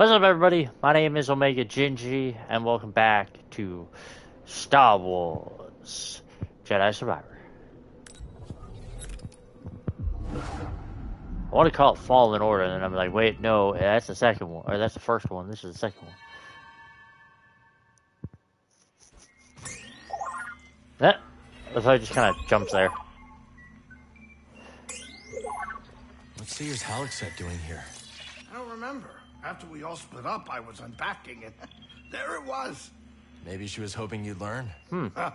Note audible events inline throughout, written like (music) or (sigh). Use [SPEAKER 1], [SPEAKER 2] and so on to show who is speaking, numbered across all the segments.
[SPEAKER 1] What's up, everybody? My name is Omega Gingy, and welcome back to Star Wars Jedi Survivor. I want to call it Fallen Order, and then I'm like, wait, no, that's the second one, or that's the first one. This is the second one. That, that's how he just kind of jumps there.
[SPEAKER 2] What's Cere's Halleck set doing here?
[SPEAKER 3] I don't remember. After we all split up, I was unpacking it. (laughs) there it was.
[SPEAKER 2] Maybe she was hoping you'd learn.
[SPEAKER 3] Huh. Hmm.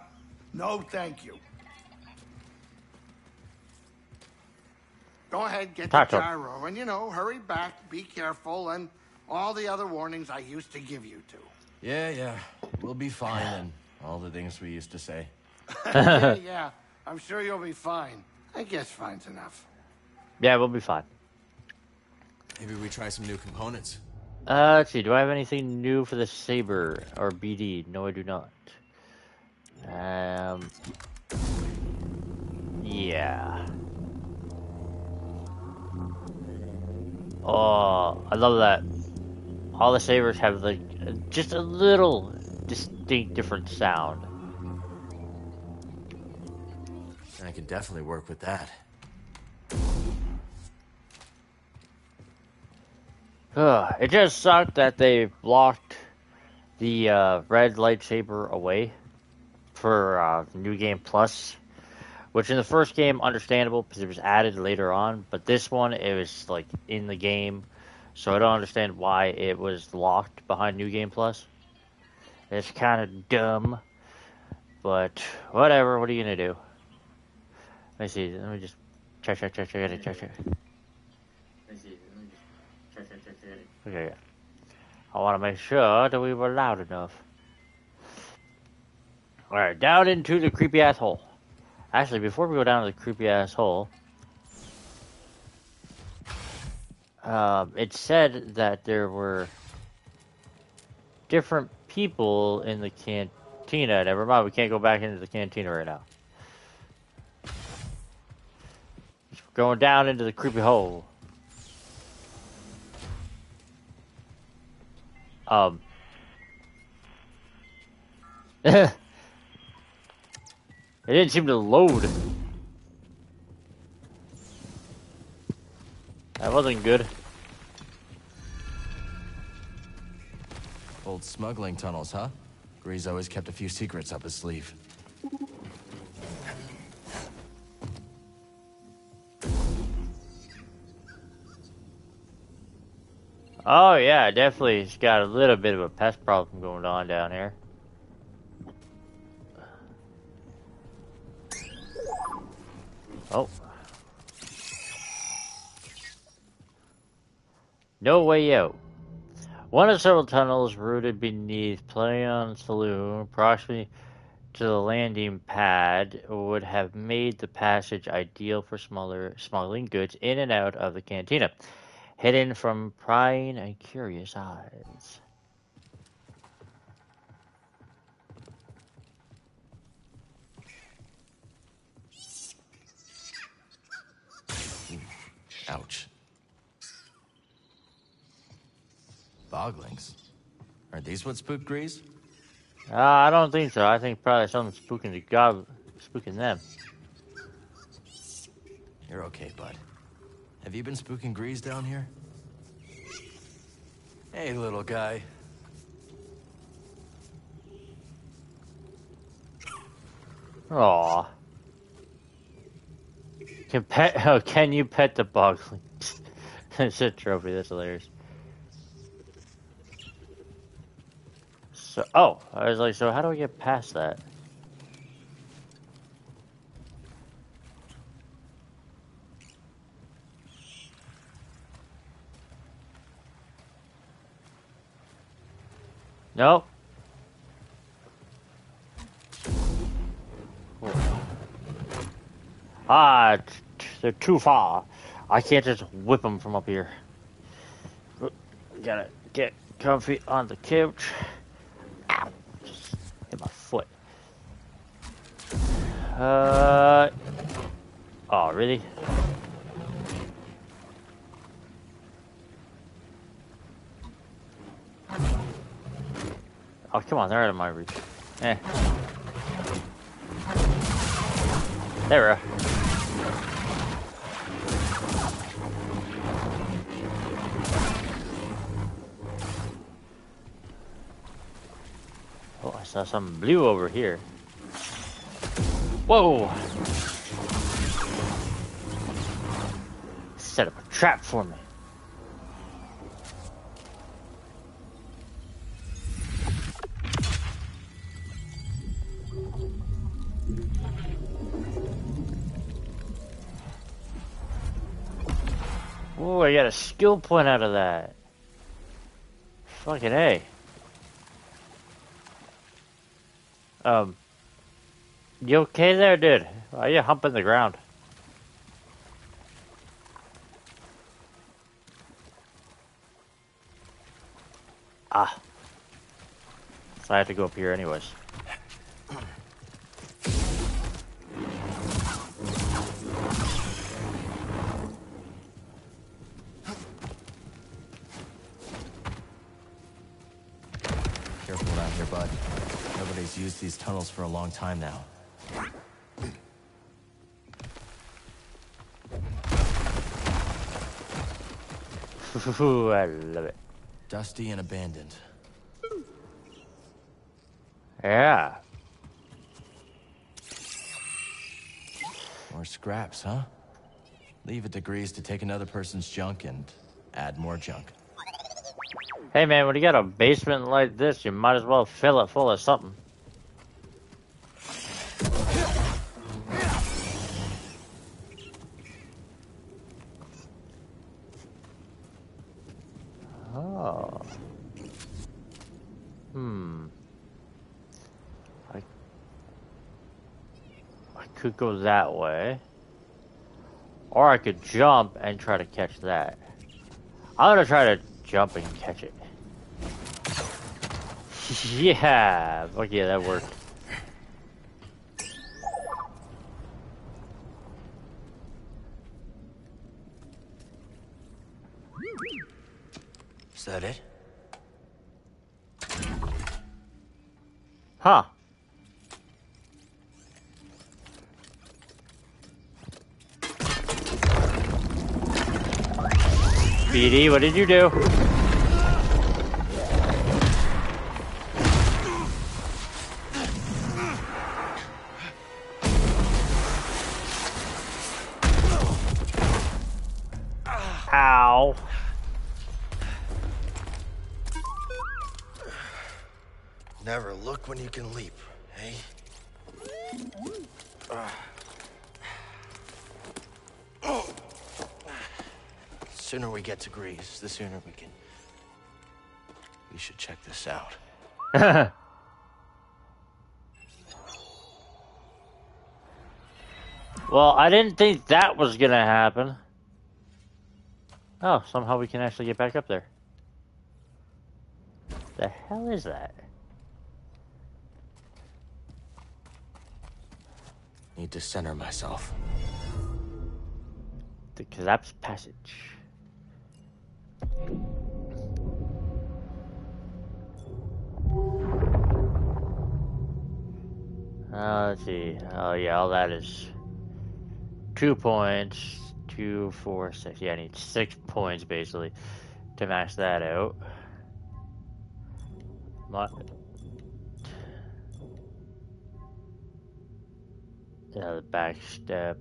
[SPEAKER 3] (laughs) no, thank you. Go ahead, get
[SPEAKER 1] Talk
[SPEAKER 3] the
[SPEAKER 1] to him.
[SPEAKER 3] gyro, and you know, hurry back, be careful, and all the other warnings I used to give you two.
[SPEAKER 2] Yeah, yeah. We'll be fine and all the things we used to say. (laughs)
[SPEAKER 3] yeah, yeah. I'm sure you'll be fine. I guess fine's enough.
[SPEAKER 1] Yeah, we'll be fine.
[SPEAKER 2] Maybe we try some new components.
[SPEAKER 1] Uh, let's see. Do I have anything new for the Saber or BD? No, I do not. Um. Yeah. Oh, I love that. All the sabers have like just a little distinct different sound.
[SPEAKER 2] I can definitely work with that.
[SPEAKER 1] It just sucked that they blocked the uh, red lightsaber away for uh, New Game Plus, which in the first game, understandable because it was added later on, but this one it was like in the game, so I don't understand why it was locked behind New Game Plus. It's kind of dumb, but whatever. What are you gonna do? Let me see. Let me just check, check, check, check, check, check, check. Let me see. Let me just check, check, check, check. Okay. I want to make sure that we were loud enough. All right, down into the creepy asshole. Actually, before we go down to the creepy asshole, um, it said that there were different people in the cantina. Never mind, we can't go back into the cantina right now. Going down into the creepy hole. Um. (laughs) it didn't seem to load. That wasn't good.
[SPEAKER 2] Old smuggling tunnels, huh? Greez always kept a few secrets up his sleeve.
[SPEAKER 1] Oh yeah, definitely. It's got a little bit of a pest problem going on down here. Oh. No way out. One of several tunnels rooted beneath Pyloon Saloon, approximately to the landing pad, would have made the passage ideal for smuggler, smuggling goods in and out of the cantina hidden from prying and curious eyes.
[SPEAKER 2] Ouch. Boglings. Are these what spooked Greez?
[SPEAKER 1] Uh, I don't think so. I think probably something spooking the gob, spooking them.
[SPEAKER 2] You're okay, bud. Have you been spooking Greez down here? Hey, little guy.
[SPEAKER 1] Aw. Can pet? (laughs) Oh, can you pet the bug? (laughs) it's a trophy. That's hilarious. So, oh, I was like, so how do I get past that? Nope. Ah, they're too far. I can't just whip them from up here. Gotta get comfy on the couch. Ow! Just hit my foot. Uh. Oh, really? Oh, come on, they're out of my reach. Eh. There we are. Oh, I saw some blue over here. Whoa! Set up a trap for me. Oh, I got a skill point out of that. Fucking A. Um, you okay there, dude? Why are you humping the ground? Ah. So I have to go up here anyways.
[SPEAKER 2] These tunnels for a long time now.
[SPEAKER 1] Ooh, I love it.
[SPEAKER 2] Dusty and abandoned.
[SPEAKER 1] Yeah.
[SPEAKER 2] More scraps, huh? Leave it to Greez to take another person's junk and add more junk.
[SPEAKER 1] Hey man, when you got a basement like this, you might as well fill it full of something. Could go that way. Or I could jump and try to catch that. I'm gonna try to jump and catch it. (laughs) yeah, fuck yeah, that worked.
[SPEAKER 2] Is that it?
[SPEAKER 1] Huh. BD, what did you do? Ow.
[SPEAKER 4] Never look when you can leap, hey? Sooner we get to Greez, the sooner we can. We should check this out. (laughs)
[SPEAKER 1] well, I didn't think that was gonna happen. Oh, somehow we can actually get back up there. The hell is that?
[SPEAKER 2] Need to center myself.
[SPEAKER 1] The collapsed passage. Uh, let's see. Oh yeah, all that is two points. Two, four, six. Yeah, I need six points basically to max that out. My, yeah, the back step.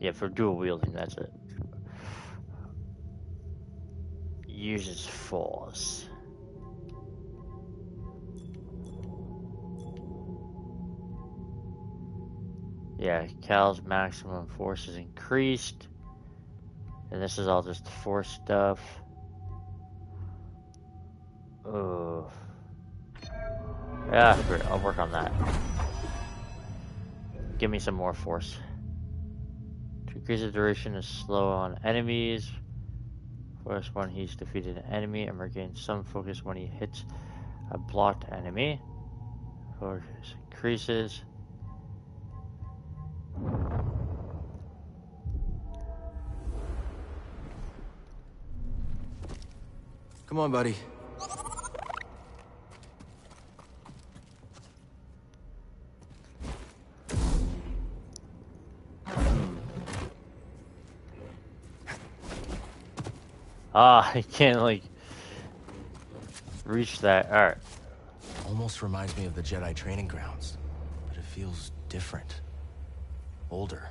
[SPEAKER 1] Yeah, for dual wielding, that's it. Uses force. Yeah, Cal's maximum force is increased. And this is all just force stuff. Oh. Yeah, I'll work on that. Give me some more force. To increase the duration is slow on enemies. Force when he's defeated an enemy and regains some focus when he hits a blocked enemy. Focus increases.
[SPEAKER 2] Come on, buddy.
[SPEAKER 1] Ah, (laughs) I can't like reach that. All right.
[SPEAKER 2] Almost reminds me of the Jedi training grounds, but it feels different. Older.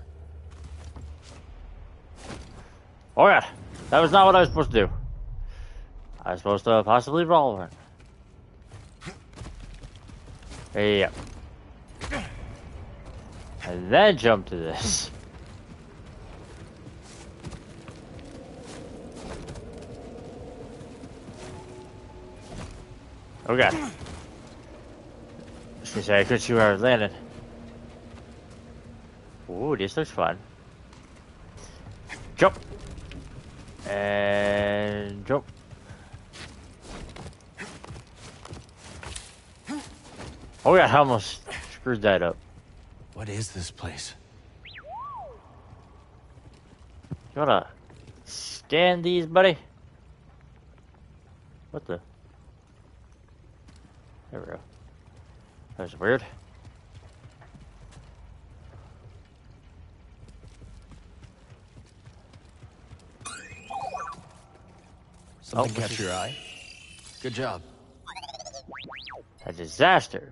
[SPEAKER 1] Oh yeah, that was not what I was supposed to do. I was supposed to possibly roll it. Yeah. And then jump to this. Okay. She said I could see where I was landing. Ooh, this looks fun. Jump. And jump. Oh yeah, I almost screwed that up.
[SPEAKER 2] What is this place?
[SPEAKER 1] You wanna scan these, buddy? What the? There we go. That was weird.
[SPEAKER 2] Something
[SPEAKER 1] Oh,
[SPEAKER 2] catch your eye? Good job.
[SPEAKER 1] A disaster.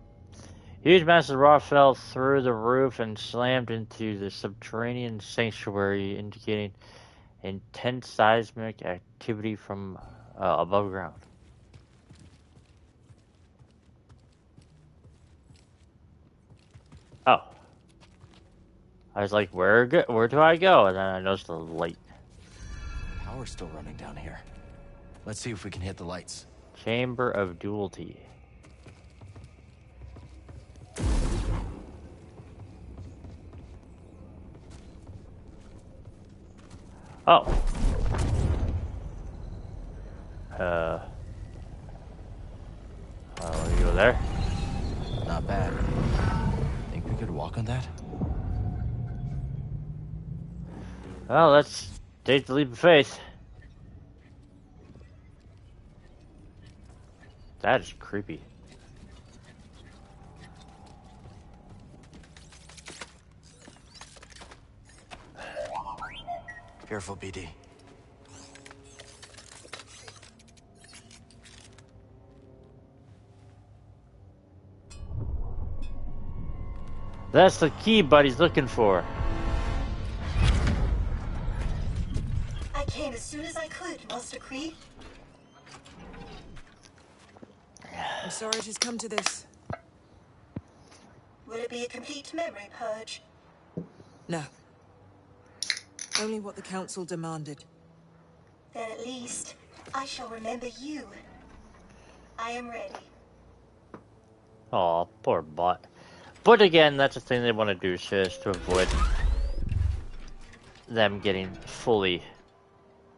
[SPEAKER 1] Huge masses of rock fell through the roof and slammed into the subterranean sanctuary, indicating intense seismic activity from uh, above ground. Oh. I was like, where go- where do I go? And then I noticed the light.
[SPEAKER 2] Power's still running down here. Let's see if we can hit the lights.
[SPEAKER 1] Chamber of Duality. Oh. Uh. Oh, you go there?
[SPEAKER 2] Not bad. Think walk on that?
[SPEAKER 1] Well, let's take the leap of faith. That is creepy.
[SPEAKER 2] Careful, BD.
[SPEAKER 1] That's the key Buddy's looking for.
[SPEAKER 5] I came as soon as I could, Master Khri.
[SPEAKER 6] I'm sorry it has come to this.
[SPEAKER 5] Will it be a complete memory purge?
[SPEAKER 6] No. Only what the Council demanded.
[SPEAKER 5] Then at least I shall remember you. I am ready.
[SPEAKER 1] Oh, poor bot. But again, that's the thing they want to do, sis, to avoid them getting fully,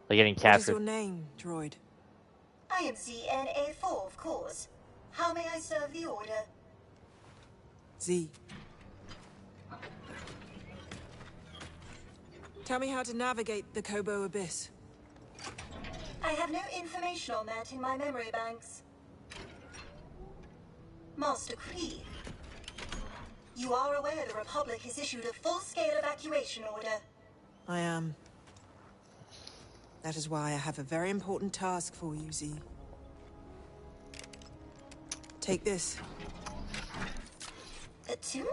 [SPEAKER 1] like getting captured.
[SPEAKER 6] What is
[SPEAKER 1] captured.
[SPEAKER 6] your name, droid?
[SPEAKER 5] I am ZN-A4, of course. How may I serve the Order?
[SPEAKER 6] Z. Tell me how to navigate the Koboh Abyss.
[SPEAKER 5] I have no information on that in my memory banks. Master Khri, you are aware the Republic has issued a full-scale evacuation order.
[SPEAKER 6] I am. That is why I have a very important task for you, Z. Take this.
[SPEAKER 5] A tuna?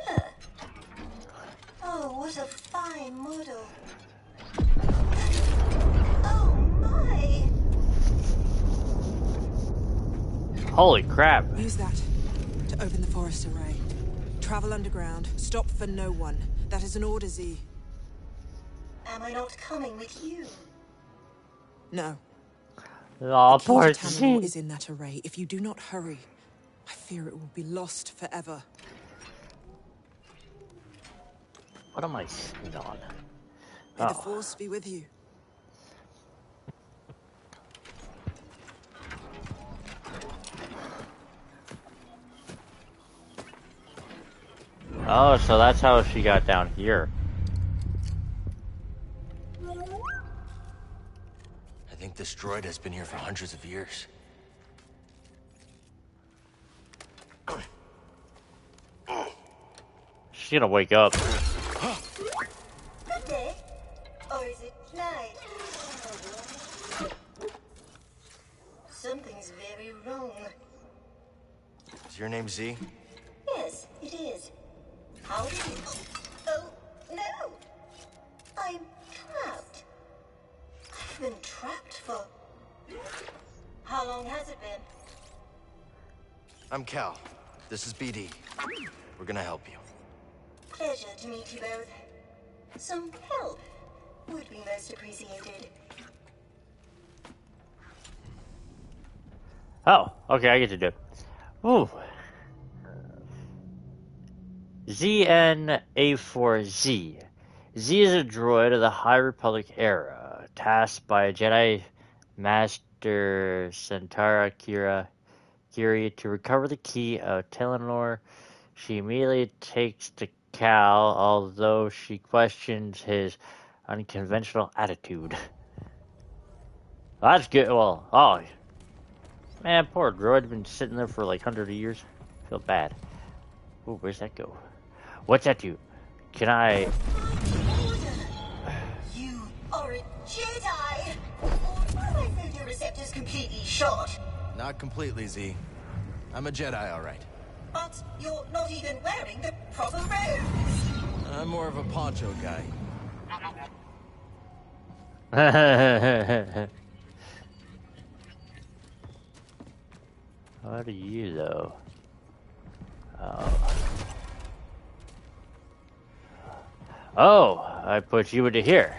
[SPEAKER 5] Oh, what a fine model. Oh my!
[SPEAKER 1] Holy crap!
[SPEAKER 6] Use that to open the forest array. Travel underground. Stop for no one. That is an order, Z.
[SPEAKER 5] Am I not coming with you?
[SPEAKER 6] No.
[SPEAKER 1] Oh,
[SPEAKER 6] The key
[SPEAKER 1] poor
[SPEAKER 6] to is in that array. If you do not hurry, I fear it will be lost forever.
[SPEAKER 1] What am I sitting on?
[SPEAKER 6] May the
[SPEAKER 1] Oh.
[SPEAKER 6] Force be with you.
[SPEAKER 1] Oh, so that's how she got down here.
[SPEAKER 4] I think this droid has been here for hundreds of years.
[SPEAKER 1] She's gonna wake up.
[SPEAKER 5] Something's very wrong. Is
[SPEAKER 4] your name Z?
[SPEAKER 5] Yes, it is. How do you... Oh, no! I'm trapped. I've been trapped for... How long has it been?
[SPEAKER 4] I'm Cal. This is BD. We're gonna help you.
[SPEAKER 5] Pleasure to meet you both. Some help would be most appreciated.
[SPEAKER 1] Oh, okay, I get to do it. Ooh. ZN-A4Z. Z is a droid of the High Republic era, tasked by Jedi Master Santara Kira Kiri to recover the key of Tanalorr. She immediately takes to Cal, although she questions his unconventional attitude. (laughs) That's good. Well, oh, man, poor droid been sitting there for like hundred years. Feel bad. Ooh, where's that go? What's that do? Can I?
[SPEAKER 5] You are a Jedi! Or are my photoreceptors completely shot?
[SPEAKER 2] Not completely, Z. I'm a Jedi, all right.
[SPEAKER 5] But you're not even wearing the proper robes!
[SPEAKER 2] I'm more of a poncho guy. (laughs)
[SPEAKER 1] How do you though? Oh. Oh, I put you into here.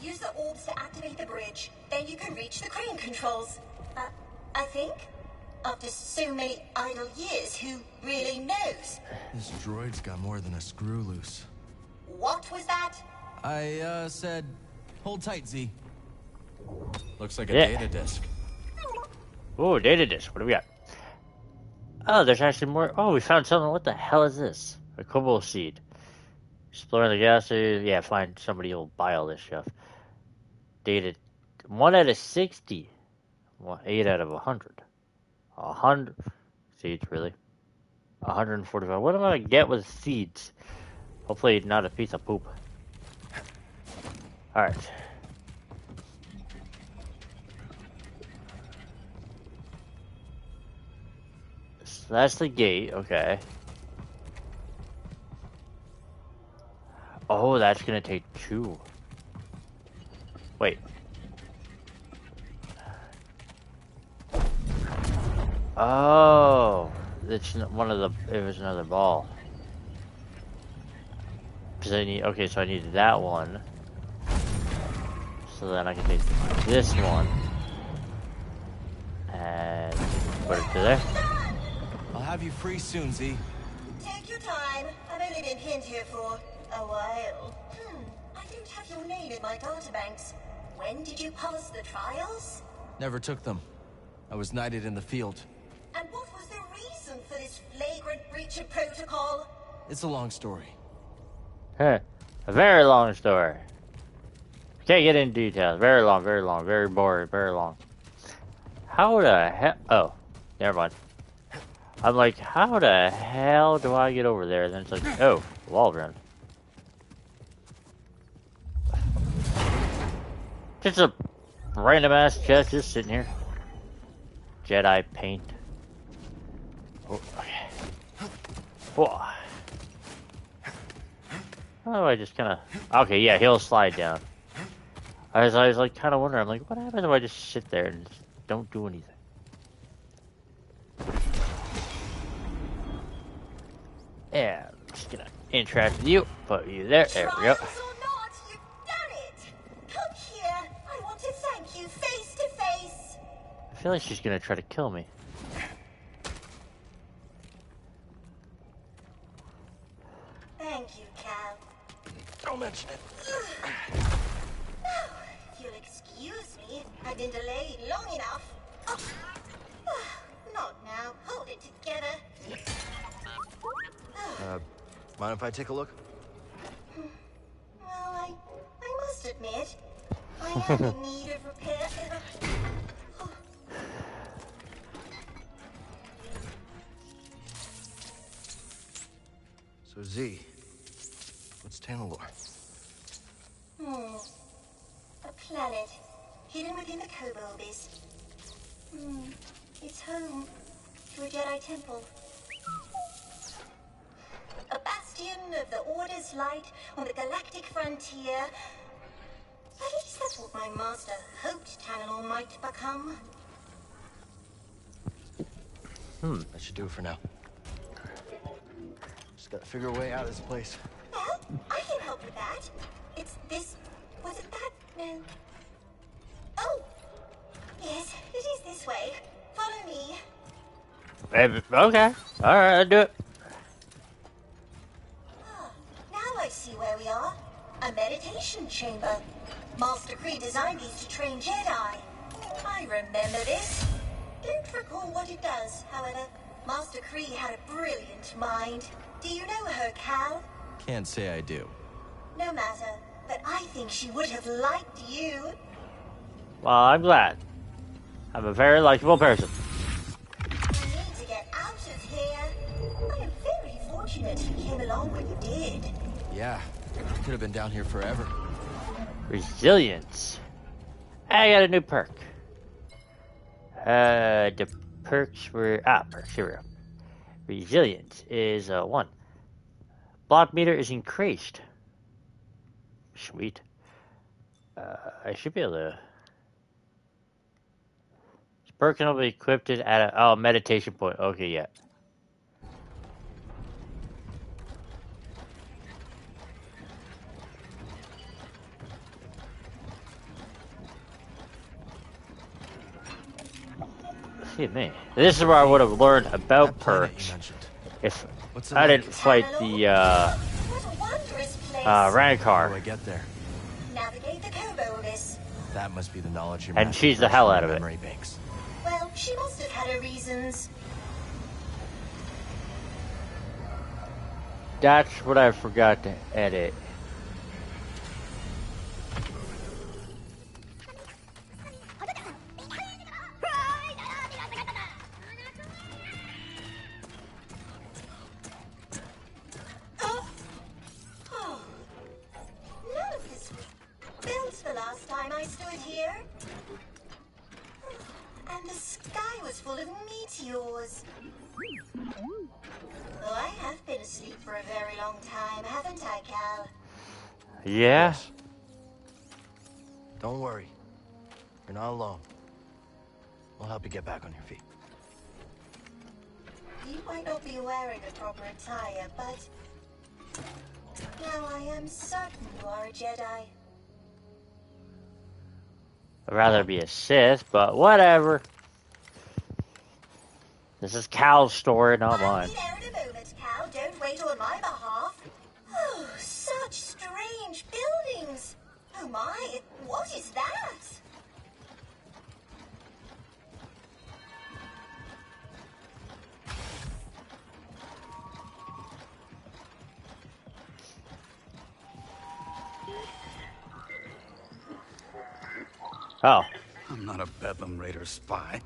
[SPEAKER 5] Use the orbs to activate the bridge. Then you can reach the crane controls. Uh, I think? After so many idle years, who really knows?
[SPEAKER 2] This droid's got more than a screw loose.
[SPEAKER 5] What was that?
[SPEAKER 2] I, uh, said, hold tight, Z. Looks like a
[SPEAKER 1] Yeah.
[SPEAKER 2] data disk.
[SPEAKER 1] Oh, data disk. What do we got? Oh, there's actually more. Oh, we found something. What the hell is this? A cobalt seed. Exploring the galaxy. Yeah, find somebody who'll buy all this stuff. Data. One out of 60. Well, eight out of a 100. A hundred. Seeds, really? 145. What am I going to get with seeds? Hopefully, not a piece of poop. Alright. So that's the gate, okay. Oh, that's gonna take two. Wait. Oh, it's one of the. It was another ball. Cause I need. Okay, so I need that one. So then I can take this one and put it to there.
[SPEAKER 2] I'll have you free soon, Z.
[SPEAKER 5] Take your time. I've only been pinned here for a while. Hmm. I don't have your name in my databanks. When did you pass the trials?
[SPEAKER 2] Never took them. I was knighted in the field.
[SPEAKER 5] And what was the reason for this flagrant breach of protocol?
[SPEAKER 2] It's a long story.
[SPEAKER 1] Huh. A very long story. Can't get into details. Very long, very long, very boring, very long. How the hell? Oh, never mind. I'm like, how the hell do I get over there? And then it's like, oh, Waldron. Just a random ass chest just sitting here. Jedi paint. Oh, okay. Whoa. Oh, I just kind of. Okay, yeah, he'll slide down. I was, I was like, kind of wondering. I'm like, what happens if I just sit there and don't do anything? Yeah, I'm just gonna interact with you. Put you there. There we go. Feel like she's gonna try to kill me.
[SPEAKER 5] Thank you, Cal.
[SPEAKER 4] Don't mention it.
[SPEAKER 5] If (sighs) you'll excuse me, I've been delayed long enough. Oh. (sighs) Not now. Hold it together. (sighs)
[SPEAKER 4] Uh, mind if I take a look?
[SPEAKER 5] Well, I, I must admit, I (laughs) am in need of repair. (laughs)
[SPEAKER 4] So Z, what's Tanalorr?
[SPEAKER 5] Hmm. A planet hidden within the Koboh Abyss. Hmm. It's home to a Jedi temple. A bastion of the Order's light on the galactic frontier. At least that's what my master hoped Tanalorr might become.
[SPEAKER 2] Hmm, that should do it for now. Just gotta figure a way out of this place.
[SPEAKER 5] Well, I can help with that. It's this. Was it that? No. Oh! Yes, it is this way. Follow me.
[SPEAKER 1] Eh, Okay. All right, I'll do it.
[SPEAKER 5] Now I see where we are. A meditation chamber. Master Khri designed these to train Jedi. I remember this. Don't recall what it does, however. Master Khri had a brilliant mind. Do you know her, Cal?
[SPEAKER 7] Can't say I do.
[SPEAKER 5] No matter. But I think she would have liked you.
[SPEAKER 1] Well, I'm glad. I'm a very likable person.
[SPEAKER 5] We need to get out of here. I am very fortunate you came along when you did.
[SPEAKER 7] Yeah, could have been down here forever.
[SPEAKER 1] Resilience. I got a new perk. Uh, the perks were ah perks here we go. Resilience is uh one. Block meter is increased. Sweet. Uh, I should be able to. Perk can only be equipped at a oh meditation point. Okay, yeah. Excuse me. This is where I would have learned about
[SPEAKER 7] That
[SPEAKER 1] perks if
[SPEAKER 7] What's
[SPEAKER 1] I didn't fight the uh,
[SPEAKER 5] What a wondrous
[SPEAKER 1] uh,
[SPEAKER 7] How do I get there?
[SPEAKER 5] Navigate the Koboh abyss.
[SPEAKER 7] That must be the knowledge you
[SPEAKER 1] And cheese the hell out of it.
[SPEAKER 7] Memory banks.
[SPEAKER 5] Well, she must have had her reasons.
[SPEAKER 1] That's what I forgot to edit. I'd rather be a Sith, but whatever. This is Cal's story, not mine.
[SPEAKER 5] Oh. Oh my, what is that?
[SPEAKER 1] Oh,
[SPEAKER 8] I'm not a Bedlam Raider spy.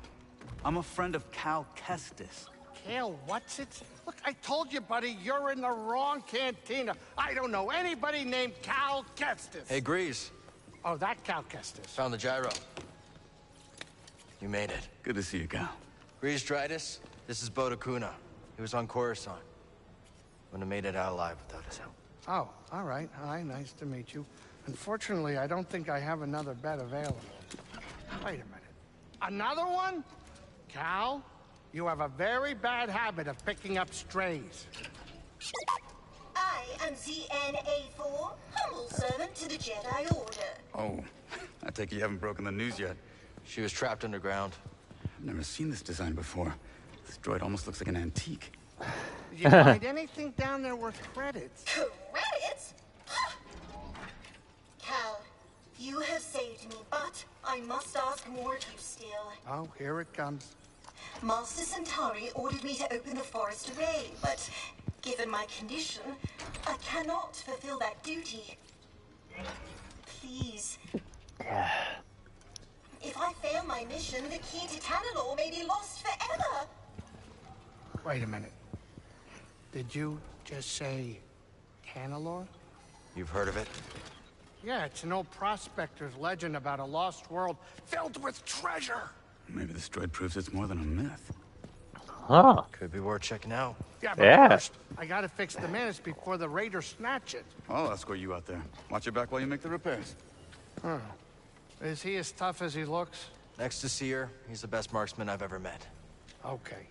[SPEAKER 8] I'm a friend of Cal Kestis.
[SPEAKER 9] Kale, what's it? Look, I told you, buddy, you're in the wrong cantina. I don't know anybody named Cal Kestis.
[SPEAKER 2] Hey, Greez.
[SPEAKER 9] Oh, that Cal Kestis.
[SPEAKER 2] Found the gyro. You made it.
[SPEAKER 8] Good to see you, Cal.
[SPEAKER 2] Greez Dritus, this is Bode Akuna. He was on Coruscant. Wouldn't have made it out alive without his help.
[SPEAKER 9] Oh, all right. Hi, nice to meet you. Unfortunately, I don't think I have another bed available. Wait a minute. Another one? Cal, you have a very bad habit of picking up strays.
[SPEAKER 5] I am ZN-A4, humble servant to the Jedi Order.
[SPEAKER 8] Oh, I take it you haven't broken the news yet.
[SPEAKER 2] She was trapped underground.
[SPEAKER 8] I've never seen this design before. This droid almost looks like an antique.
[SPEAKER 9] Did you find (laughs) anything down there worth credits?
[SPEAKER 5] Credits? Cal, you have saved me, but I must ask more of you still.
[SPEAKER 9] Oh, here it comes.
[SPEAKER 5] Master Santari ordered me to open the forest array, but given my condition, I cannot fulfill that duty. Please. (sighs) If I fail my mission, the key to Tanalorr may be lost forever.
[SPEAKER 9] Wait a minute. Did you just say Tanalorr?
[SPEAKER 2] You've heard of it?
[SPEAKER 9] Yeah, it's an old prospector's legend about a lost world filled with treasure.
[SPEAKER 8] Maybe this droid proves it's more than a myth.
[SPEAKER 1] Huh.
[SPEAKER 2] Could be worth checking out.
[SPEAKER 3] Yeah, but
[SPEAKER 1] Yeah.
[SPEAKER 3] first, I gotta fix the Mantis before the raiders snatch it.
[SPEAKER 10] I'll escort you out there. Watch your back while you make the repairs. Hmm.
[SPEAKER 3] Is he as tough as he looks?
[SPEAKER 2] Next to Cere, he's the best marksman I've ever met.
[SPEAKER 3] Okay.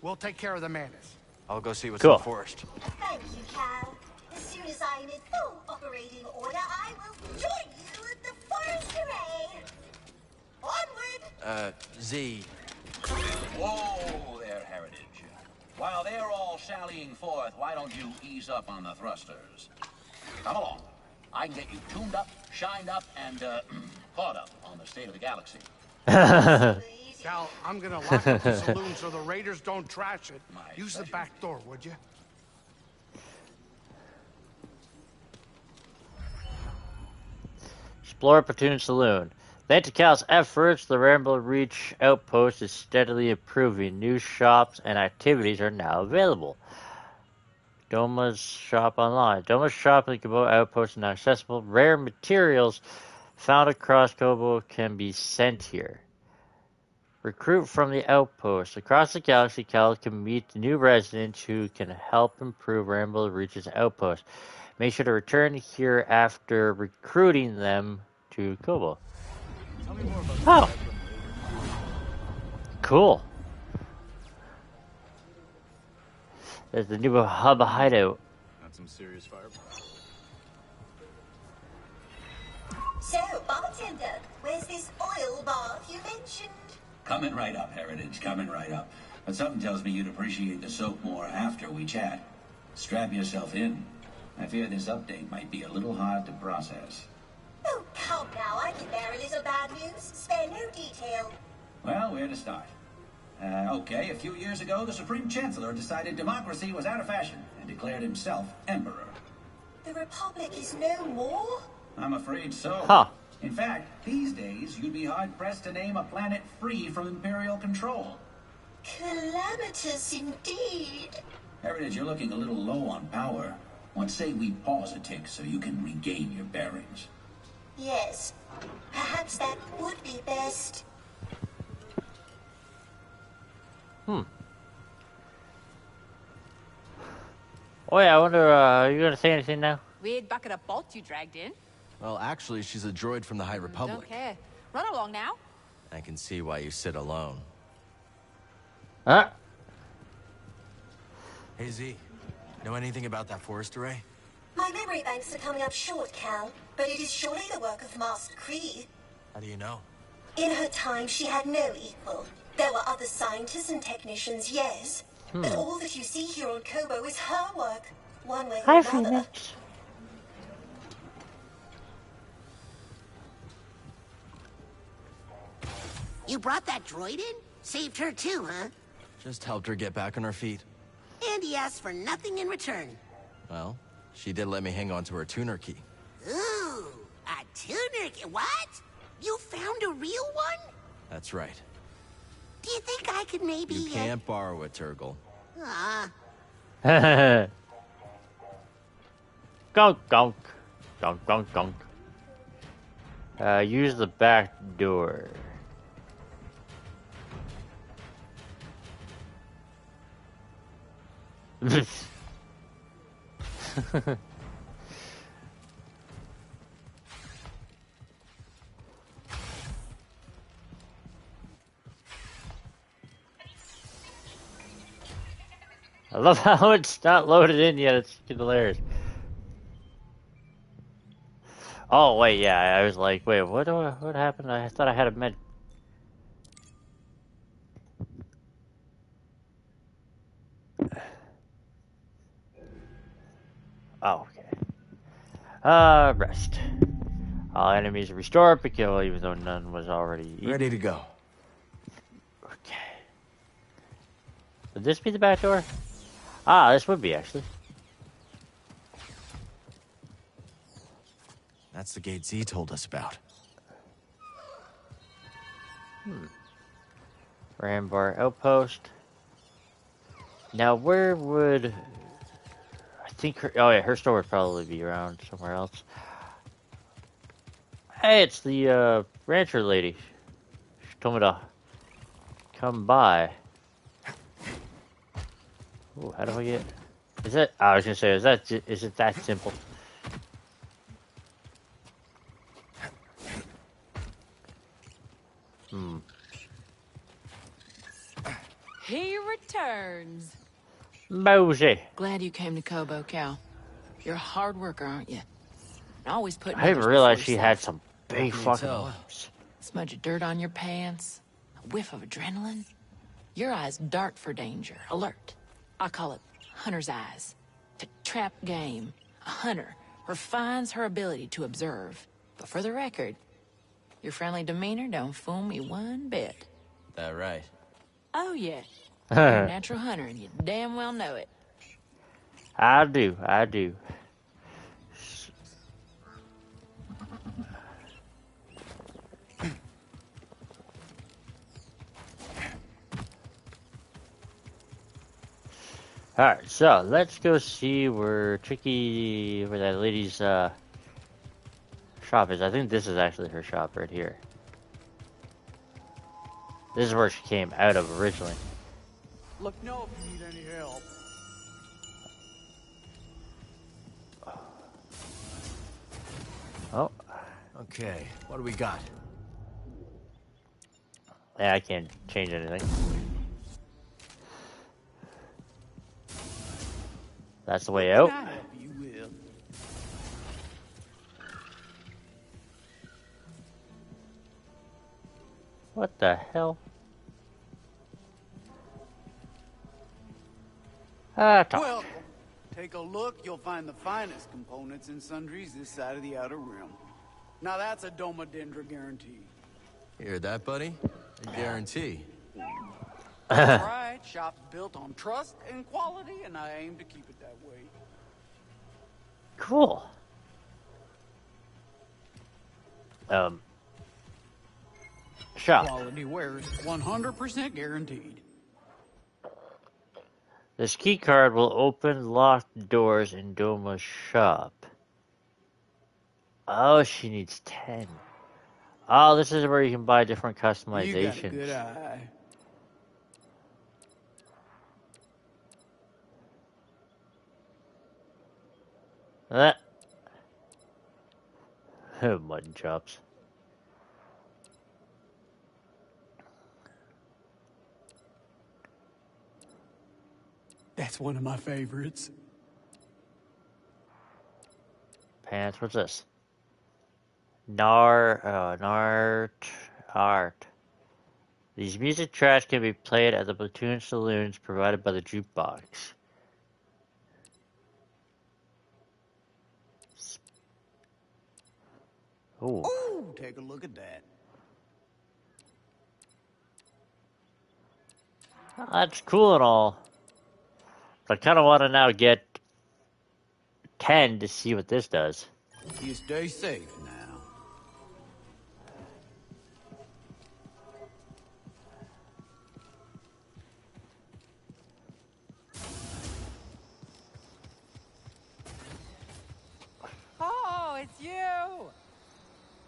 [SPEAKER 3] We'll take care of the Mantis.
[SPEAKER 2] I'll go see what's
[SPEAKER 1] Cool.
[SPEAKER 2] in the forest.
[SPEAKER 5] Thank you, Cal. As soon as I'm in full operating order, I will join you at the forest array. Onward!
[SPEAKER 2] Uh, Z,
[SPEAKER 11] Whoa there, Heritage. While they're all sallying forth, why don't you ease up on the thrusters? Come along. I can get you tuned up, shined up, and uh, (clears throat) caught up on the state of the galaxy. (laughs)
[SPEAKER 3] Cal, I'm gonna lock up the (laughs) saloon so the raiders don't trash it.
[SPEAKER 11] My
[SPEAKER 3] Use the back door, would you?
[SPEAKER 1] Explore Pyloon's Saloon. Thanks to Cal's efforts, the Rambler's Reach outpost is steadily improving. New shops and activities are now available. Doma's shop online. Doma's shop and Gabo outpost are now accessible. Rare materials found across Koboh can be sent here. Recruit from the outpost. Across the galaxy, Cal can meet new residents who can help improve Ramble Reach's outpost. Make sure to return here after recruiting them to Koboh. Oh. Cool. There's the new hub hideout.
[SPEAKER 10] That's some serious firepower.
[SPEAKER 5] So, bartender, where's this oil bath you mentioned?
[SPEAKER 11] Coming right up, Heritage, coming right up. But something tells me you'd appreciate the soap more after we chat. Strap yourself in. I fear this update might be a little hard to process.
[SPEAKER 5] Oh, come now, I can bear a little bad news. Spare no detail.
[SPEAKER 11] Well, where to start? Uh, okay, a few years ago, the Supreme Chancellor decided democracy was out of fashion and declared himself emperor.
[SPEAKER 5] The Republic is no more?
[SPEAKER 11] I'm afraid so.
[SPEAKER 1] Huh.
[SPEAKER 11] In fact, these days, you'd be hard pressed to name a planet free from Imperial control.
[SPEAKER 5] Calamitous indeed.
[SPEAKER 11] Heritage, you're looking a little low on power. What say we pause a tick so you can regain your bearings?
[SPEAKER 5] Yes, perhaps that would be best. Hmm.
[SPEAKER 1] Oh yeah, I wonder, uh, are you gonna say anything now?
[SPEAKER 12] Weird bucket of bolts you dragged in.
[SPEAKER 2] well, actually, she's a droid from the High Republic.
[SPEAKER 12] Don't
[SPEAKER 2] Republic.
[SPEAKER 12] care. Run along now.
[SPEAKER 2] I can see why you sit alone.
[SPEAKER 1] Huh?
[SPEAKER 2] Hey, Z, know anything about that forest array?
[SPEAKER 5] My memory banks are coming up short, Cal, but it is surely the work of Master Khri.
[SPEAKER 2] How do you know?
[SPEAKER 5] In her time, she had no equal. There were other scientists and technicians, yes, but hmm. all that you see here on Koboh is her work, one way or
[SPEAKER 1] Hi,
[SPEAKER 5] another.
[SPEAKER 1] Phoenix.
[SPEAKER 13] You brought that droid in? Saved her too, huh?
[SPEAKER 2] Just helped her get back on her feet.
[SPEAKER 13] And he asked for nothing in return.
[SPEAKER 2] Well, she did let me hang on to her tuner key.
[SPEAKER 13] Ooh, a tuner. key- What? You found a real one?
[SPEAKER 2] That's right.
[SPEAKER 13] Do you think I could maybe?
[SPEAKER 2] You can't borrow it, Turgle.
[SPEAKER 13] Uh, (laughs) ah,
[SPEAKER 1] gonk, gonk. Gonk, gonk, gonk. Uh, use the back door. (laughs) (laughs) I love how it's not loaded in yet. It's hilarious. Oh wait, yeah. I was like, wait, what? What happened? I thought I had a med. Oh, okay. Uh, rest. All enemies restored, but kill even though none was already eaten.
[SPEAKER 2] Ready to go.
[SPEAKER 1] Okay. Would this be the back door? Ah, this would be actually.
[SPEAKER 2] That's the gate Z told us about. Hmm.
[SPEAKER 1] Rambar outpost. Now, where would think her? Oh yeah, her store would probably be around somewhere else. Hey, it's the uh, rancher lady. She told me to come by. Ooh, how do I get? Is that? I was gonna say, is that? Is it that simple? Hmm.
[SPEAKER 14] He returns.
[SPEAKER 1] Mosey.
[SPEAKER 14] Glad you came to Koboh, Cal. You're a hard worker, aren't you? And always putting
[SPEAKER 1] I didn't realize she had some big fucking arms.
[SPEAKER 14] Smudge of dirt on your pants, a whiff of adrenaline. Your eyes dart for danger, alert. I call it hunter's eyes. To trap game, a hunter refines her ability to observe. But for the record, your friendly demeanor don't fool me one bit.
[SPEAKER 2] That right?
[SPEAKER 14] Oh yeah, you're a (laughs) natural hunter and you damn well know it.
[SPEAKER 1] I do. I do. Alright, so let's go see where Tricky, where that lady's uh, shop is. I think this is actually her shop right here. This is where she came out of originally.
[SPEAKER 3] Let me know if you need any help.
[SPEAKER 1] Oh,
[SPEAKER 2] Okay, what do we got?
[SPEAKER 1] yeah, I can't change anything. That's the way out.
[SPEAKER 3] I help you with?
[SPEAKER 1] What the hell? Ah, talk.
[SPEAKER 8] Well, take a look. You'll find the finest components in sundries this side of the Outer Rim. Now that's a Doma Dendra guarantee.
[SPEAKER 2] You Hear that, buddy? A guarantee.
[SPEAKER 8] That's (laughs) right. Shop's built on trust and quality, and I aim to keep it that way.
[SPEAKER 1] Cool. Um. Shop.
[SPEAKER 8] Quality wares, 100% guaranteed.
[SPEAKER 1] This key card will open locked doors in Doma's shop. Oh, she needs 10. Oh, this is where you can buy different customizations.
[SPEAKER 8] You got a good eye.
[SPEAKER 1] That. Eh. (laughs) Mutton chops.
[SPEAKER 8] That's one of my favorites.
[SPEAKER 1] Pants. What's this? Nar. Uh, Nart. Art. These music tracks can be played at the Pyloon's saloons provided by the jukebox. Ooh.
[SPEAKER 8] Ooh, take a look at that.
[SPEAKER 1] That's cool and all. But I kind of want to now get 10 to see what this does.
[SPEAKER 8] You stay safe now.
[SPEAKER 15] Oh, it's you.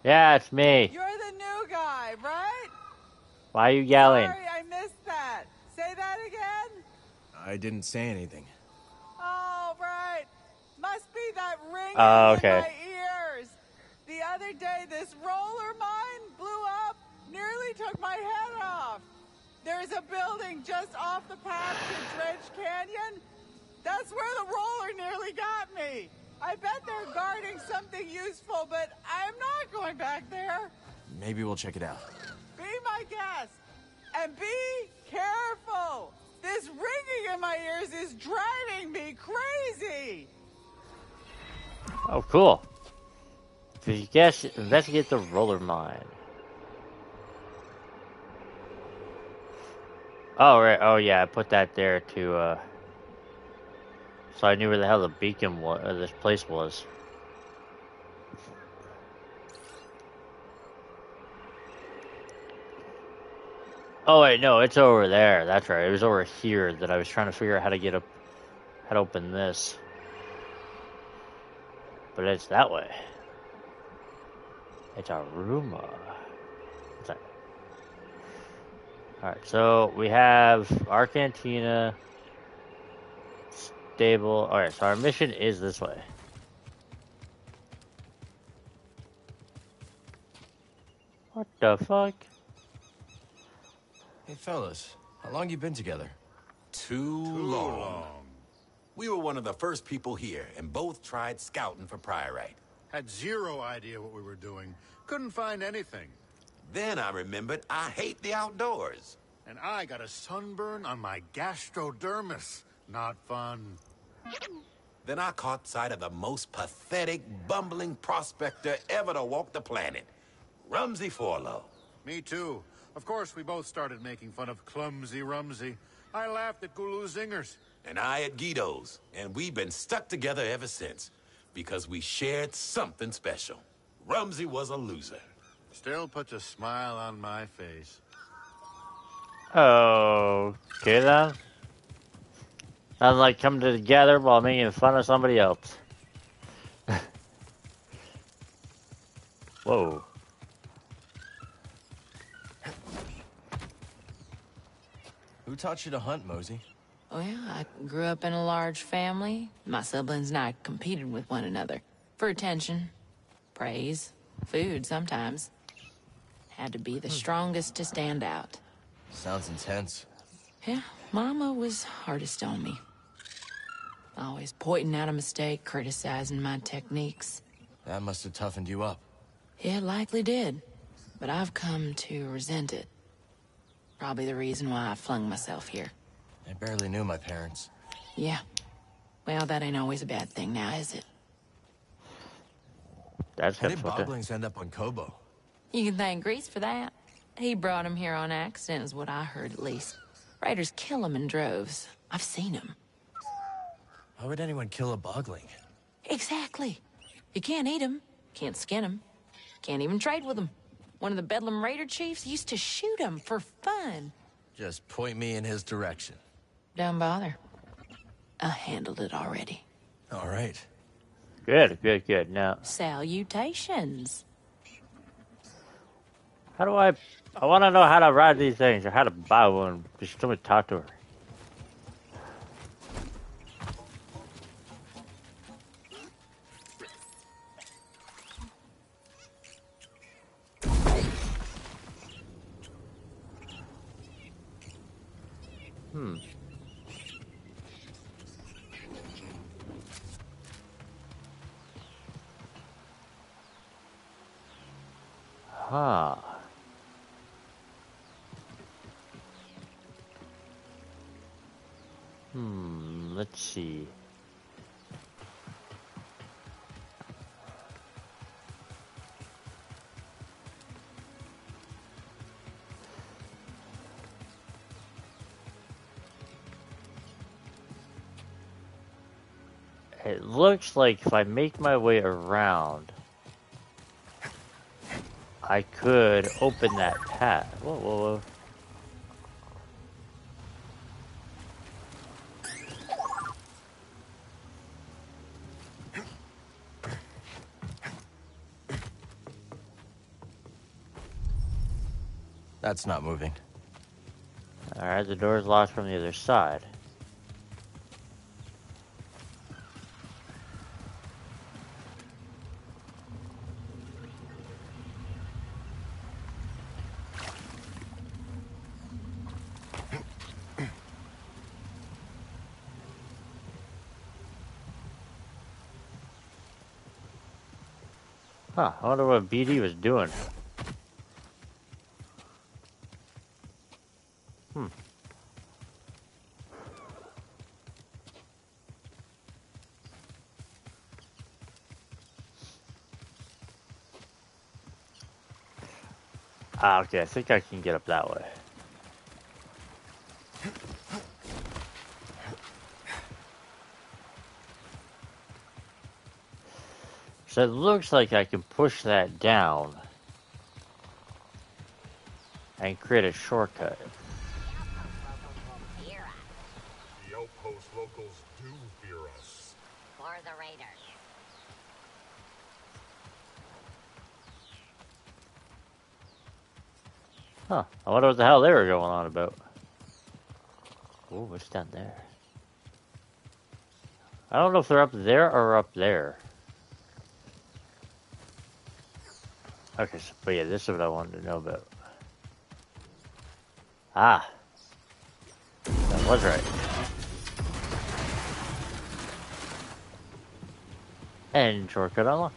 [SPEAKER 1] Yeah, it's me.
[SPEAKER 15] You're the new guy, right?
[SPEAKER 1] Why are you yelling?
[SPEAKER 15] Sorry, I missed that. Say that again.
[SPEAKER 2] I didn't say anything.
[SPEAKER 15] Oh, right. Must be that ringing
[SPEAKER 1] Oh, ah,
[SPEAKER 15] in
[SPEAKER 1] okay.
[SPEAKER 15] my ears. The other day, this roller mine blew up, nearly took my head off. There's a building just off the path to Dredge Canyon. That's where the roller nearly got me. I bet they're guarding something useful, but I'm not going back there.
[SPEAKER 2] Maybe we'll check it out.
[SPEAKER 15] Be my guest and be careful. This ringing in my ears is driving me crazy.
[SPEAKER 1] Oh, cool. If you guess, investigate the roller mine. Oh, right. Oh, yeah, I put that there to, uh... So I knew where the hell the beacon was, uh, this place was. Oh, wait, no, it's over there. That's right. It was over here that I was trying to figure out how to get up, how to open this. But it's that way. It's a rumor. Alright, so we have our cantina. stable. Alright, so our mission is this way. What the fuck?
[SPEAKER 2] Hey, fellas, how long you been together?
[SPEAKER 16] Too, long. We were one of the first people here, and both tried scouting for Priorite.
[SPEAKER 17] Had zero idea what we were doing. Couldn't find anything.
[SPEAKER 16] Then I remembered I hate the outdoors.
[SPEAKER 17] And I got a sunburn on my gastrodermis. Not fun.
[SPEAKER 16] Then I caught sight of the most pathetic, bumbling prospector ever to walk the planet. Rumsey Forlow.
[SPEAKER 17] Me too. Of course, we both started making fun of Clumsy Rumsey. I laughed at Gulu Zingers.
[SPEAKER 16] And I at Guido's. And we've been stuck together ever since. Because we shared something special. Rumsey was a loser.
[SPEAKER 17] Still puts a smile on my face.
[SPEAKER 1] Okay then. Sounds like coming together while making fun of somebody else. (laughs) Whoa.
[SPEAKER 2] Who taught you to hunt, Mosey?
[SPEAKER 14] Oh, well, I grew up in a large family. My siblings and I competed with one another for attention, praise, food sometimes. Had to be the strongest to stand out.
[SPEAKER 2] Sounds intense.
[SPEAKER 14] Yeah, Mama was hardest on me. Always pointing out a mistake, criticizing my techniques.
[SPEAKER 2] That must have toughened you up.
[SPEAKER 14] Yeah, it likely did. But I've come to resent it. Probably the reason why I flung myself here.
[SPEAKER 2] I barely knew my parents.
[SPEAKER 14] Yeah. Well, that ain't always a bad thing now, is it?
[SPEAKER 1] That's
[SPEAKER 2] How did Boglings end up on Koboh?
[SPEAKER 14] You can thank Greez for that. He brought him here on accident, is what I heard at least. Raiders kill kill 'em in droves. I've seen seen 'em.
[SPEAKER 2] Why would anyone kill a bogling?
[SPEAKER 14] Exactly. You can't eat eat 'em, can't skin skin 'em, can't even trade with with 'em. One of the Bedlam Raider chiefs used to shoot 'em for fun.
[SPEAKER 2] Just point me in his direction.
[SPEAKER 14] Don't bother. I handled it already.
[SPEAKER 2] All right.
[SPEAKER 1] Good, good, good. Now,
[SPEAKER 14] Salutations.
[SPEAKER 1] how do I... I want to know how to ride these things, or how to buy one. Just somebody talk to her. Huh. Hmm, let's see. It looks like if I make my way around, I could open that path. Whoa, whoa, whoa.
[SPEAKER 2] That's not moving.
[SPEAKER 1] Alright, the door's locked from the other side. Huh, I wonder what BD was doing. Hmm. Ah, okay, I think I can get up that way. So it looks like I can push that down and create a shortcut.
[SPEAKER 18] The outpost locals do fear us.
[SPEAKER 19] For the Raiders.
[SPEAKER 1] Huh, I wonder what the hell they were going on about. Oh, what's down there? I don't know if they're up there or up there. Okay, so, but yeah, this is what I wanted to know about. Ah. That was right. And shortcut unlocked.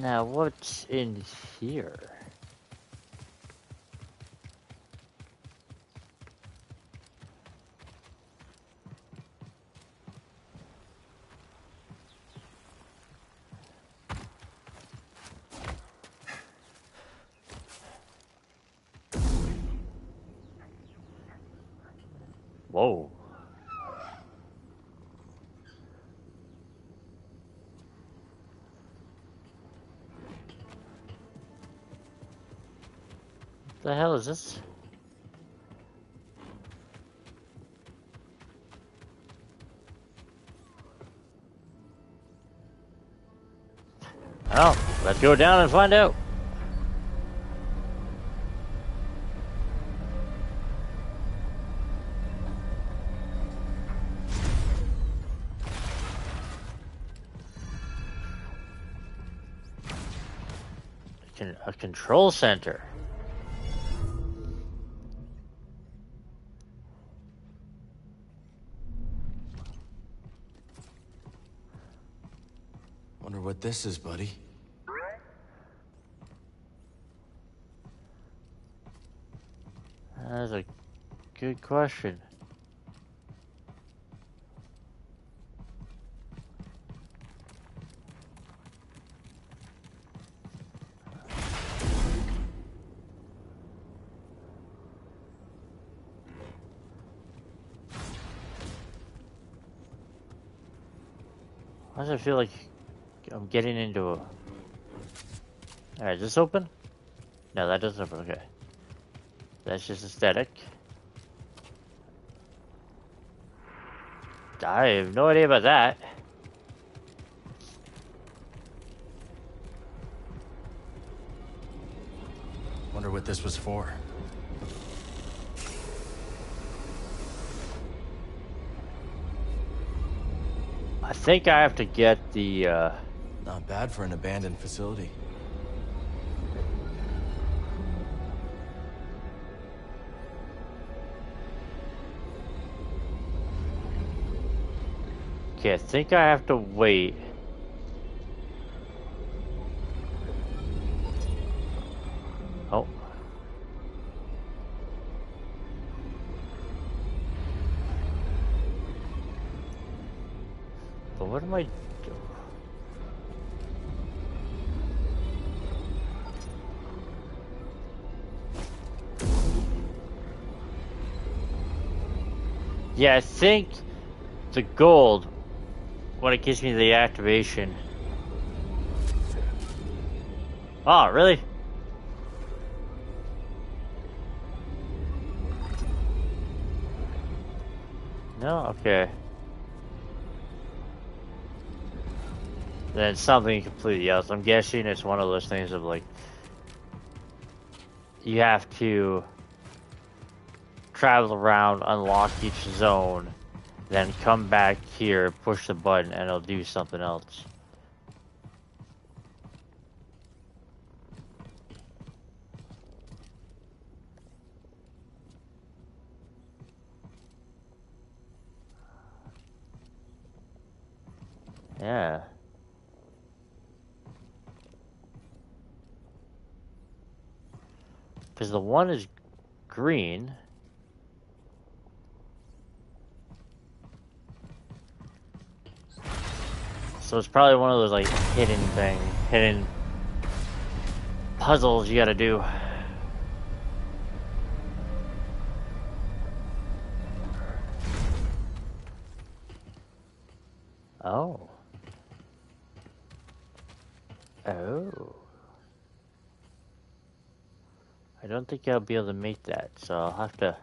[SPEAKER 1] Now, what's in here? Whoa. The hell is this? Well, let's go down and find out. A control center.
[SPEAKER 2] Wonder what this is, buddy.
[SPEAKER 1] That's a good question. Why does it feel like I'm getting into a... Alright, is this open? No, that doesn't open, okay. That's just aesthetic. I have no idea about that.
[SPEAKER 2] Wonder what this was for.
[SPEAKER 1] I think I have to get the, uh...
[SPEAKER 2] Not bad for an abandoned facility.
[SPEAKER 1] Okay, I think I have to wait. Oh. But what am I doing? Yeah, I think the gold when it gives me the activation. Oh, really? No? Okay. Then something completely else. I'm guessing it's one of those things of like, you have to travel around, unlock each zone, then come back here, push the button, and it'll do something else. Yeah. Because the one is green. So it's probably one of those like hidden thing, hidden puzzles you gotta do. Oh. Oh. I don't think I'll be able to make that, so I'll have to...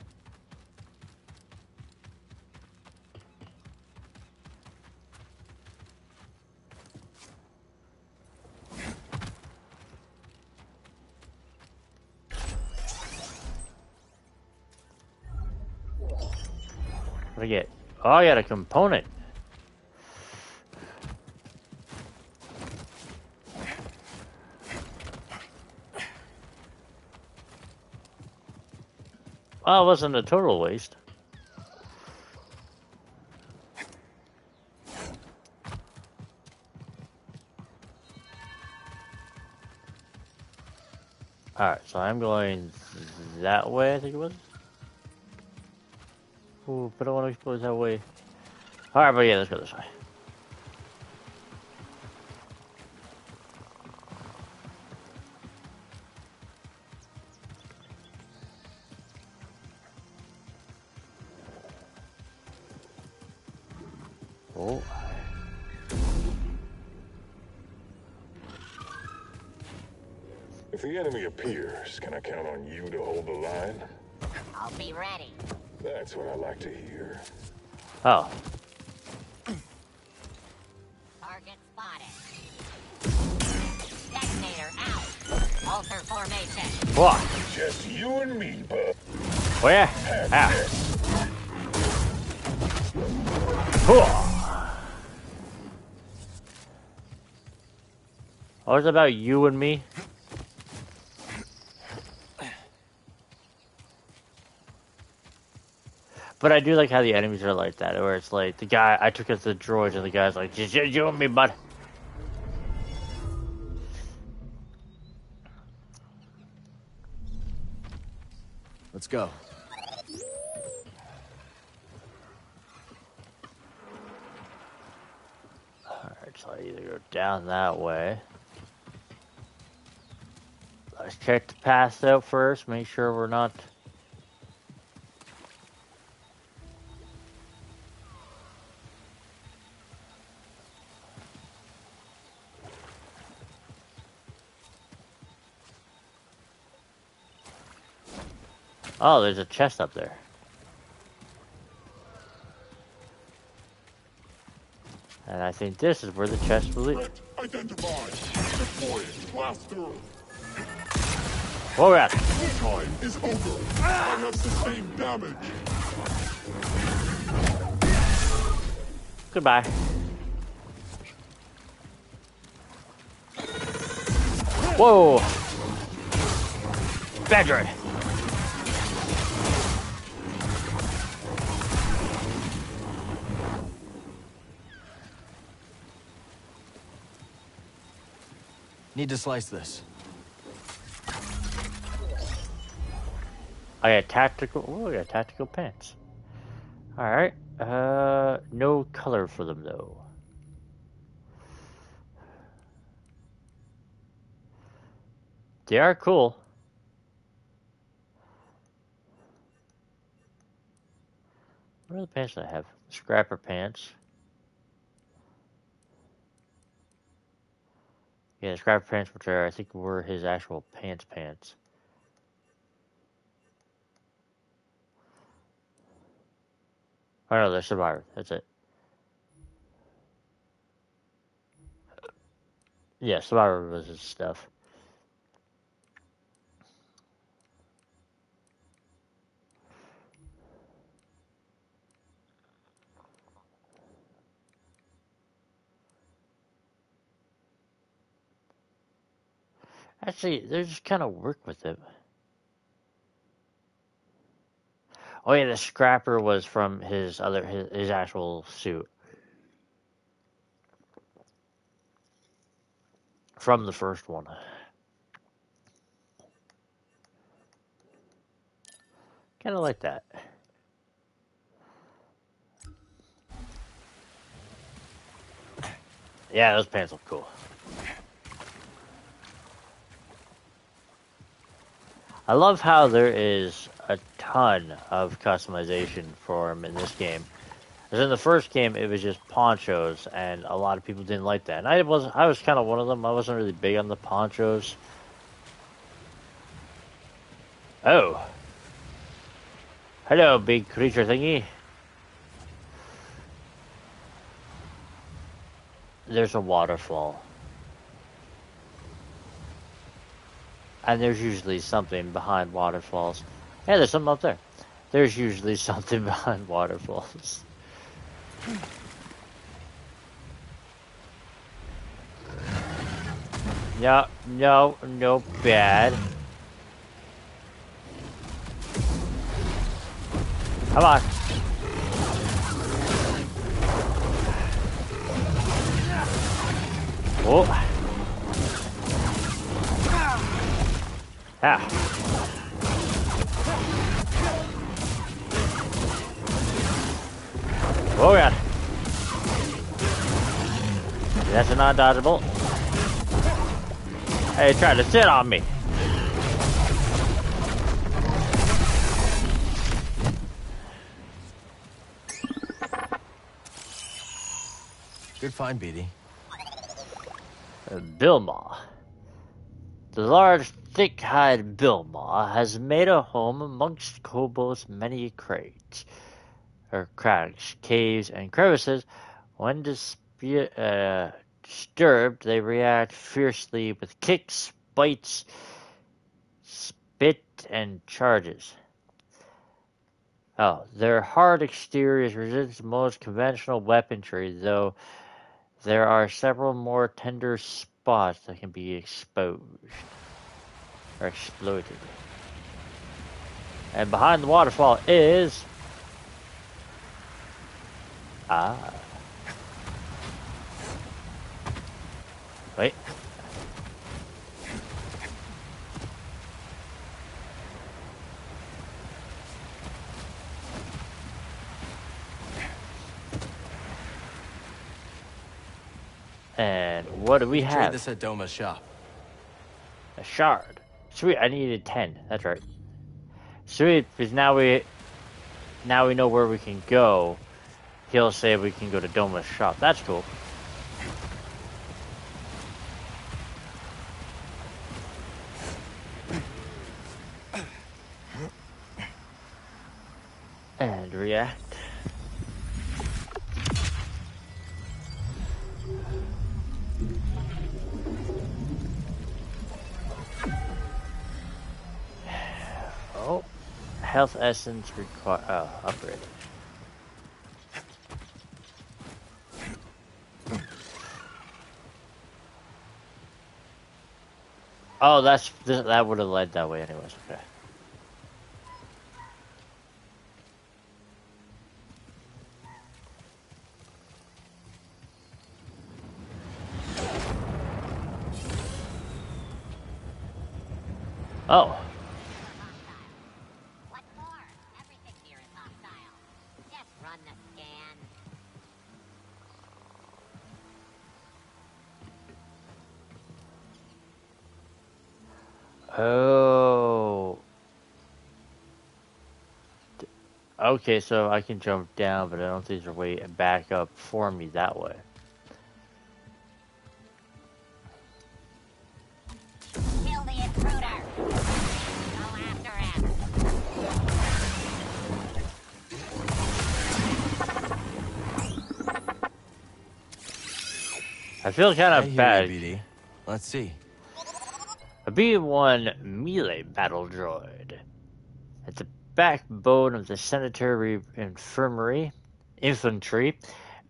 [SPEAKER 1] What do I get? Oh, I got a component. Well, it wasn't a total waste. Alright, so I'm going that way, I think it was. Ooh, but I want to explore that way. Alright, but yeah, let's go this way. Oh.
[SPEAKER 18] If the enemy appears, can I count on you to hold the line?
[SPEAKER 13] I'll be ready.
[SPEAKER 18] That's what I like to hear.
[SPEAKER 1] Oh.
[SPEAKER 13] Target spotted. Detonator out. Alter formation.
[SPEAKER 1] What?
[SPEAKER 18] Just you and me, bud.
[SPEAKER 1] Where? Ah. Hooah. Oh, it's about you and me? But I do like how the enemies are like that, where it's like the guy I took as the droids, and the guy's like, "Just you and me, bud."
[SPEAKER 2] Let's go.
[SPEAKER 1] Alright, so I either go down that way. Let's check the path out first, make sure we're not. Oh, there's a chest up there. And I think this is where the chest will lead.
[SPEAKER 18] Identified. Deployed. Blaster.
[SPEAKER 1] Whoa, rat.
[SPEAKER 18] Time is over. I have sustained damage.
[SPEAKER 1] Goodbye. Whoa! Bad
[SPEAKER 2] Need to slice this.
[SPEAKER 1] I got tactical. Oh, I got tactical pants. All right. Uh, no color for them though. They are cool. What are the pants I have? Scrapper pants. Yeah, scrapper pants, which are I think were his actual pants pants. Oh no, they're survivor. That's it. Yeah, survivor was his stuff. Actually, they just kind of work with it. Oh yeah, the scrapper was from his other his, his actual suit. From the first one. Kind of like that. Yeah, those pants look cool. I love how there is a ton of customization for him in this game. As in the first game, it was just ponchos, and a lot of people didn't like that. And I was I was kind of one of them. I wasn't really big on the ponchos. Oh, hello, big creature thingy. There's a waterfall. And there's usually something behind waterfalls. Yeah, there's something up there. There's usually (laughs) something behind waterfalls. No, no, no bad. Come on. Oh. Ah. Oh god. That's a non-dodgeable. Hey, try to sit on me.
[SPEAKER 2] Good find, BD.
[SPEAKER 1] Bilemaw. The large, thick-hide Bilemaw has made a home amongst Koboh's many cracks, caves, and crevices. When uh, disturbed, they react fiercely with kicks, bites, spit, and charges. Oh, their hard exteriors resist most conventional weaponry, though there are several more tender spots that can be exposed or exploited. And behind the waterfall is ah. Wait. And what do we
[SPEAKER 2] Trade
[SPEAKER 1] have?
[SPEAKER 2] this at Doma's shop.
[SPEAKER 1] A shard. Sweet, I needed ten. That's right. Sweet, because now we now we know where we can go. He'll say we can go to Doma's shop. That's cool. And react. Health essence require uh, oh, upgraded. Oh, that's th- that would have led that way, anyways. Okay. Oh. Okay, so I can jump down, but I don't think there's a way back up for me that way.
[SPEAKER 19] Kill the intruder. Go after him.
[SPEAKER 1] I feel kind of
[SPEAKER 2] hear you,
[SPEAKER 1] bad.
[SPEAKER 2] BD. Let's see.
[SPEAKER 1] A B1 melee battle droid. Backbone of the Sanitary Infirmary Infantry,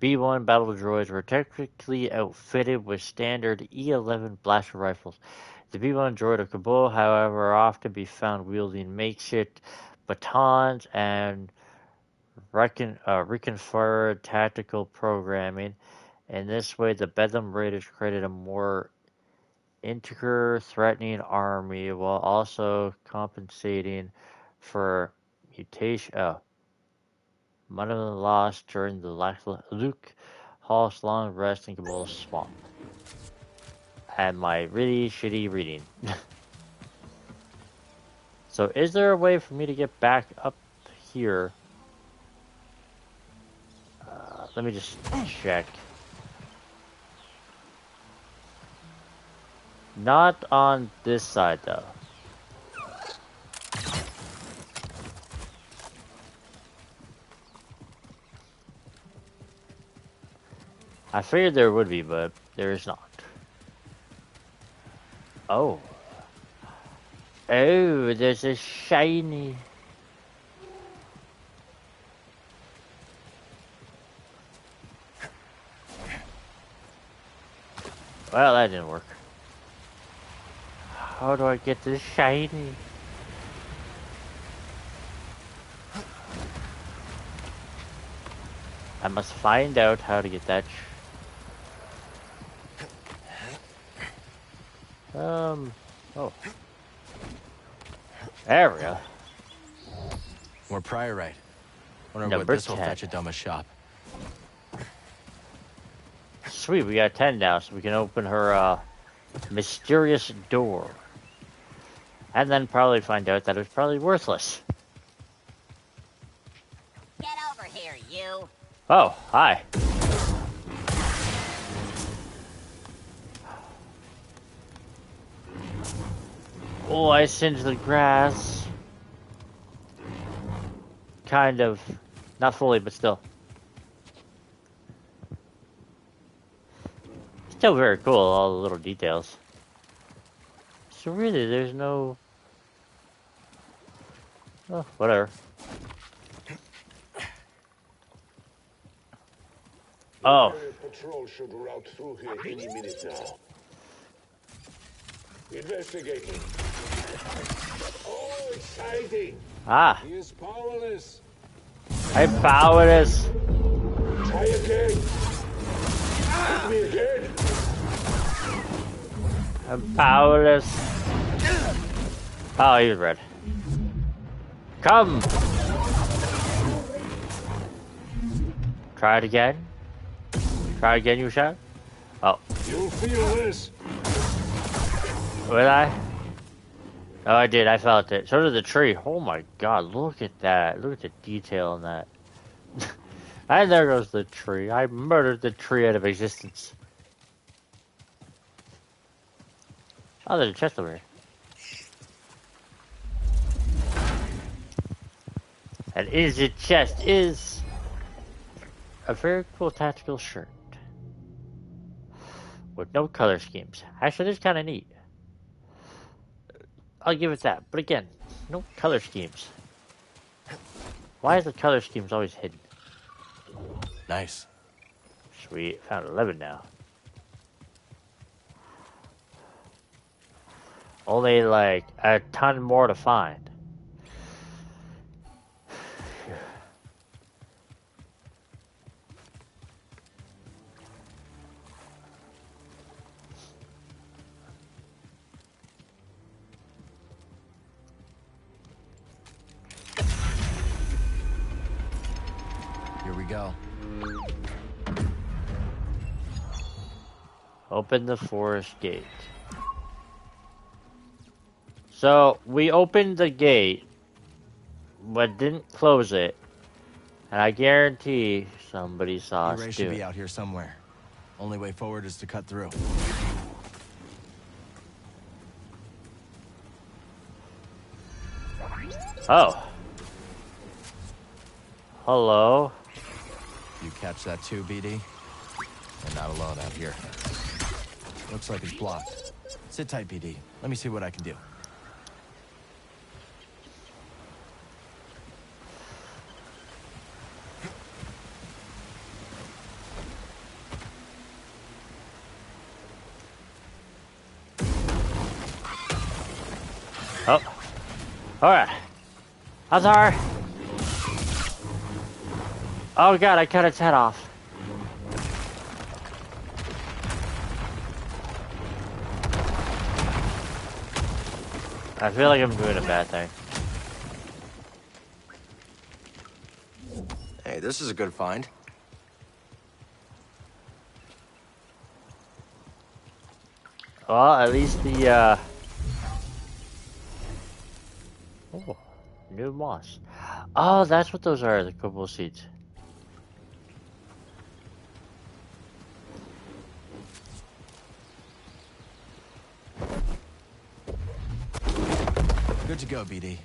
[SPEAKER 1] B1 battle droids were technically outfitted with standard E11 blaster rifles. The B1 droid of Koboh, however, often be found wielding makeshift batons and recon, uh, reconfigured tactical programming. In this way, the Bedlam Raiders created a more integral, threatening army while also compensating for mutation. Oh, money lost during the Luke Hall's long rest in Koboh swamp. And my really shitty reading. (laughs) so, is there a way for me to get back up here? Uh, let me just check. Not on this side though. I figured there would be, but there is not. Oh. Oh, there's a shiny. Well, that didn't work. How do I get this shiny? I must find out how to get that Um. Oh. There we go.
[SPEAKER 2] More priorite. Wonder
[SPEAKER 1] Number
[SPEAKER 2] what this will fetch at Doma shop.
[SPEAKER 1] Sweet, we got 10 now, so we can open her uh, mysterious door. And then probably find out that it was probably worthless.
[SPEAKER 19] Get over here, you.
[SPEAKER 1] Oh, hi. Oh, I singed the grass. Kind of. Not fully, but still. Still very cool, all the little details. So really, there's no... Oh, whatever. Oh.
[SPEAKER 18] Patrol should route through here any minute now. Investigating. Oh, exciting!
[SPEAKER 1] Ah.
[SPEAKER 18] He is powerless.
[SPEAKER 1] I'm powerless.
[SPEAKER 18] Try again. Hit me again.
[SPEAKER 1] I'm powerless. Oh, he was red. Come! Try it again. Try again, you shot. Oh,
[SPEAKER 18] You'll feel this.
[SPEAKER 1] Would I? Oh, I did. I felt it. So did the tree. Oh my god, look at that. Look at the detail in that. (laughs) and there goes the tree. I murdered the tree out of existence. Oh, there's a chest over here. And in the chest is a very cool tactical shirt with no color schemes. Actually, this is kind of neat. I'll give it that. But again, no color schemes. Why is the color schemes always hidden?
[SPEAKER 2] Nice.
[SPEAKER 1] Sweet. Found 11 now. Only like a ton more to find. Open the forest gate. So we opened the gate, but didn't close it. And I guarantee somebody saw us
[SPEAKER 2] Ray
[SPEAKER 1] do
[SPEAKER 2] should
[SPEAKER 1] it.
[SPEAKER 2] be out here somewhere. Only way forward is to cut through.
[SPEAKER 1] Oh. Hello.
[SPEAKER 2] You catch that too, BD? You're not alone out here. Looks like it's blocked. Sit tight, BD. Let me see what I can do.
[SPEAKER 1] Oh. Alright. Sorry. Oh god, I cut its head off. I feel like I'm doing a bad thing.
[SPEAKER 2] Hey, this is a good find.
[SPEAKER 1] Well, at least the, uh... Oh, new moss. Oh, that's what those are, the cobalt seeds.
[SPEAKER 2] Go, BD.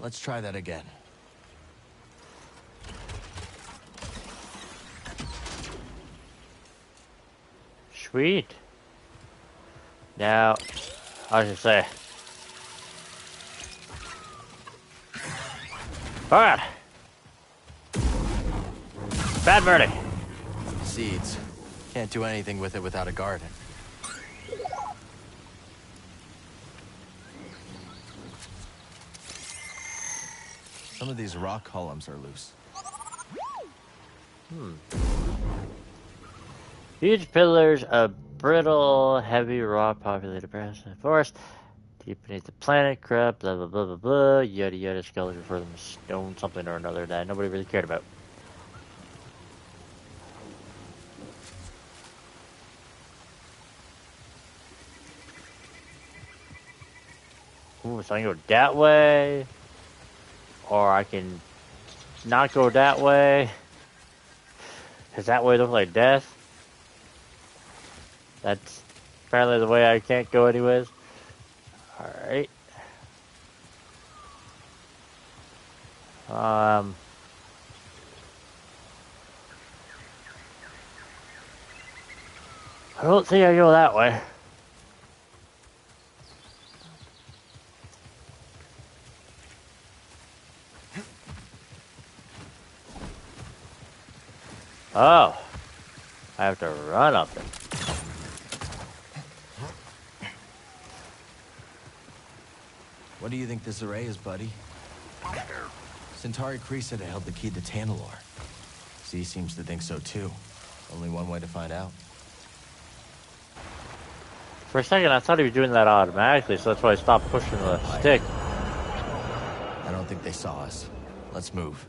[SPEAKER 2] Let's try that again.
[SPEAKER 1] Sweet. Now, I should say. Alright. Bad birdie.
[SPEAKER 2] Seeds. Can't do anything with it without a garden. Some of these rock columns are loose.
[SPEAKER 1] Hmm. Huge pillars of brittle, heavy rock populated grass and forest. Deep beneath the planet, crap, blah blah blah blah blah, yada yada, skeleton for them stone something or another that nobody really cared about. Ooh, so I can go that way. Or I can not go that way. Because that way looks like death. That's apparently the way I can't go anyways. Alright. Um... I don't think I go that way. Oh. I have to run up it.
[SPEAKER 2] What do you think this array is, buddy? Santari Khri said it held the key to Tanalorr. Z seems to think so too. Only one way to find out.
[SPEAKER 1] For a second, I thought he was doing that automatically, so that's why I stopped pushing the stick.
[SPEAKER 2] I don't think they saw us. Let's move.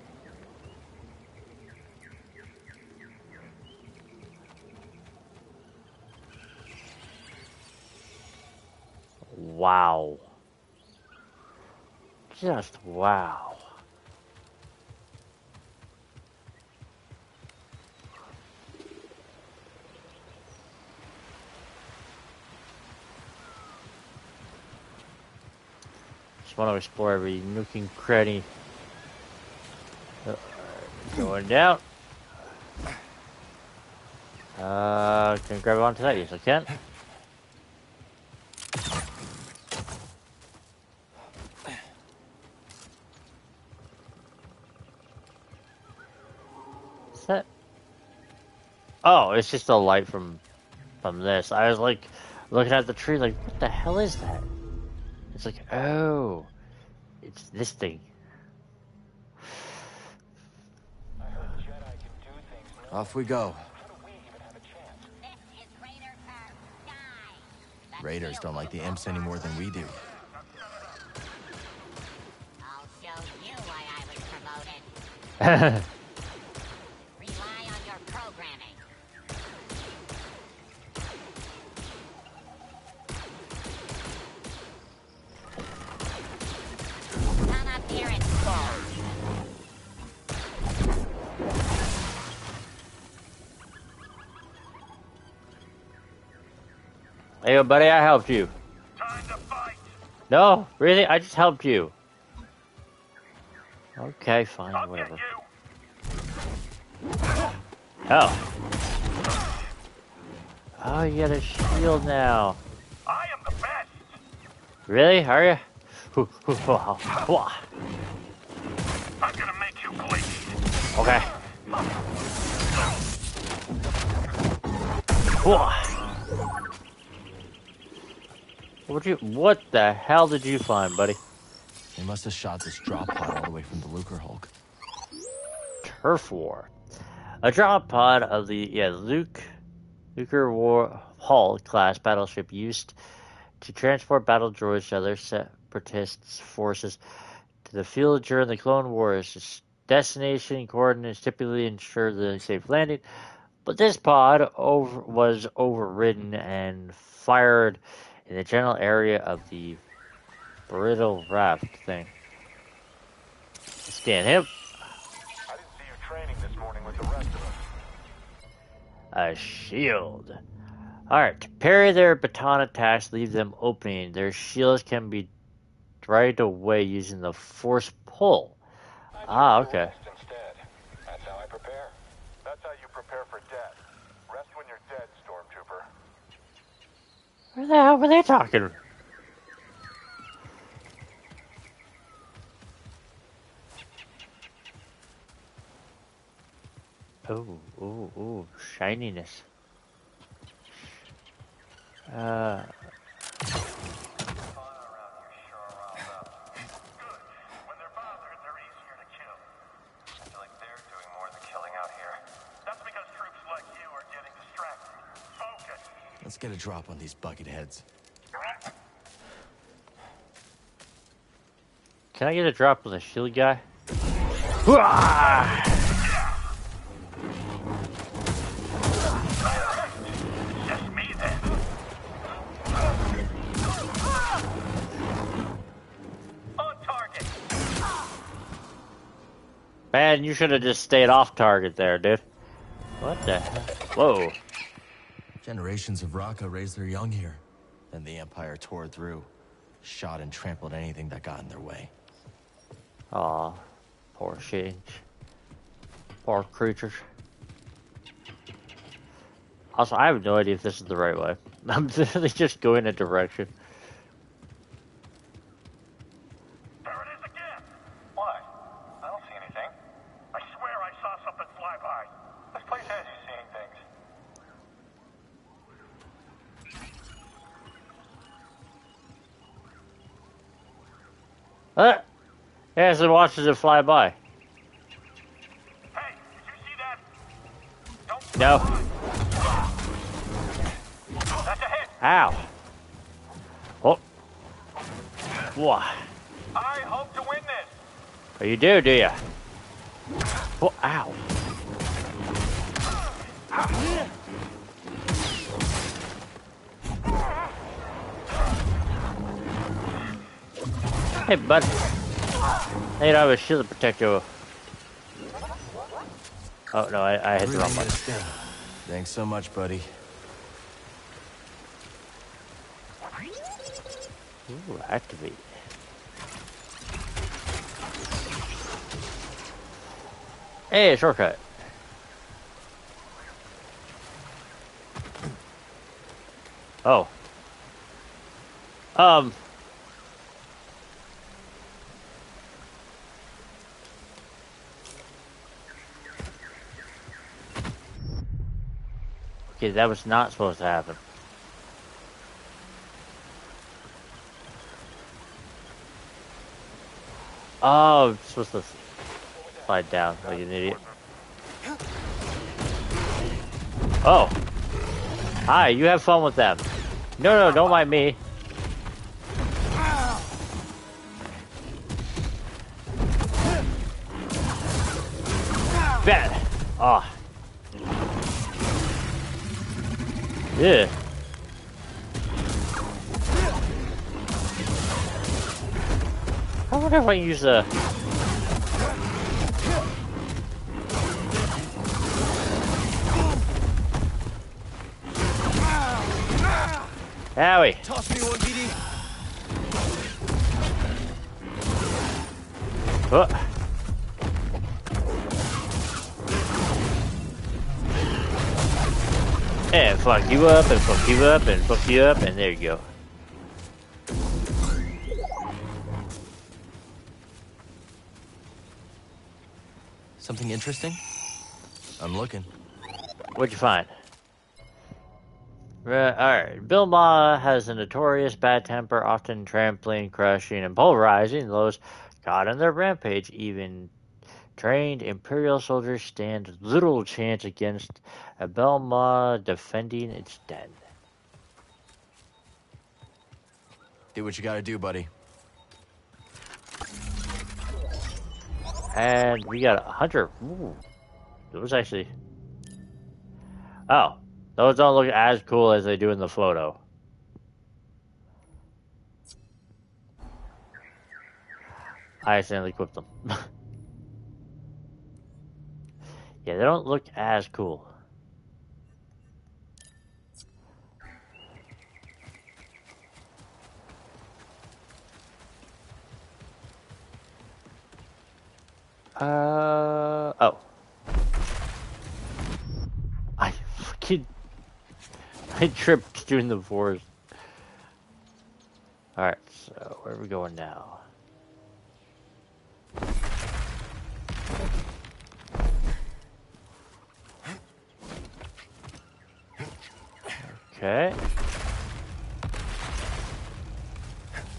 [SPEAKER 1] Wow. Just wow. Just want to explore every nook and cranny. Uh, going down. Uh, can I grab onto that? Yes, I can. Oh, it's just a light from from this. I was like looking at the tree, like, what the hell is that? It's like, oh, it's this thing.
[SPEAKER 2] Off we go. Raiders don't like the imps any more than we do.
[SPEAKER 19] I'll show you why I was (laughs) promoted.
[SPEAKER 1] Hey, buddy, I helped you. No, really? I just helped you. Okay, fine, whatever. Oh. Oh, you got a shield now.
[SPEAKER 20] I am the best.
[SPEAKER 1] Really? Are you? (laughs)
[SPEAKER 20] I'm gonna make you bleed.
[SPEAKER 1] Okay. Whoa. What you? What the hell did you find, buddy?
[SPEAKER 2] They must have shot this drop pod all the way from the Lucrehulk.
[SPEAKER 1] Turf War. A drop pod of the yeah Luke Lucre War Hull class battleship used to transport battle droids to other separatists forces to the field during the Clone Wars. Its destination coordinates typically ensure the safe landing, but this pod over, was overridden and fired in the general area of the brittle raft thing. Scan him.
[SPEAKER 20] I didn't see you training this morning with the rest of us.
[SPEAKER 1] A shield. Alright, to parry their baton attacks, leave them opening. Their shields can be dragged away using the force pull. Ah, okay.
[SPEAKER 20] Instead, that's how I prepare. That's how you prepare for death. Rest when you're dead, Stormtrooper.
[SPEAKER 1] Where the hell were they talking? Oh, oh, oh, shininess. Uh,
[SPEAKER 2] Let's get a drop on these bucket heads.
[SPEAKER 1] Can I get a drop on the shield guy?
[SPEAKER 20] Just me then. On target.
[SPEAKER 1] Man, you should have just stayed off target there, dude. What the hell? Whoa.
[SPEAKER 2] Generations of Raka raised their young here. Then the Empire tore through, shot and trampled anything that got in their way.
[SPEAKER 1] Aw, poor shit. Poor creatures. Also, I have no idea if this is the right way. (laughs) I'm literally just going a direction.
[SPEAKER 20] There it is again. What? I don't see anything. I swear I saw something fly by. This place has you seeing things.
[SPEAKER 1] Uh, so watches it fly by. No. Ow. Oh. Whoa.
[SPEAKER 20] I hope to win this.
[SPEAKER 1] Oh, you do, do you? Oh, ow. Hey, bud. Hey, I have a shield protector. Oh, no, I, I hit the wrong button.
[SPEAKER 2] Thanks so much, buddy.
[SPEAKER 1] Ooh, activate. Hey, shortcut. Oh. Um. That was not supposed to happen. Oh, I'm supposed to slide down like an idiot. Oh. Hi, you have fun with them. No, no, don't mind me. Yeah. I wonder if I can use uh, a. Howie.
[SPEAKER 2] Toss me one, BD.
[SPEAKER 1] Oh. Fuck you up, and fuck you up, and fuck you up, and there you go.
[SPEAKER 2] Something interesting? I'm looking.
[SPEAKER 1] What'd you find? Right, alright. Bilemaw has a notorious bad temper, often trampling, crushing, and pulverizing those caught in their rampage. Even trained Imperial soldiers stand little chance against a Bilemaw defending its den.
[SPEAKER 2] Do what you gotta do, buddy.
[SPEAKER 1] And we got a hunter. Ooh, was actually. Oh, those don't look as cool as they do in the photo. I accidentally equipped them. (laughs) yeah, they don't look as cool. Uh oh. I fucking I tripped during the forest. Alright, so where are we going now? Okay.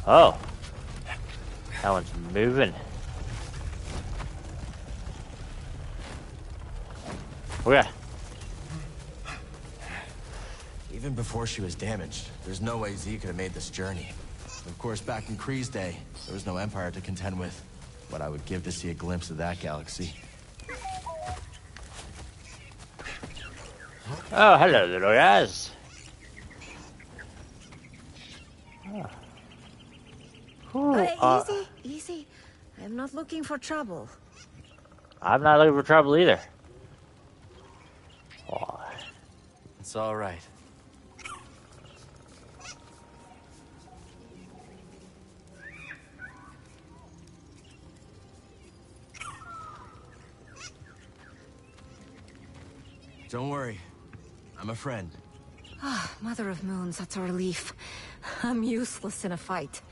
[SPEAKER 1] Oh. That one's moving. Okay.
[SPEAKER 2] Even before she was damaged, there's no way Z could have made this journey. Of course, back in Khri's day, there was no Empire to contend with. But I would give to see a glimpse of that galaxy.
[SPEAKER 1] Oh, hello, little guys. Ooh,
[SPEAKER 14] Uh,
[SPEAKER 1] uh,
[SPEAKER 14] easy, easy. I'm not looking for trouble.
[SPEAKER 1] I'm not looking for trouble either.
[SPEAKER 2] It's all right. Don't worry. I'm a friend.
[SPEAKER 14] Ah, Mother of Moons, that's a relief. I'm useless in a fight.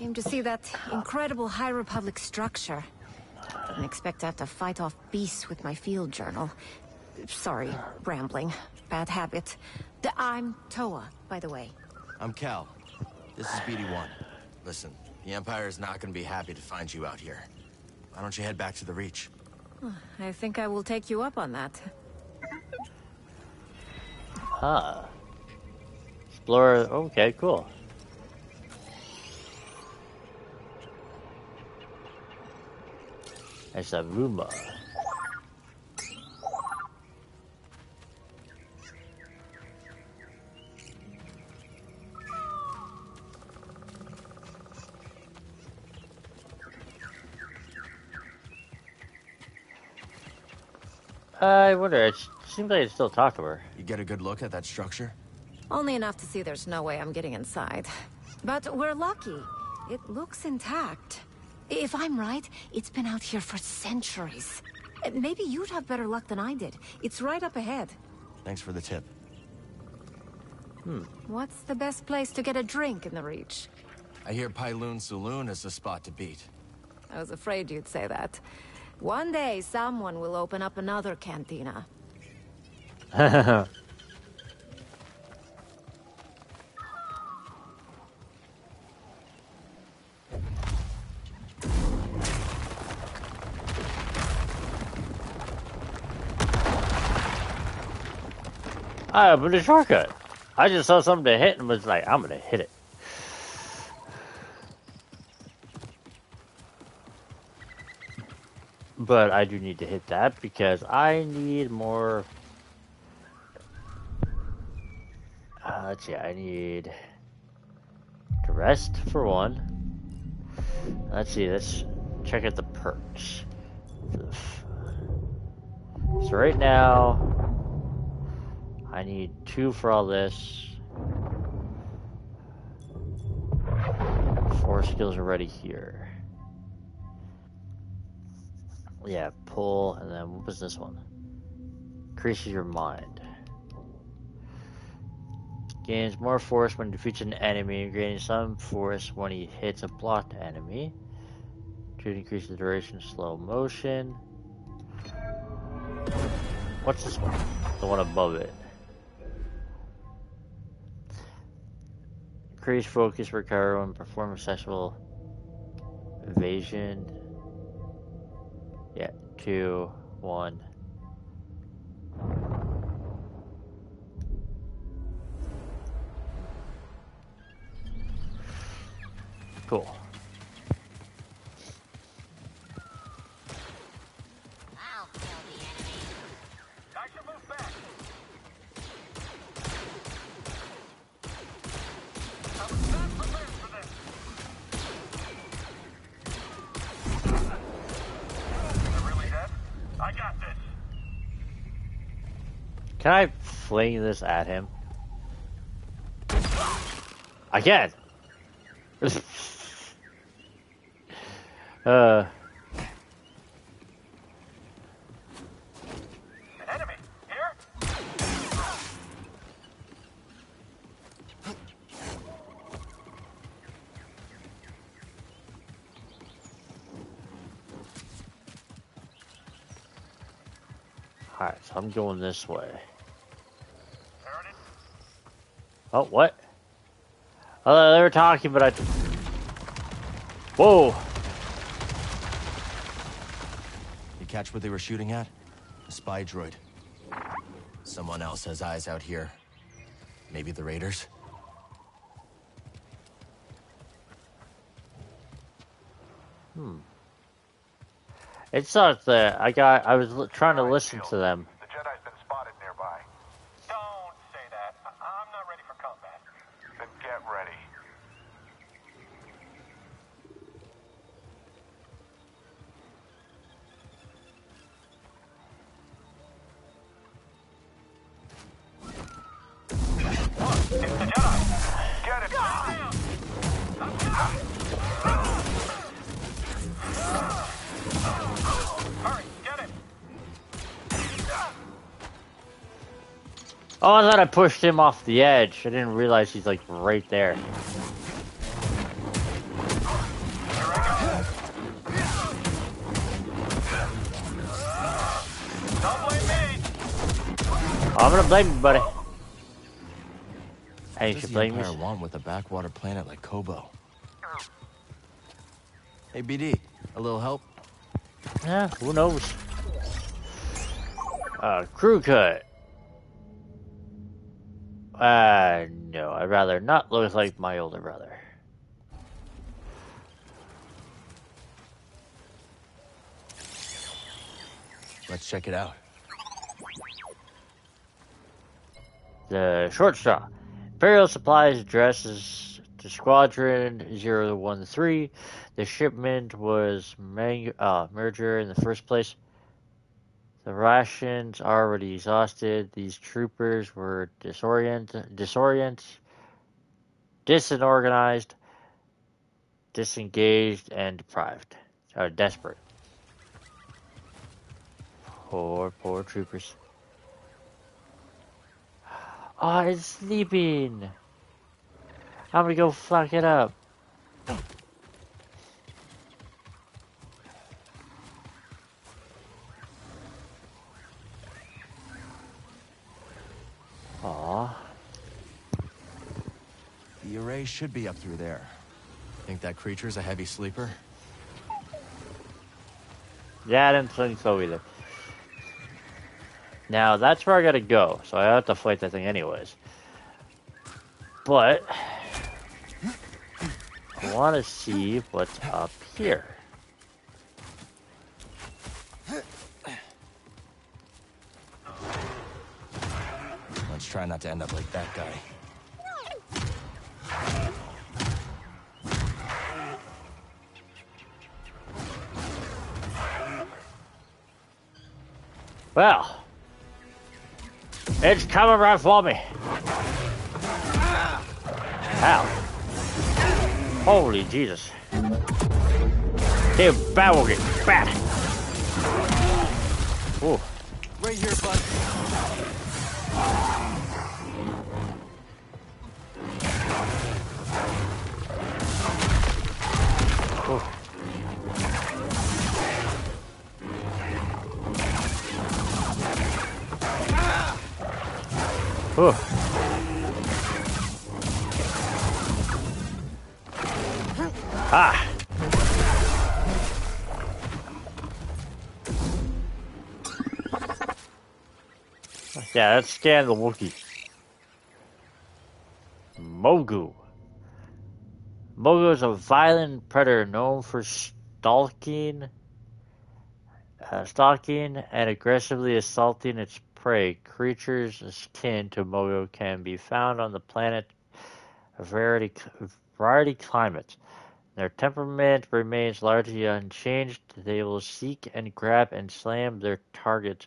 [SPEAKER 14] Came to see that incredible High Republic structure. Didn't expect to have to fight off beasts with my field journal. Sorry, rambling. Bad habit. D- I'm Toa, by the way.
[SPEAKER 2] I'm Cal. This is BD-1. Listen, the Empire is not going to be happy to find you out here. Why don't you head back to the Reach?
[SPEAKER 14] I think I will take you up on that. Ah.
[SPEAKER 1] Huh. Explorer. Okay, cool. It's a rumor. I wonder. It seems like I still talk to her.
[SPEAKER 2] You get a good look at that structure?
[SPEAKER 14] Only enough to see there's no way I'm getting inside. But we're lucky. It looks intact. If I'm right, it's been out here for centuries. Uh, Maybe you'd have better luck than I did. It's right up ahead.
[SPEAKER 2] Thanks for the tip.
[SPEAKER 1] Hmm.
[SPEAKER 14] What's the best place to get a drink in the Reach?
[SPEAKER 2] I hear Pyloon Saloon is the spot to beat.
[SPEAKER 14] I was afraid you'd say that. One day, someone will open up another cantina. (laughs)
[SPEAKER 1] I opened a shortcut. I just saw something to hit and was like, I'm gonna hit it. But I do need to hit that because I need more. Uh, let's see, I need to rest for one. Let's see, let's check out the perks. So right now, I need two for all this. Four skills already here. Yeah, pull, and then what was this one? Increases your mind. Gains more force when defeats an enemy, gaining some force when he hits a blocked enemy. To increase the duration of slow motion. What's this one? The one above it. Increase focus, recover when performing sexual evasion. Yeah, two, one. Cool. Can I fling this at him? I can. (laughs) uh.
[SPEAKER 20] Enemy, here?
[SPEAKER 1] Alright, so I'm going this way. Oh, what? Oh, they were talking, but I. Whoa!
[SPEAKER 2] You catch what they were shooting at? A spy droid. Someone else has eyes out here. Maybe the raiders?
[SPEAKER 1] Hmm. It sucks that I got. I was trying to listen to them. Pushed him off the edge. I didn't realize he's like right there.
[SPEAKER 20] Don't blame me.
[SPEAKER 1] I'm gonna blame you, buddy. Hey, you should blame me.
[SPEAKER 2] Want with a backwater planet like Koboh? Hey, BD, a little help?
[SPEAKER 1] Yeah, who knows? Uh, crew cut. Uh, no, I'd rather not look like my older brother.
[SPEAKER 2] Let's check it out.
[SPEAKER 1] The short straw. Imperial supplies addresses to Squadron 013. The shipment was uh, merger in the first place. The rations already exhausted. These troopers were disorient, disorient, disorganized, disengaged, and deprived. Or desperate. Poor, poor troopers. Oh, it's sleeping. I'm gonna go fuck it up.
[SPEAKER 2] Should be up through there. Think that creature's a heavy sleeper?
[SPEAKER 1] Yeah, I didn't think so either. Now, that's where I gotta go, so I have to fight that thing anyways. But, I wanna see what's up here.
[SPEAKER 2] Let's try not to end up like that guy.
[SPEAKER 1] Well, it's coming right for me. Ow. Holy Jesus. Hey, will get fat. Ooh.
[SPEAKER 8] Right here, bud.
[SPEAKER 1] Ah. Yeah, let's scan the Wookiee. Mogu. Mogu is a violent predator known for stalking, uh, stalking and aggressively assaulting its prey. Creatures akin to Mogu can be found on the planet variety, variety climates. Their temperament remains largely unchanged. They will seek and grab and slam their targets,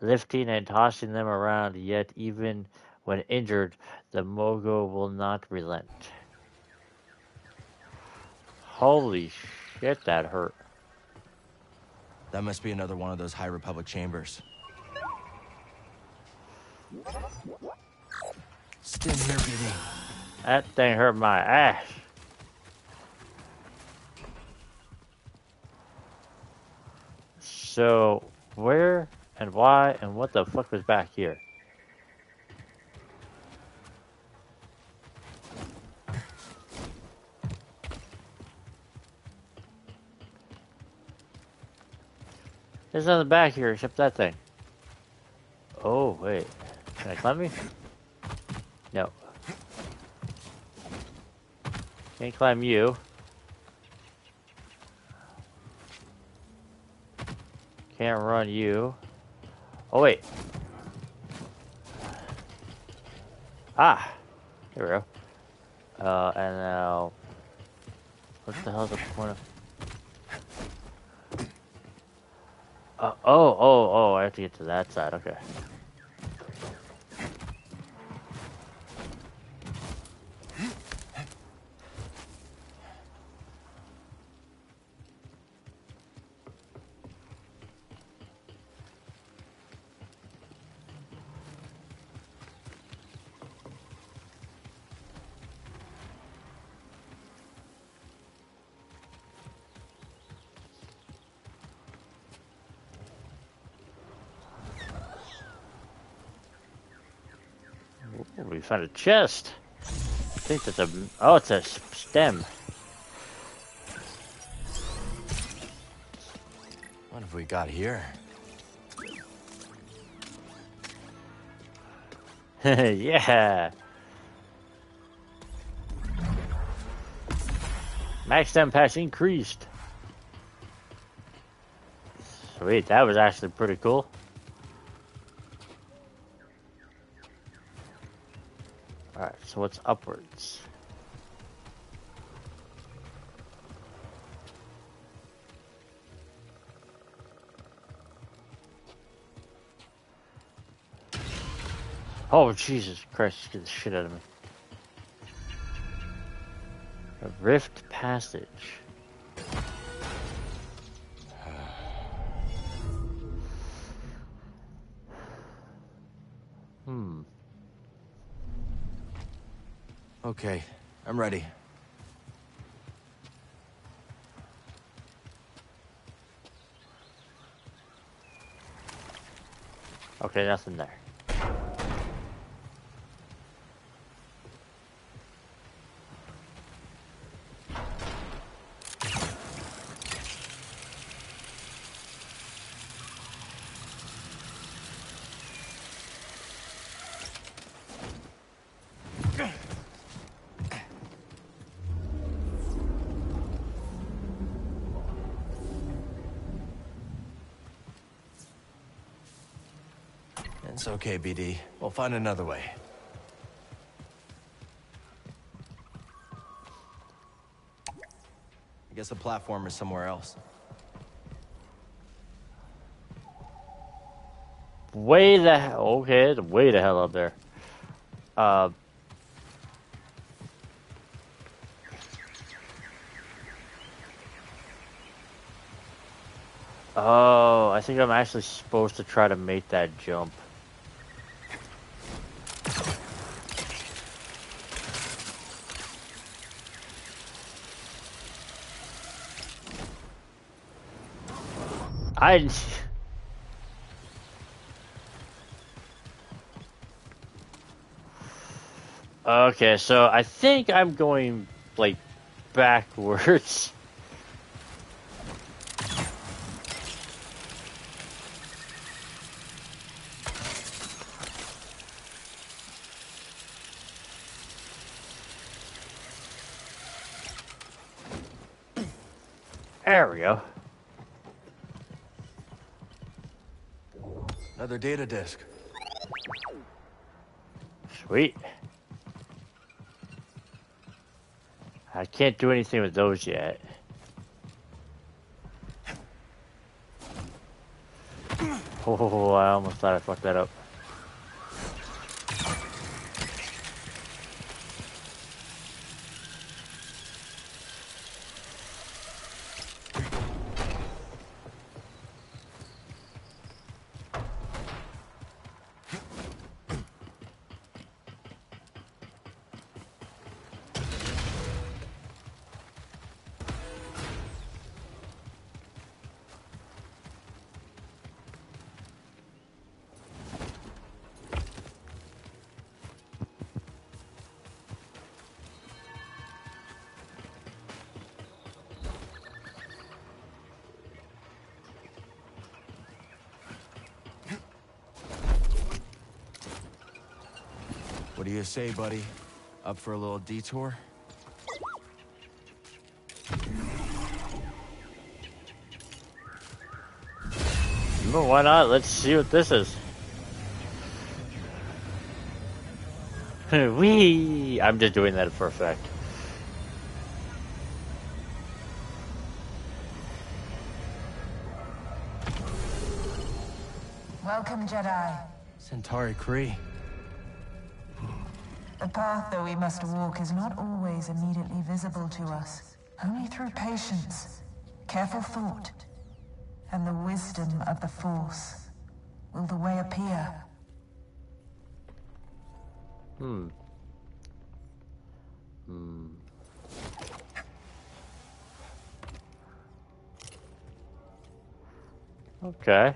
[SPEAKER 1] lifting and tossing them around, yet even when injured, the Mogo will not relent. Holy shit, that hurt.
[SPEAKER 2] That must be another one of those High Republic chambers. Stim here, BD.
[SPEAKER 1] That thing hurt my ass. So, where and why and what the fuck was back here? There's nothing back here except that thing. Oh, wait. Can I climb me? No. Can't climb you. Can't run you. Oh, wait. Ah! Here we go. Uh, and now... What the hell's the point of... Uh, oh, oh, oh, I have to get to that side, okay. Found a chest. I think that's a... Oh, it's a stim.
[SPEAKER 2] What have we got here? (laughs)
[SPEAKER 1] yeah. Max stim pass increased. Sweet, that was actually pretty cool. Alright, what's upwards? Oh, Jesus Christ, get the shit out of me. A rift passage.
[SPEAKER 2] Okay, I'm ready.
[SPEAKER 1] Okay, nothing there.
[SPEAKER 2] It's okay, BD. We'll find another way. I guess the platform is somewhere else.
[SPEAKER 1] Way the hell, okay, way the hell up there. Uh, oh, I think I'm actually supposed to try to make that jump. I. (laughs) Okay, so I think I'm going like backwards. There we go.
[SPEAKER 2] Another data disk.
[SPEAKER 1] Sweet. I can't do anything with those yet. Oh, I almost thought I fucked that up.
[SPEAKER 2] buddy? Up for a little detour?
[SPEAKER 1] Well, why not? Let's see what this is. (laughs) Wee! I'm just doing that for effect.
[SPEAKER 21] Welcome, Jedi.
[SPEAKER 2] Santari Khri.
[SPEAKER 21] The path that we must walk is not always immediately visible to us. Only through patience, careful thought, and the wisdom of the Force will the way appear.
[SPEAKER 1] Hmm. Hmm. Okay.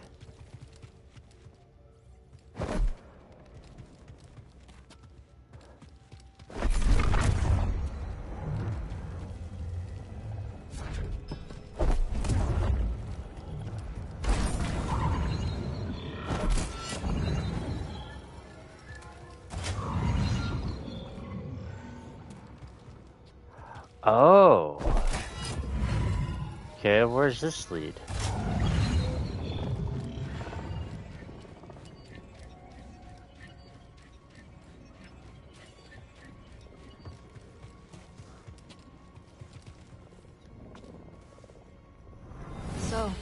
[SPEAKER 1] This lead?
[SPEAKER 22] So,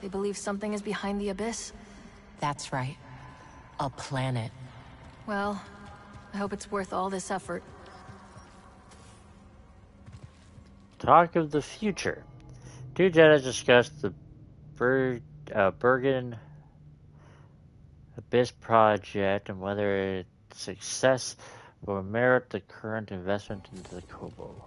[SPEAKER 22] they believe something is behind the abyss?
[SPEAKER 14] That's right. A planet.
[SPEAKER 22] Well, I hope it's worth all this effort.
[SPEAKER 1] Talk of the future. Two Jedi discussed the Ber- uh, Bergen Abyss project and whether its success will merit the current investment into the Koboh.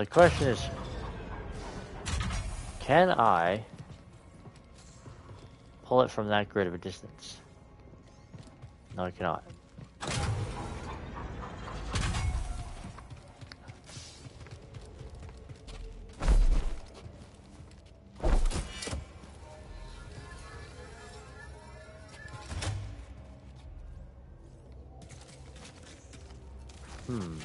[SPEAKER 1] Now the question is, can I pull it from that great of a distance? No, I cannot. Hmm.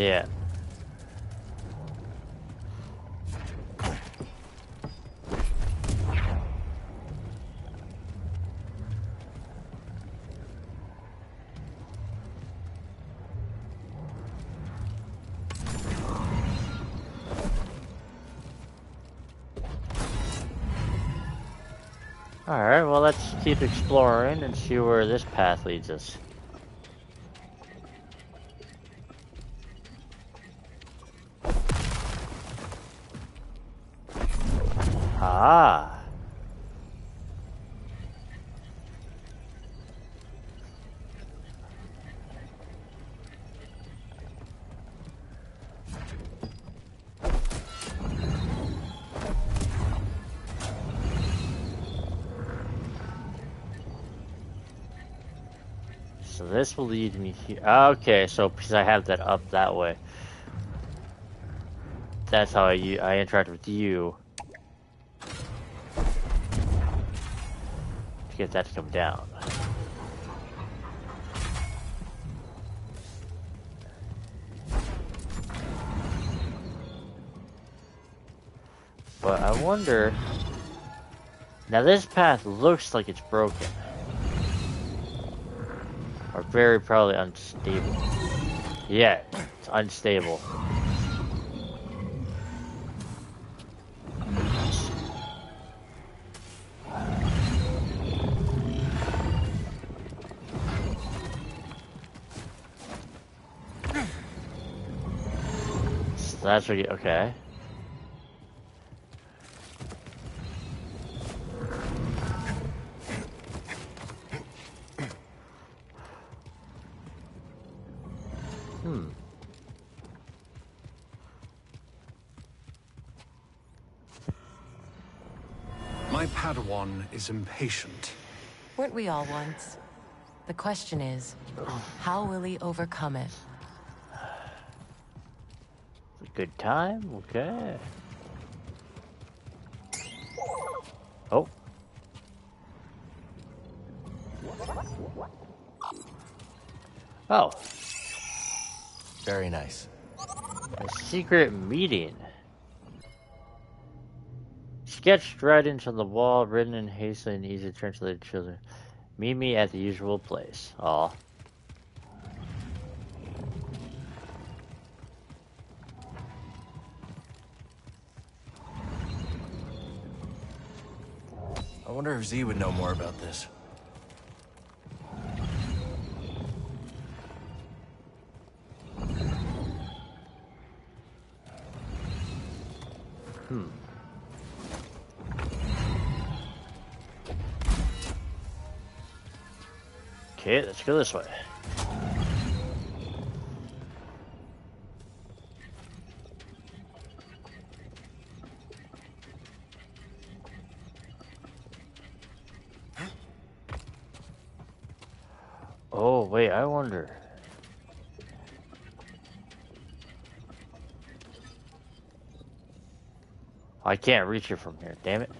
[SPEAKER 1] Yeah. Alright, well let's keep exploring and see where this path leads us. This will lead me here. Okay, so because I have that up that way. That's how I interact with you. To get that to come down. But I wonder... Now this path looks like it's broken. Very probably unstable. Yeah, it's unstable. That's what you, okay.
[SPEAKER 23] Is impatient.
[SPEAKER 24] Weren't we all once? The question is, how will he overcome it?
[SPEAKER 1] Good time? Okay. Oh. Oh.
[SPEAKER 2] Very nice.
[SPEAKER 1] A secret meeting. Sketched right into the wall, written in hastily and easy translated children. Meet me at the usual place. Aw.
[SPEAKER 2] I wonder if Z would know more about this.
[SPEAKER 1] Let's go this way. Oh, wait, I wonder. I can't reach it from here, damn it.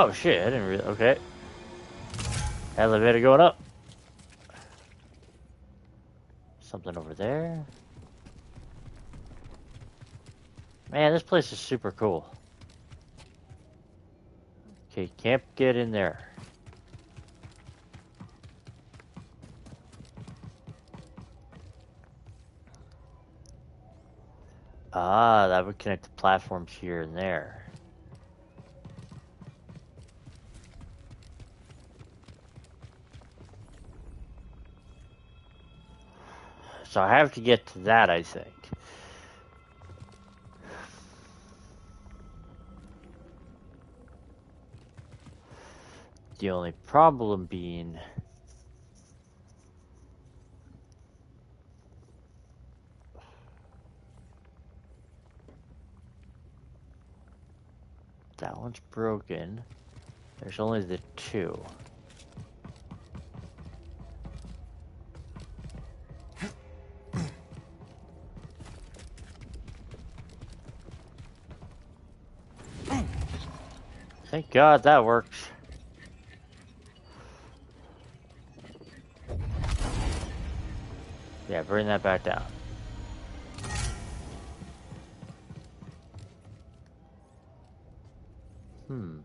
[SPEAKER 1] Oh shit, I didn't really, okay. Elevator going up. Something over there. Man, this place is super cool. Okay, can't get in there. Ah, that would connect the platforms here and there. So I have to get to that, I think. The only problem being... That one's broken. There's only the two. God that works. Yeah, bring that back down. Hmm.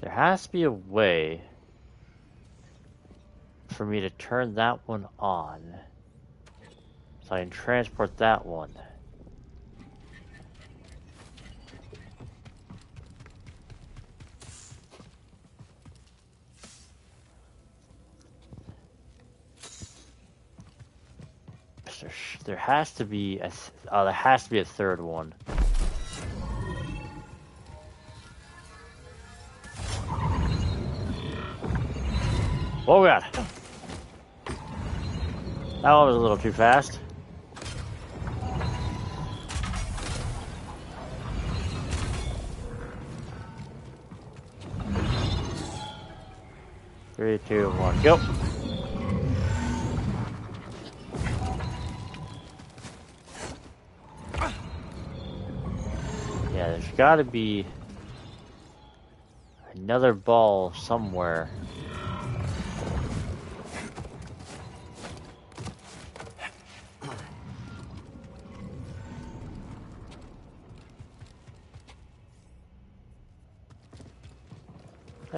[SPEAKER 1] There has to be a way for me to turn that one on. So I can transport that one. There, has to be a, oh, there has to be a third one. Oh god. That one was a little too fast. Three, two, one, go. Yeah, there's gotta be another ball somewhere.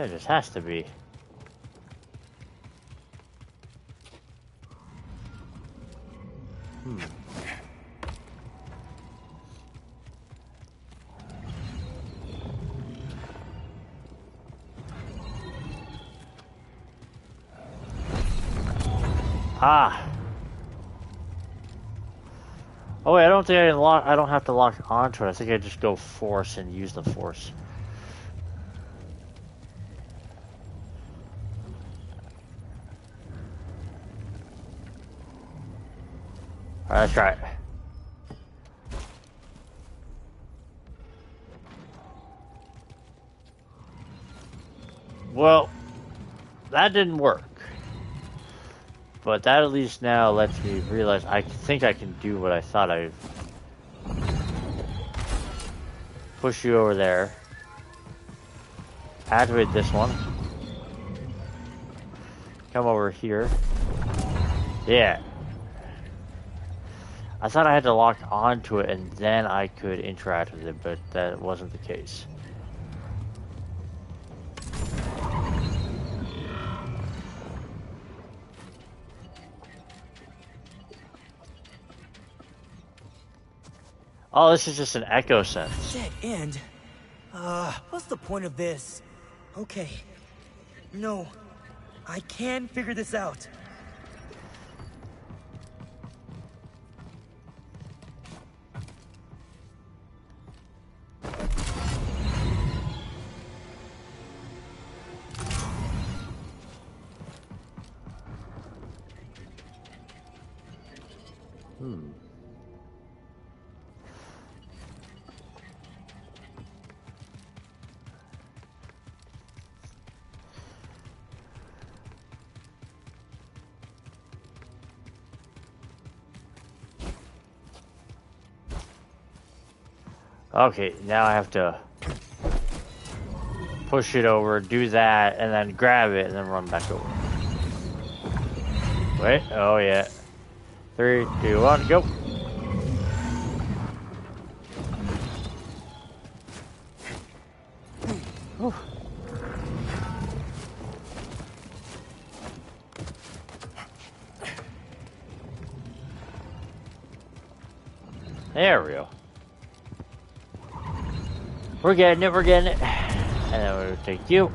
[SPEAKER 1] There just has to be. Hmm. Ah. Oh wait, I don't think I lock. I don't have to lock onto it. I think I just go force and use the force. Let's try it. Well, that didn't work. But that at least now lets me realize I think I can do what I thought I'd push you over there. Activate this one. Come over here. Yeah. I thought I had to lock onto it and then I could interact with it, but that wasn't the case. Oh, this is just an echo sense.
[SPEAKER 25] End? Uh, what's the point of this? Okay. No. I can figure this out.
[SPEAKER 1] Okay, now I have to push it over, do that, and then grab it, and then run back over. Wait, oh yeah. Three, two, one, go. Getting it, we're it. And then we'll take you.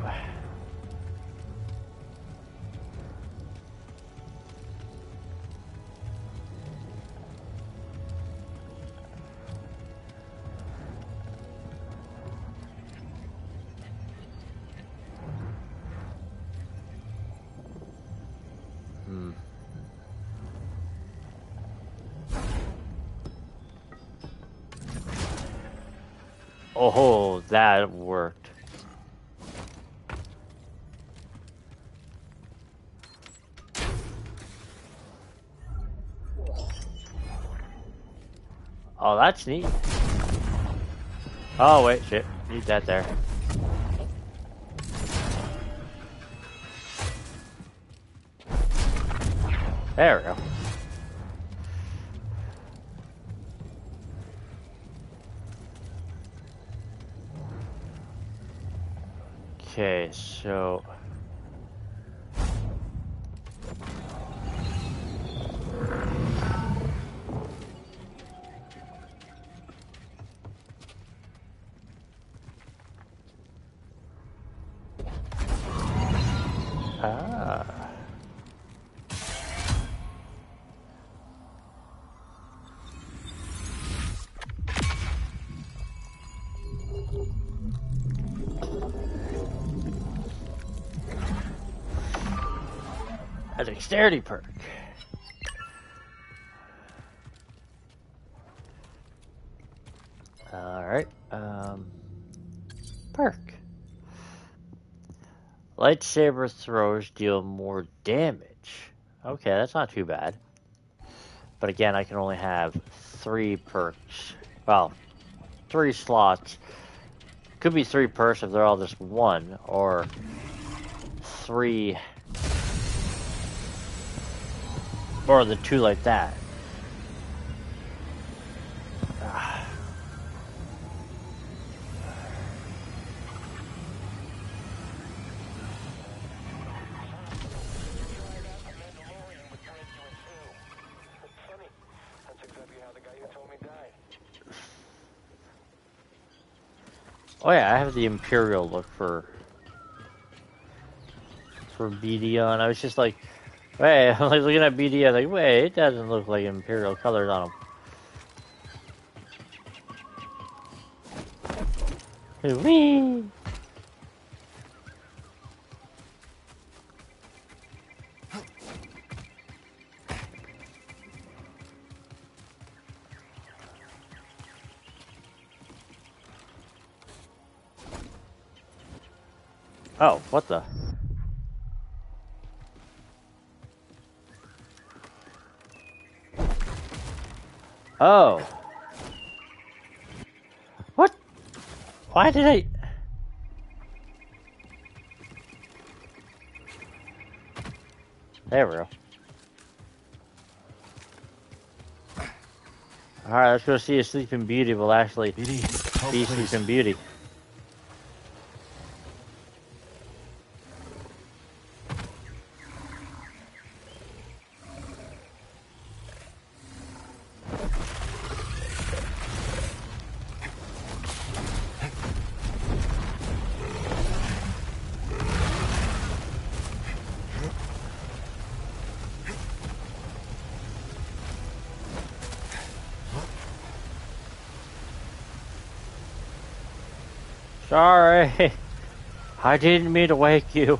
[SPEAKER 1] Neat. Oh, wait, shit. Need that there. There we go. Okay, so... Ah. A dexterity perk. Lightsaber throws deal more damage. Okay, that's not too bad. But again, I can only have three perks. Well, three slots. Could be three perks if they're all just one, or three or the two like that. Oh yeah, I have the Imperial look for for B D and I was just like, wait, I'm like looking at BD1, like, wait, it doesn't look like Imperial colors on him. Wee. Oh, what the? Oh. What? Why did I... There we go. Alright, let's go see if Sleeping Beauty will actually be Sleeping Beauty. Sorry. I didn't mean to wake you.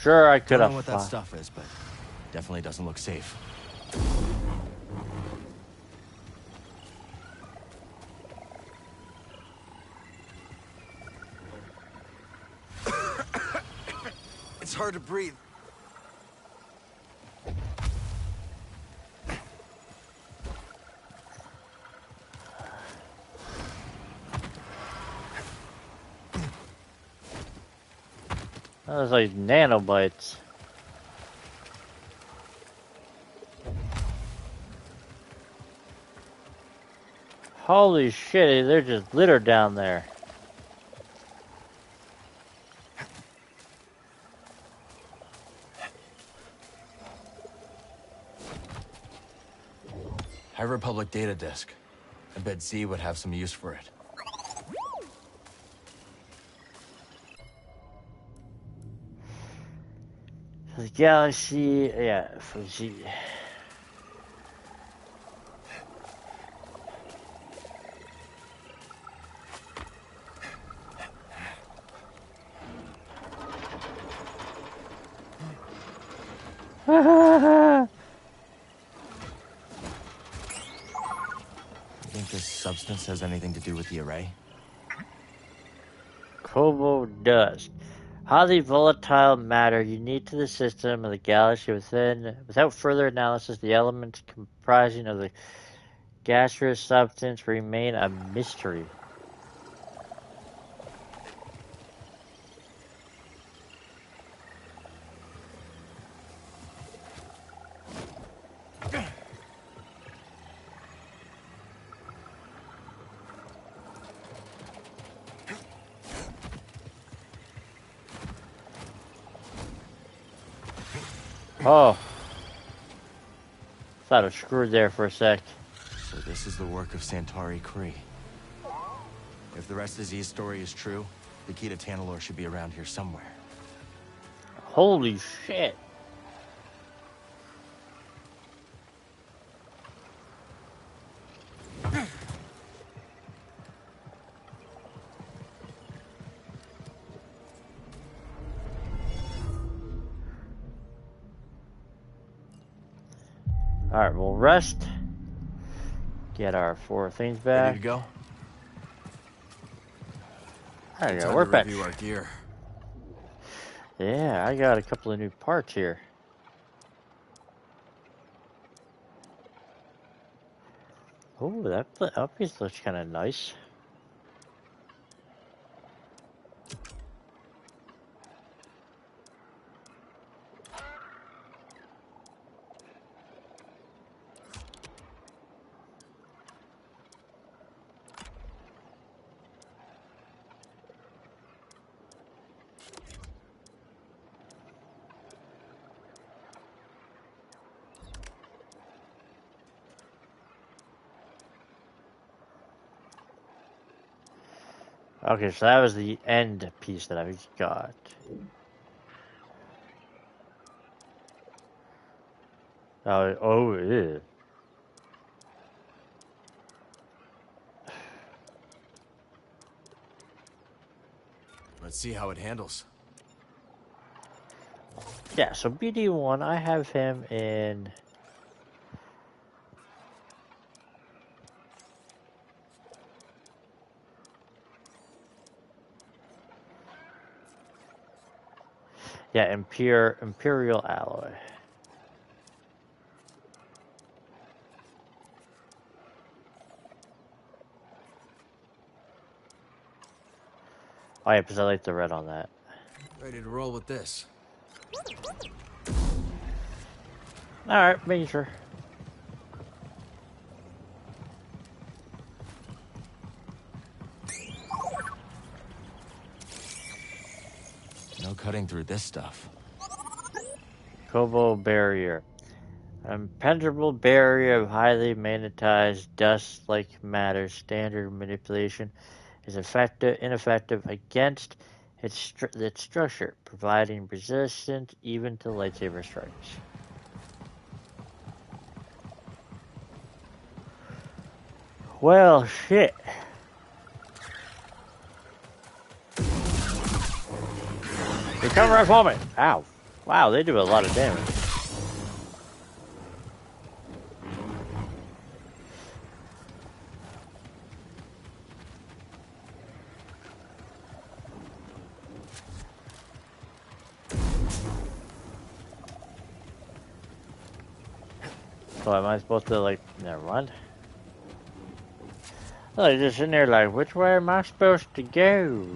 [SPEAKER 1] Sure, I could have.
[SPEAKER 2] I Don't know what that stuff is, but definitely doesn't look safe. (coughs)
[SPEAKER 26] It's hard to breathe.
[SPEAKER 1] Was like nanobites. Holy shit, they're just littered down there.
[SPEAKER 2] High Republic data disk. I bet Z would have some use for it.
[SPEAKER 1] Galaxy, yeah, for Z.
[SPEAKER 2] You think this substance has anything to do with the array?
[SPEAKER 1] Koboh dust. Highly volatile matter unique to the system of the galaxy within. Without further analysis, the elements comprising of the gaseous substance remain a mystery. Oh. I was screwed there for a sec.
[SPEAKER 2] So this is the work of Santari Khri. If the rest of Z's story is true, the key to Tanalorr should be around here somewhere.
[SPEAKER 1] Holy shit. Alright, we'll rest. Get our four things back.
[SPEAKER 2] Ready to go?
[SPEAKER 1] There you go, workbench.
[SPEAKER 2] review our gear.
[SPEAKER 1] Yeah, I got a couple of new parts here. Oh, that piece looks kind of nice. Okay, so that was the end piece that I got. Oh, oh, yeah.
[SPEAKER 2] Let's see how it handles.
[SPEAKER 1] Yeah, so BD1, I have him in. Yeah, Imperial Imperial Alloy. Oh yeah, because I like the red on that.
[SPEAKER 2] Ready to roll with this.
[SPEAKER 1] Alright, making sure.
[SPEAKER 2] Cutting through this stuff.
[SPEAKER 1] Koboh barrier. Impenetrable barrier of highly magnetized dust-like matter. Standard manipulation is effective, ineffective against its, stru- its structure, providing resistance even to lightsaber strikes. Well, shit. They come right for me. Ow. Wow, they do a lot of damage. So am I supposed to like never mind? They're just in there like, which way am I supposed to go?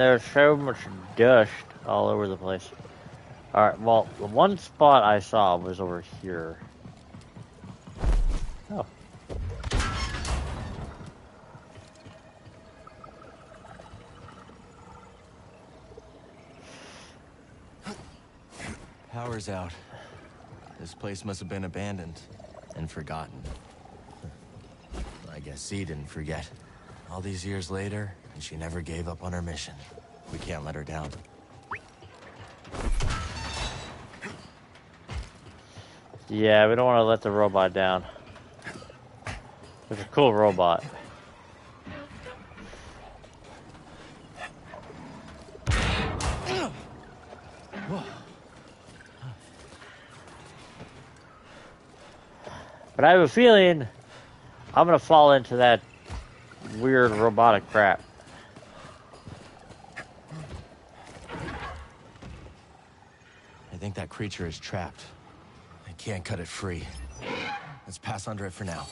[SPEAKER 1] There's so much dust all over the place. Alright, well, the one spot I saw was over here. Oh.
[SPEAKER 2] Power's out. This place must have been abandoned and forgotten. I guess he didn't forget. All these years later, and she never gave up on her mission. We can't let her down.
[SPEAKER 1] Yeah, we don't want to let the robot down. It's a cool robot. But I have a feeling I'm gonna fall into that weird robotic crap.
[SPEAKER 2] I think that creature is trapped. I can't cut it free. Let's pass under it for now.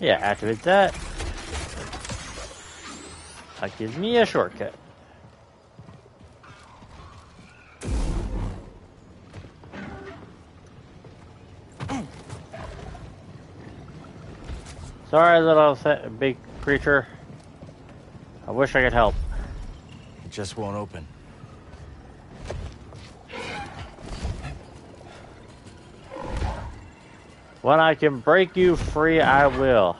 [SPEAKER 1] Yeah, activate that. That gives me a shortcut. Sorry, little big creature. I wish I could help.
[SPEAKER 2] It just won't open.
[SPEAKER 1] When I can break you free, I will.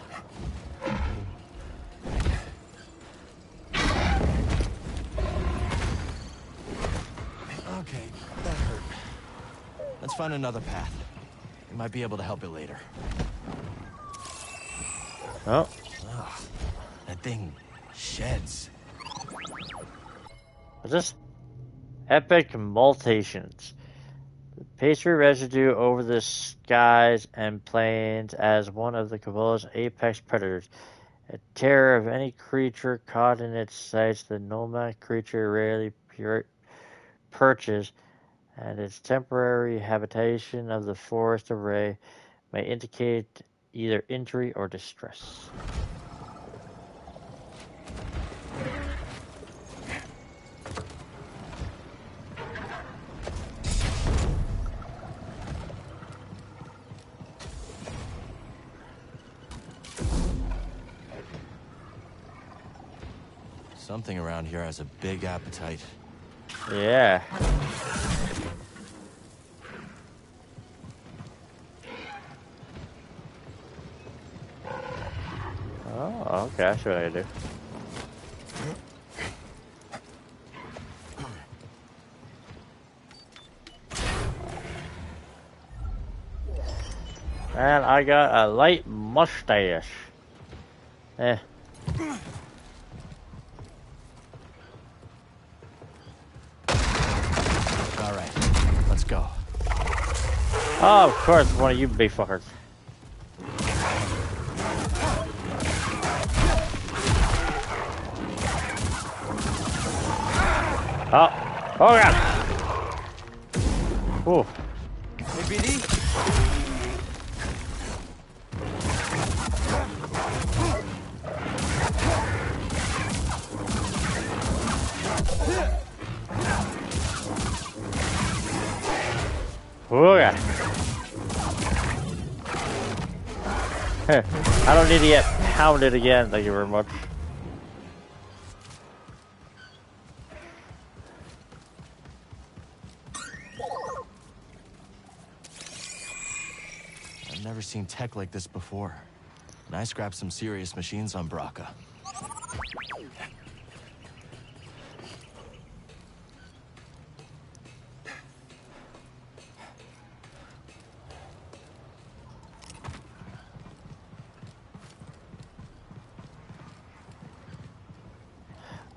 [SPEAKER 2] Okay, that hurt. Let's find another path. We might be able to help it later.
[SPEAKER 1] Oh.
[SPEAKER 2] Ah, Ugh, that thing sheds.
[SPEAKER 1] Is this epic mutations? Pastry residue over the skies and plains as one of the Cabala's apex predators. A terror of any creature caught in its sights, the nomad creature rarely pur- perches, and its temporary habitation of the forest array may indicate either injury or distress.
[SPEAKER 2] Something around here has a big appetite.
[SPEAKER 1] Yeah. Okay, I see what I do. And I got a light mustache. Eh.
[SPEAKER 2] All right, let's go.
[SPEAKER 1] Oh, of course, one of you big fuckers. Oh, oh god.
[SPEAKER 26] Hey, BD?
[SPEAKER 1] Oh god. I don't need to get pounded again, thank you very much.
[SPEAKER 2] I've never seen tech like this before. And I scrapped some serious machines on Bracca.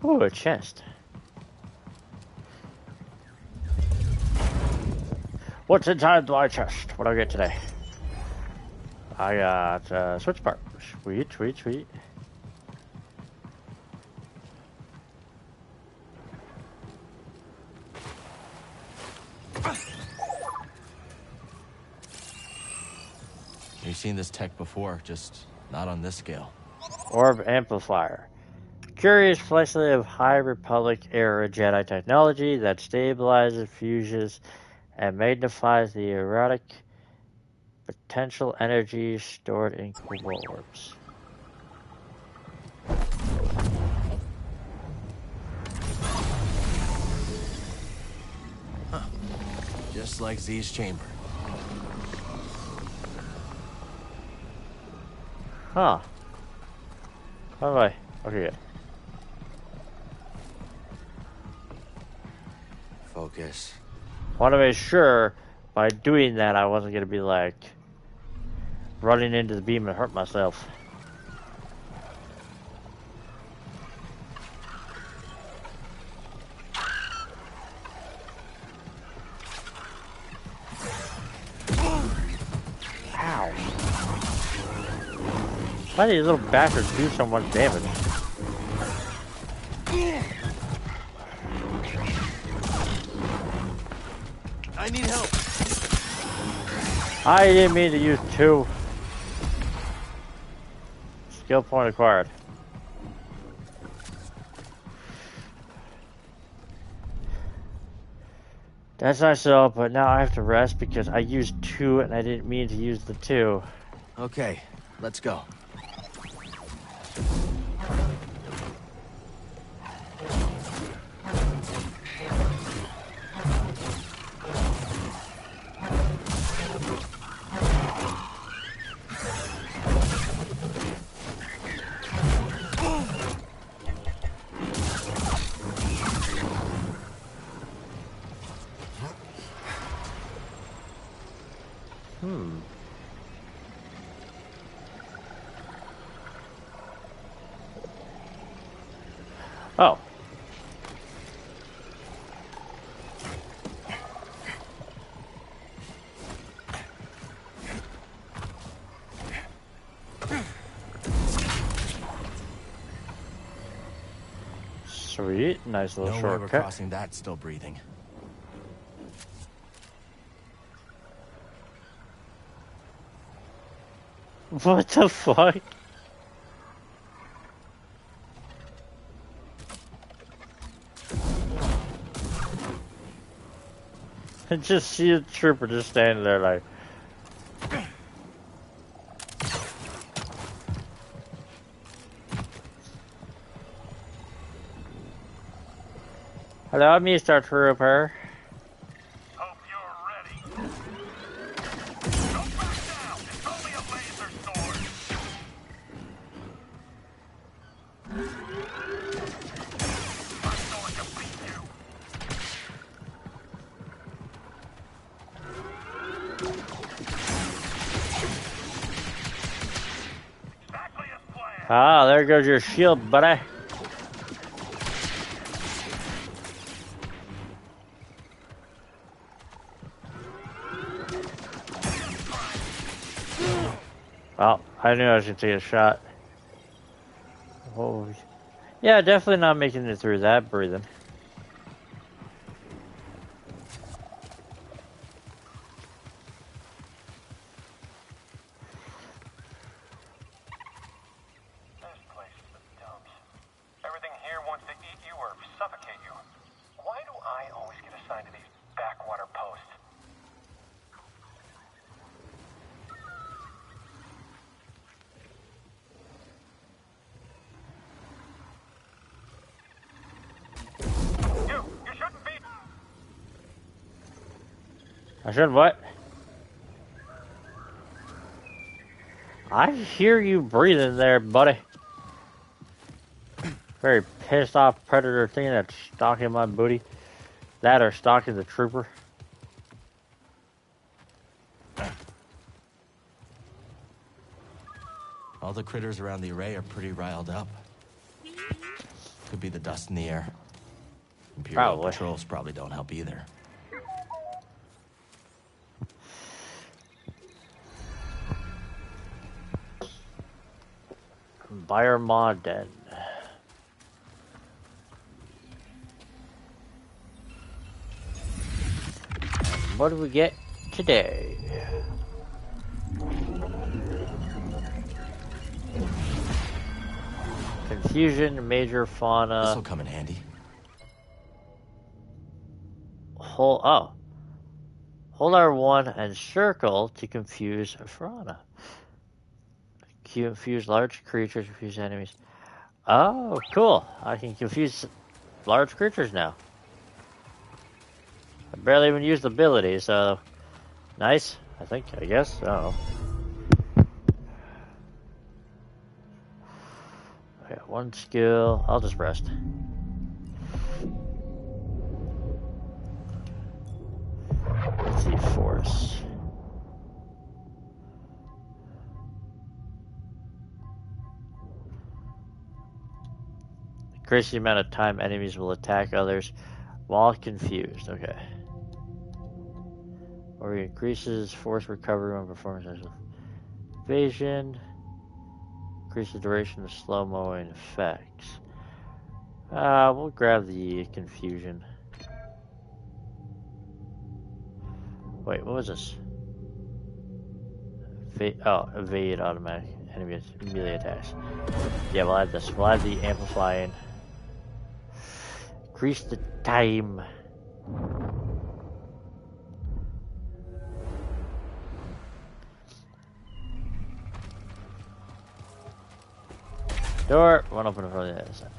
[SPEAKER 1] Ooh, a chest. What's inside my chest? What do I get today? I got uh, switch part. Sweet, sweet, sweet.
[SPEAKER 2] You've seen this tech before, just not on this scale.
[SPEAKER 1] Orb amplifier. Curious fleshlight of High Republic era Jedi technology that stabilizes, fuses, and magnifies the erotic potential energy stored in Koboh orbs.
[SPEAKER 2] Just like Z's chamber.
[SPEAKER 1] Huh. How do I? Okay, good.
[SPEAKER 2] Focus.
[SPEAKER 1] Want to make sure by doing that I wasn't going to be like running into the beam and hurt myself. Ow. Why do these little bastards do so much damage?
[SPEAKER 2] I need help.
[SPEAKER 1] I didn't mean to use two. Skill point acquired. That's nice though, but now I have to rest because I used two and I didn't mean to use the two.
[SPEAKER 2] Okay, let's go.
[SPEAKER 1] Nice little
[SPEAKER 2] no way we're crossing that still breathing.
[SPEAKER 1] What the fuck? I just see a trooper just standing there like. Hello, I'm Mr. Trooper.
[SPEAKER 20] Hope you're ready. Don't back down. It's only a laser sword. I'm going to beat you.
[SPEAKER 1] Ah, there goes your shield, buddy. I knew I was gonna take a shot. Oh, yeah, definitely not making it through that breathing.
[SPEAKER 20] This place is the dumps. Everything here wants to eat you or suffocate you. Why do I always get assigned to these backwater posts? You, you shouldn't be.
[SPEAKER 1] What? I hear you breathing there, buddy. Very pissed off predator thing that's stalking my booty. That or stalking the trooper.
[SPEAKER 2] All the critters around the array are pretty riled up. Could be the dust in the air. Imperial
[SPEAKER 1] Probably.
[SPEAKER 2] patrols probably don't help either.
[SPEAKER 1] Buyer Modden. What do we get today? Confusion, major fauna.
[SPEAKER 2] This'll come in handy.
[SPEAKER 1] Hold oh. Hold R1 and circle to confuse fauna. Confuse large creatures, confuse enemies. Oh, cool. I can confuse large creatures now. I barely even used the ability, so nice. I think, I guess. Oh. Okay, one skill. I'll just rest. Increase the amount of time enemies will attack others while confused. Okay. Or increases force recovery when performance special evasion. Increase the duration of slow mowing effects. Uh, we'll grab the confusion. Wait, what was this? Evade, oh, evade automatic enemy melee attacks. Yeah, we'll add this. We'll add the amplifying. Increase the time. Door, one open from the other side.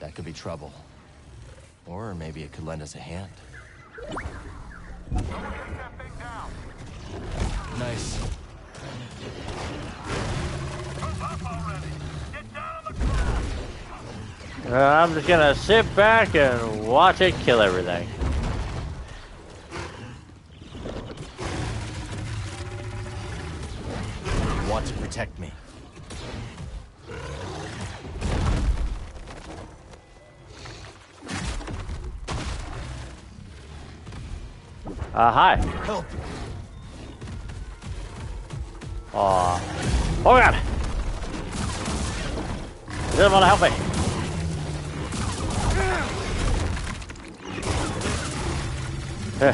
[SPEAKER 2] That could be trouble. Or maybe it could lend us a hand. Nice.
[SPEAKER 1] Uh, I'm just gonna sit back and watch it kill everything.
[SPEAKER 2] You want to protect me.
[SPEAKER 1] Uh, hi.
[SPEAKER 2] Help!
[SPEAKER 1] Aw. Oh god! He doesn't want to help me. Eh.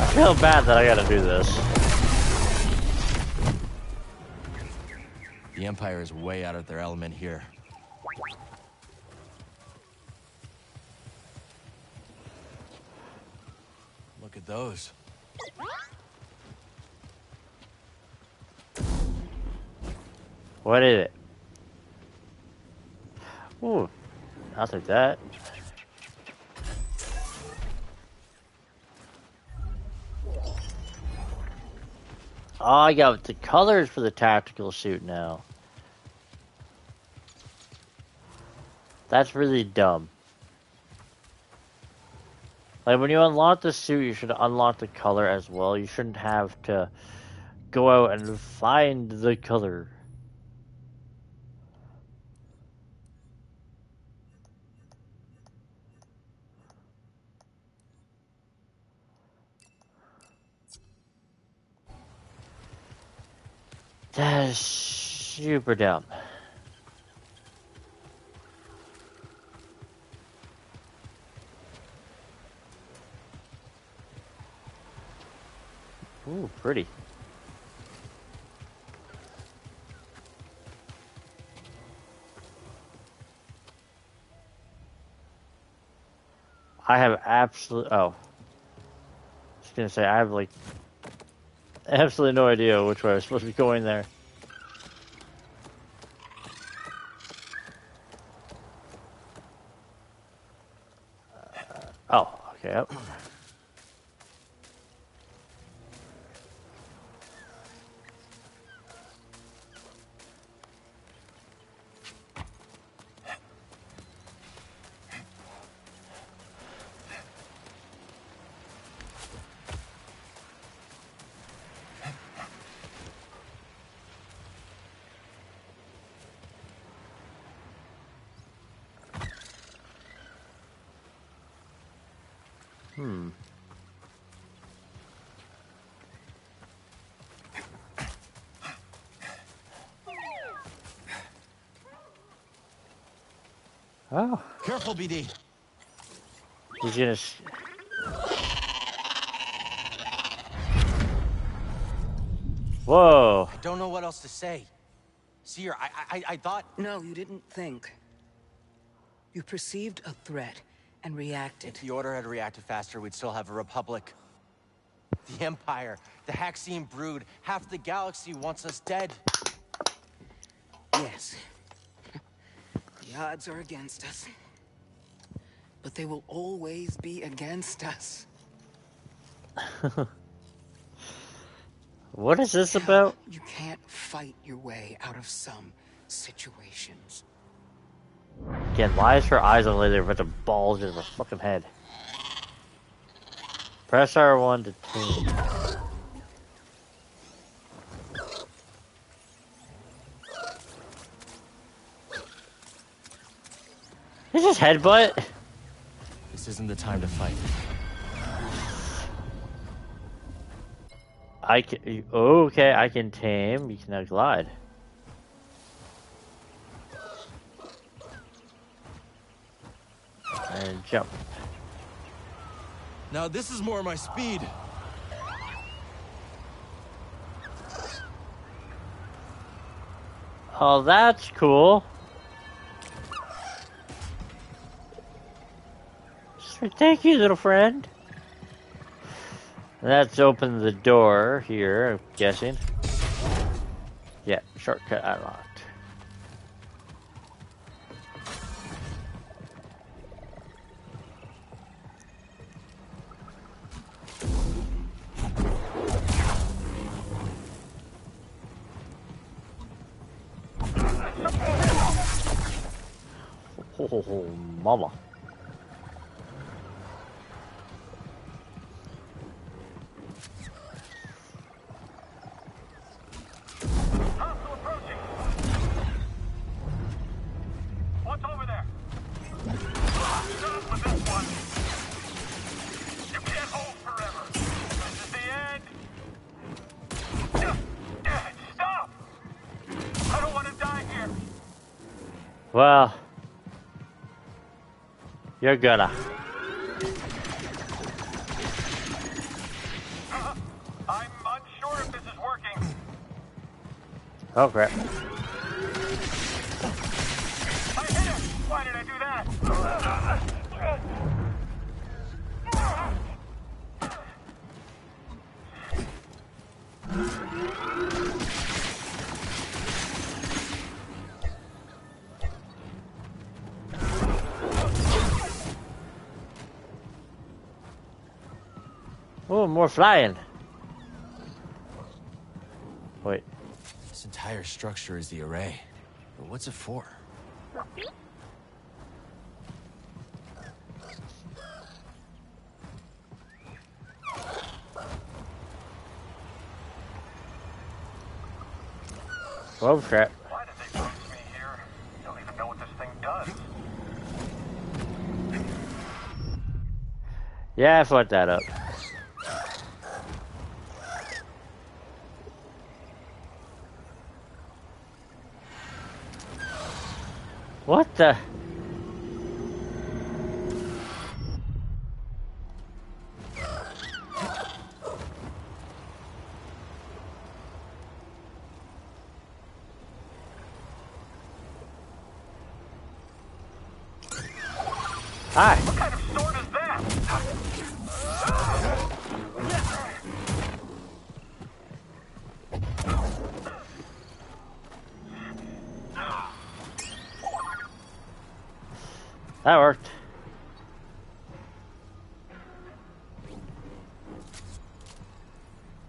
[SPEAKER 1] I feel bad that I gotta do this.
[SPEAKER 2] The Empire is way out of their element here. Those.
[SPEAKER 1] What is it? Ooh, I'll take that. Oh, I got the colors for the tactical suit now. That's really dumb. Like when you unlock the suit, you should unlock the color as well. You shouldn't have to go out and find the color. That is super dumb. Ooh, pretty. I have absolute. Oh, I was gonna say I have like absolutely no idea which way I was supposed to be going there. Uh, oh, okay. Yep. Oh.
[SPEAKER 2] Careful, BD.
[SPEAKER 1] He's gonna. s- Whoa.
[SPEAKER 2] I don't know what else to say. Cere, I, I, I thought.
[SPEAKER 27] No, you didn't think. You perceived a threat and reacted.
[SPEAKER 2] If the Order had reacted faster, we'd still have a Republic. The Empire, the Haxion brood, half the galaxy wants us dead.
[SPEAKER 27] Yes. The odds are against us. But they will always be against us. (laughs)
[SPEAKER 1] What is this about?
[SPEAKER 27] You can't fight your way out of some situations.
[SPEAKER 1] Again, why is her eyes on later but the bulge in her fucking head? Press R1 to tune. Is headbutt.
[SPEAKER 2] This isn't the time to fight.
[SPEAKER 1] I can. Oh, okay, I can tame. You can now glide. And jump.
[SPEAKER 2] Now this is more my speed.
[SPEAKER 1] Oh, that's cool. Thank you, little friend. That's open the door here, I'm guessing. Yeah, shortcut unlocked. Oh, mama. You're gonna.
[SPEAKER 20] Uh, I'm unsure if this is working.
[SPEAKER 1] Oh crap. More flying. Wait.
[SPEAKER 2] This entire structure is the array. But what's it for?
[SPEAKER 1] Oh crap.
[SPEAKER 20] Why did they place me here? Don't even know what this thing does.
[SPEAKER 1] Yeah, I fucked that up. What the? Hi.
[SPEAKER 20] What kind of sword is that?
[SPEAKER 1] That worked.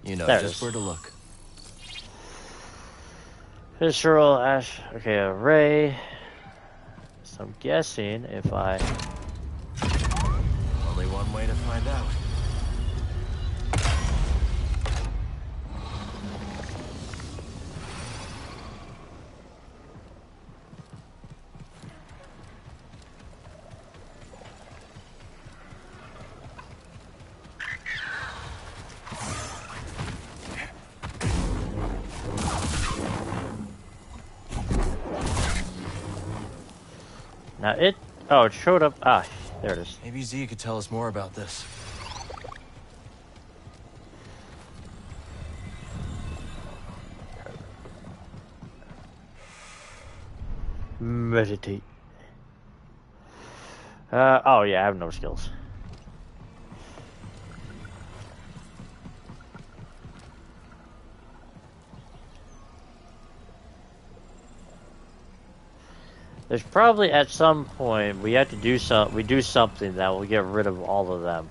[SPEAKER 2] You know
[SPEAKER 1] There
[SPEAKER 2] just where to look.
[SPEAKER 1] Visceral ash. Okay, array. So I'm guessing if I.
[SPEAKER 2] Only one way to find out.
[SPEAKER 1] Oh, it showed up. Ah, there it is.
[SPEAKER 2] Maybe Zee could tell us more about this.
[SPEAKER 1] Meditate. Uh, oh yeah, I have no skills. There's probably at some point we have to do some we do something that will get rid of all of them.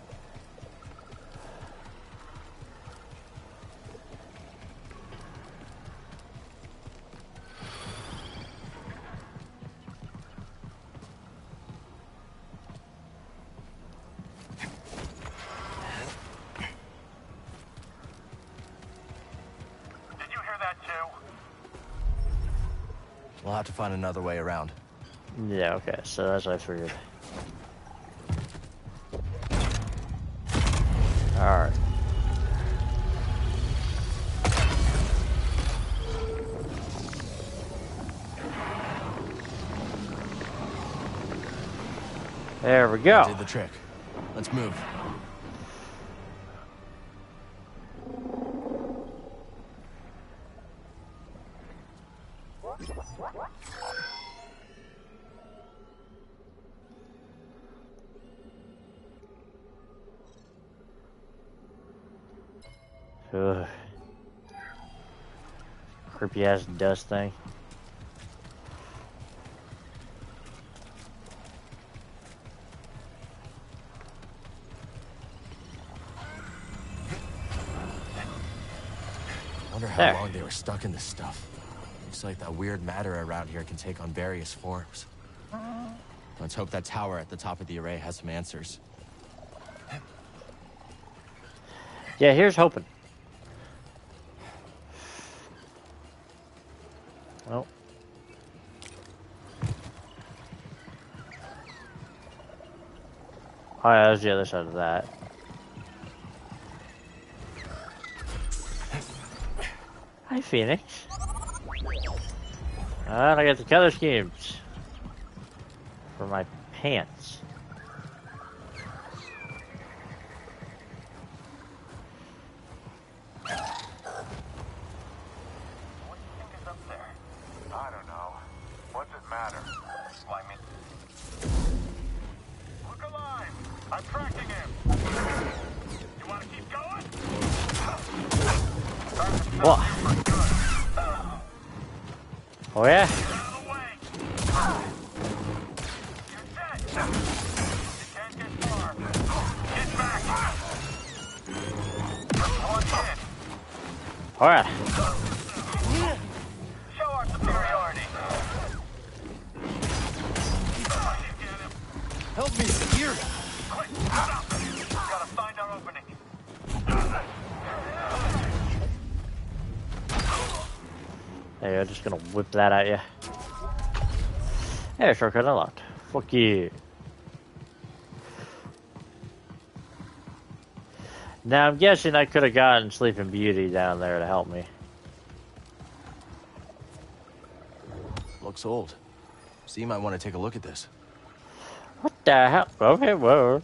[SPEAKER 20] Did you hear that too?
[SPEAKER 2] We'll have to find another way around.
[SPEAKER 1] Yeah, okay, so that's what I figured. Alright. There we go.
[SPEAKER 2] Did the trick. Let's move.
[SPEAKER 1] Creepy ass dust thing.
[SPEAKER 2] Wonder how
[SPEAKER 1] There.
[SPEAKER 2] long they were stuck in this stuff. Looks like that weird matter around here can take on various forms. Let's hope that tower at the top of the array has some answers.
[SPEAKER 1] Yeah, here's hoping. Oh. Oh yeah, that's the other side of that. Hi, Phoenix. And I got the color schemes for my pants. Whip that at you. Hey, shortcut unlocked. Fuck you. Now I'm guessing I could have gotten Sleeping Beauty down there to help me.
[SPEAKER 2] Looks old. So you might want to take a look at this.
[SPEAKER 1] What the hell? Okay, whoa.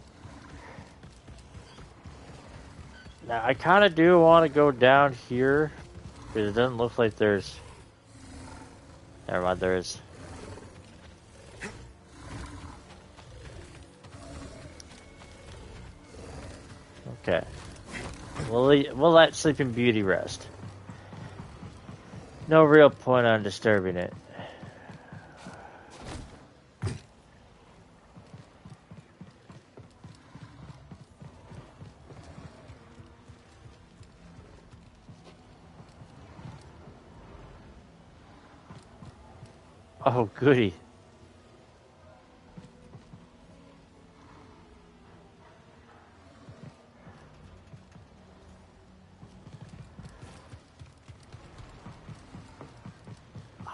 [SPEAKER 1] Now I kind of do want to go down here, because it doesn't look like there's. Never mind, there is. Okay. We'll, we'll let Sleeping Beauty rest. No real point on disturbing it. Oh, goody.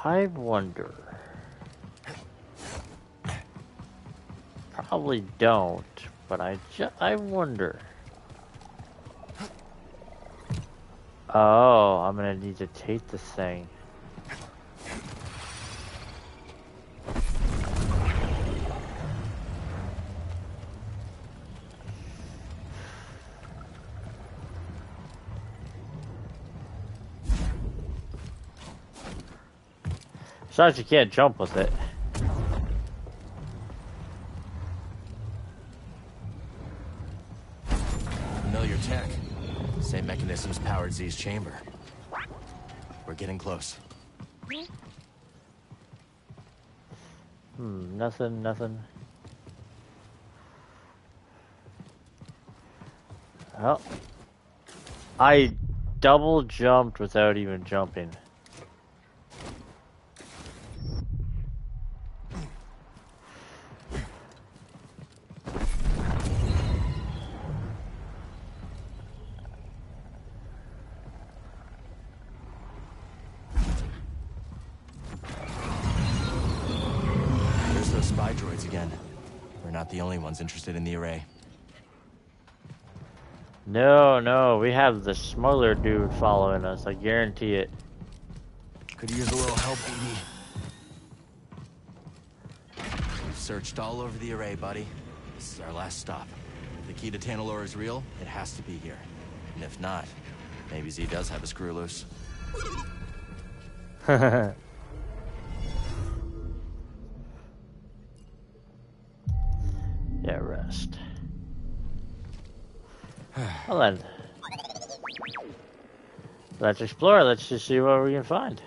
[SPEAKER 1] I wonder. Probably don't, but I ju- I wonder. Oh, I'm gonna need to take this thing. Besides, you can't jump with it.
[SPEAKER 2] Familiar tech. Same mechanisms powered Zee's chamber. We're getting close.
[SPEAKER 1] Hmm, nothing, nothing. Well, I double jumped without even jumping.
[SPEAKER 2] Interested in the array.
[SPEAKER 1] No, no, we have the smuggler dude following us. I guarantee it.
[SPEAKER 2] Could use a little help, BB. We've searched all over the array, buddy. This is our last stop. If the key to Tanalorr is real, it has to be here. And if not, maybe Zee does have a screw loose. (laughs)
[SPEAKER 1] yeah. Well then. Let's explore. Let's just see what we can find.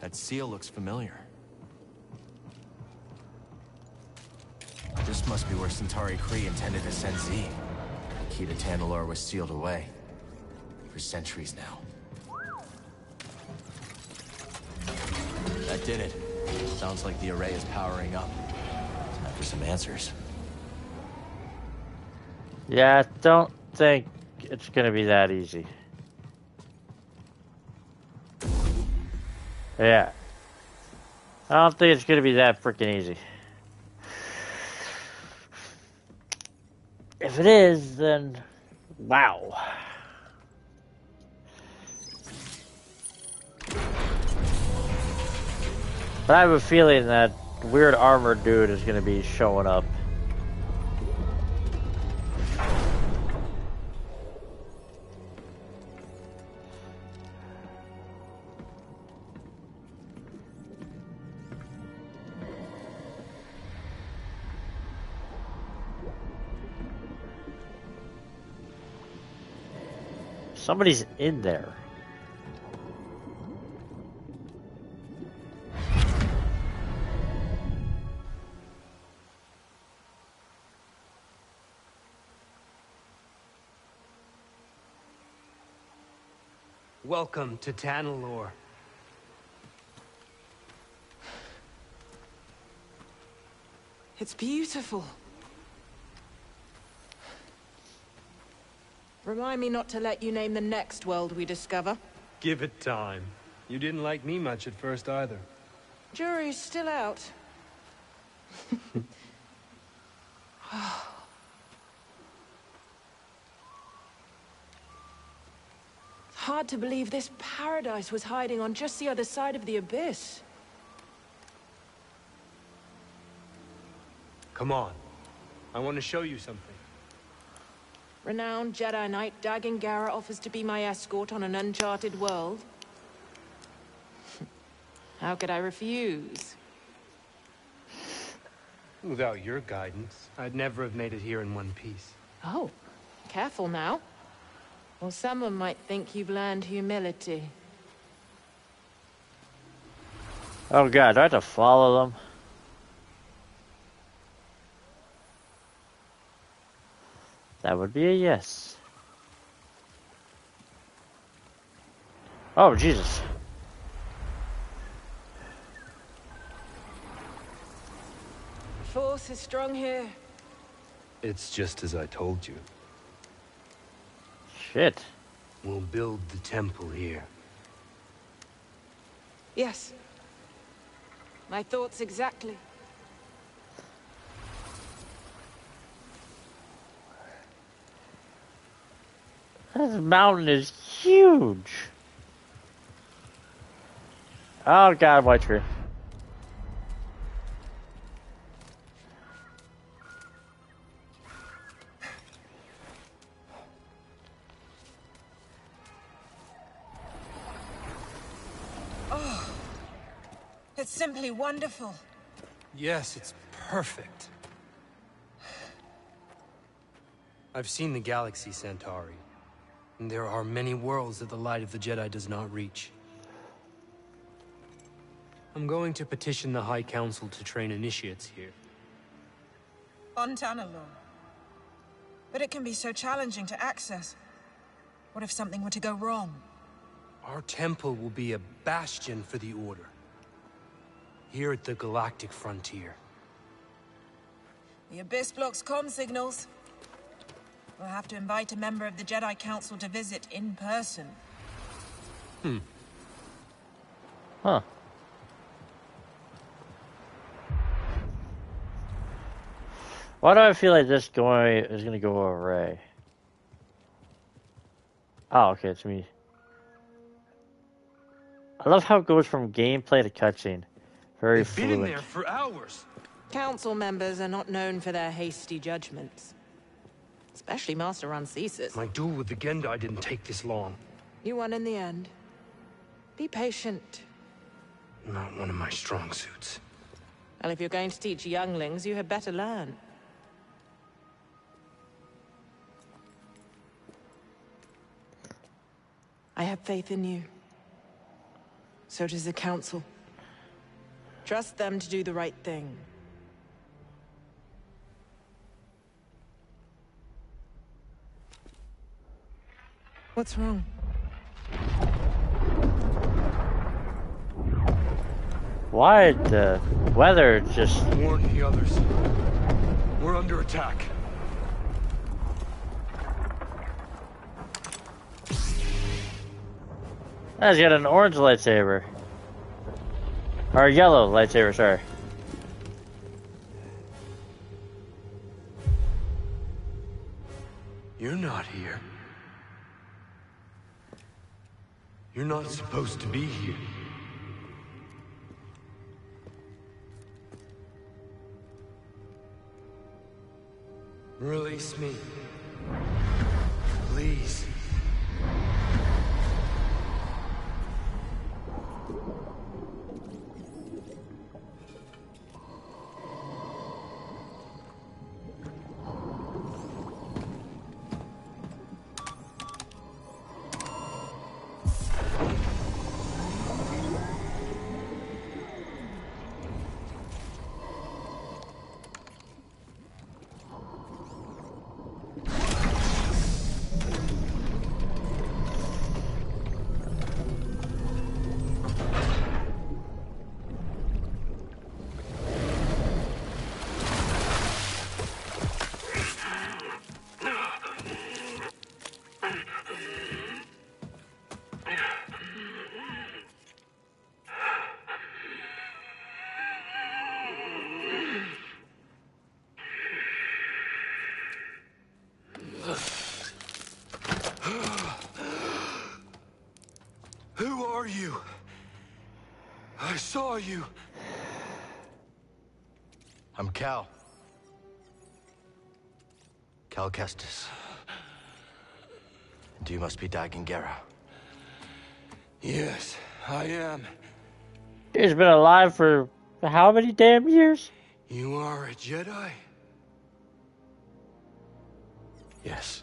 [SPEAKER 2] That seal looks familiar. This must be where Santari Khri intended to send Zee. The key to Tanalorr was sealed away. For centuries now. That did it. Sounds like the array is powering up. Time for some answers.
[SPEAKER 1] Yeah, I don't think it's gonna be that easy. Yeah. I don't think it's gonna be that freaking easy. If it is, then wow. But I have a feeling that weird armored dude is gonna be showing up. Somebody's in there.
[SPEAKER 28] Welcome to Tanalorr.
[SPEAKER 14] It's beautiful. Remind me not to let you name the next world we discover.
[SPEAKER 28] Give it time. You didn't like me much at first either.
[SPEAKER 14] Jury's still out. (laughs) (sighs) (sighs) (sighs) Oh, Hard to believe this paradise was hiding on just the other side of the abyss.
[SPEAKER 28] Come on. I want to show you something.
[SPEAKER 14] Renowned Jedi Knight Dagan Gera offers to be my escort on an uncharted world. (laughs) How could I refuse?
[SPEAKER 28] Without your guidance, I'd never have made it here in one piece.
[SPEAKER 14] Oh, careful now. Or someone might think you've learned humility.
[SPEAKER 1] Oh god, do I have to follow them? That would be a yes. Oh, Jesus.
[SPEAKER 14] Force is strong here.
[SPEAKER 28] It's just as I told you.
[SPEAKER 1] Shit.
[SPEAKER 28] We'll build the temple here.
[SPEAKER 14] Yes. My thoughts exactly.
[SPEAKER 1] This mountain is huge. Oh god, white tree.
[SPEAKER 21] Wonderful.
[SPEAKER 28] Yes, it's perfect. I've seen the galaxy, Santari. And there are many worlds that the light of the Jedi does not reach. I'm going to petition the High Council to train initiates here.
[SPEAKER 21] On Tanalorr. But it can be so challenging to access. What if something were to go wrong?
[SPEAKER 28] Our temple will be a bastion for the Order. Here at the galactic frontier.
[SPEAKER 21] The Abyss blocks comm signals. We'll have to invite a member of the Jedi Council to visit in person.
[SPEAKER 28] Hmm.
[SPEAKER 1] Huh. Why do I feel like this going is gonna go away? Oh, okay, it's me. I love how it goes from gameplay to cutscene. Very
[SPEAKER 28] They've been in there for hours.
[SPEAKER 14] Council members are not known for their hasty judgments. Especially Master Rancisis.
[SPEAKER 28] My duel with the Gendai didn't take this long.
[SPEAKER 14] You won in the end. Be patient.
[SPEAKER 28] Not one of my strong suits.
[SPEAKER 14] Well, if you're going to teach younglings, you had better learn. I have faith in you. So does the Council. Trust them to do the right thing. What's wrong?
[SPEAKER 1] Why the weather just
[SPEAKER 28] Warn the others. We're under attack.
[SPEAKER 1] He's got an orange lightsaber. Or yellow lightsaber, sorry.
[SPEAKER 28] You're not here. You're not supposed to be here. Release me. Please. I saw you.
[SPEAKER 2] I'm Cal. Cal Kestis. And you must be Dagan Gera.
[SPEAKER 28] Yes, I am.
[SPEAKER 1] He's been alive for how many damn years?
[SPEAKER 28] You are a Jedi?
[SPEAKER 2] Yes.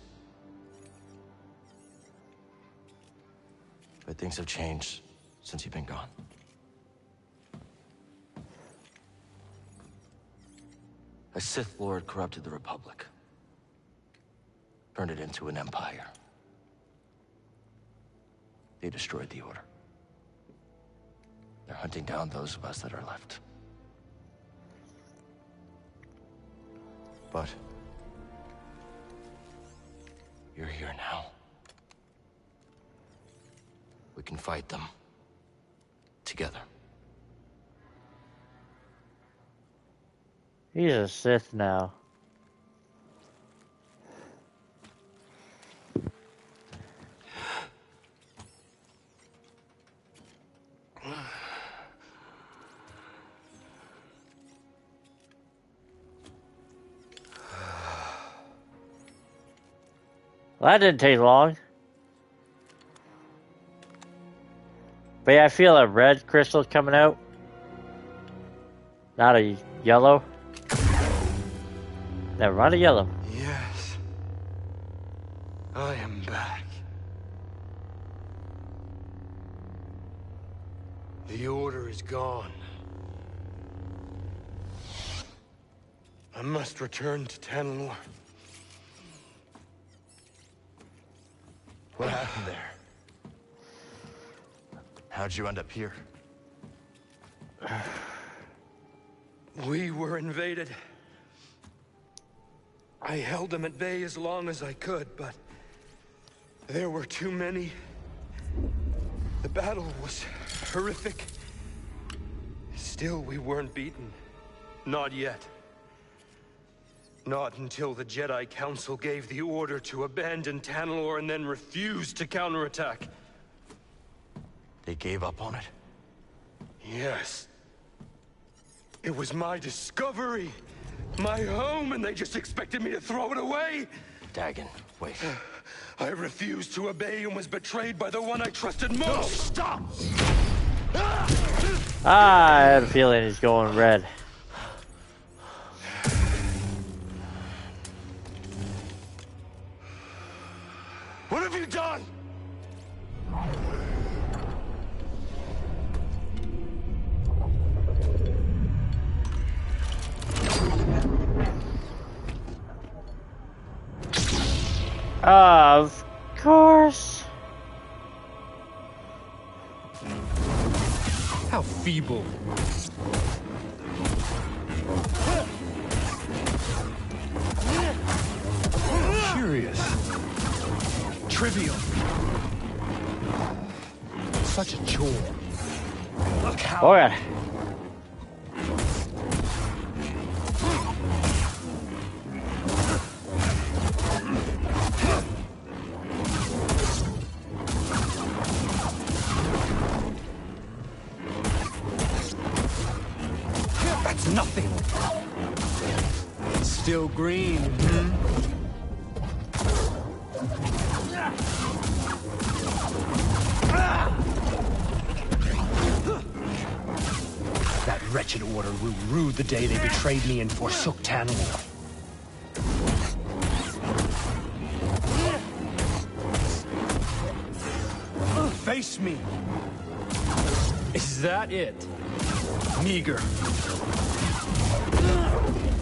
[SPEAKER 2] But things have changed since you've been gone. A Sith Lord corrupted the Republic. Turned it into an empire. They destroyed the Order. They're hunting down those of us that are left. But... You're here now. We can fight them. Together.
[SPEAKER 1] He's a Sith now. Well, that didn't take long. But yeah, I feel a red crystal coming out. Not a yellow. Never mind a yellow.
[SPEAKER 28] Yes. I am back. The Order is gone. I must return to Tanalorr.
[SPEAKER 2] What happened there? How'd you end up here?
[SPEAKER 28] We were invaded. I held them at bay as long as I could, but there were too many. The battle was horrific. Still, we weren't beaten. Not yet. Not until the Jedi Council gave the order to abandon Tanalorr and then refused to counterattack.
[SPEAKER 2] They gave up on it?
[SPEAKER 28] Yes. It was my discovery. My home, and they just expected me to throw it away?
[SPEAKER 2] Dagan, wait. (sighs)
[SPEAKER 28] I refused to obey and was betrayed by the one I trusted most. No, stop!
[SPEAKER 1] Ah, I had a feeling he's going red. Of course.
[SPEAKER 28] How feeble. Curious. Trivial. Such a chore. Look how. Still green. hmm? That wretched order will rue the day they betrayed me and forsook Tanalorr. Face me. Is that it? Meager.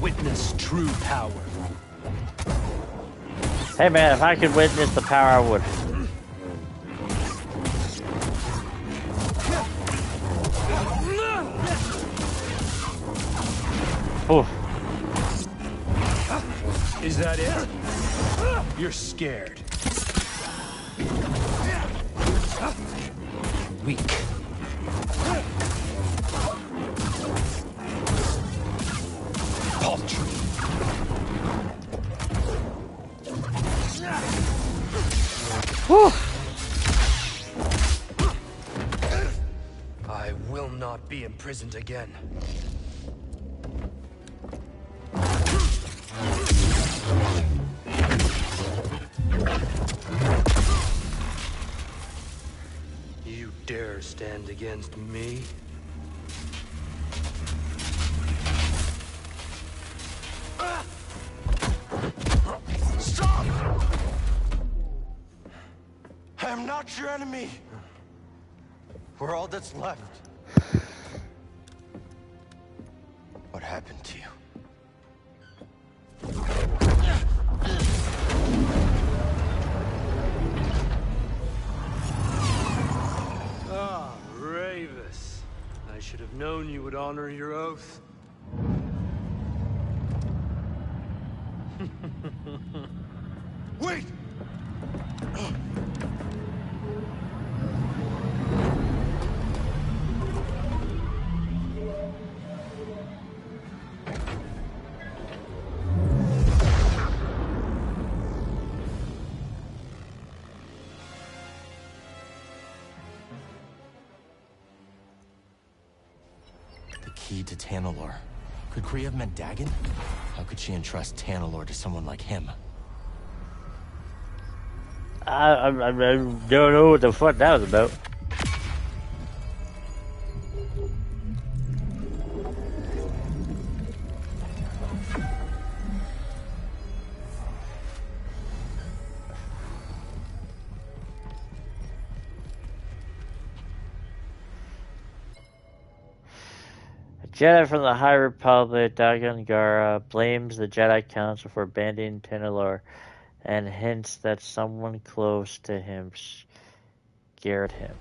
[SPEAKER 28] Witness true power.
[SPEAKER 1] Hey man, if I could witness the power, I would. Oof.
[SPEAKER 28] Is that it? You're scared. That's left. What happened to you? Ah, Ravis. I should have known you would honor your oath. Wait!
[SPEAKER 2] Tanalorr. Could Khri have meant Dagan? How could she entrust Tanalorr to someone like him?
[SPEAKER 1] I, I, I don't know what the fuck that was about. Jedi from the High Republic, Dagan Gera, blames the Jedi Council for abandoning Tanalorr and hints that someone close to him scared him.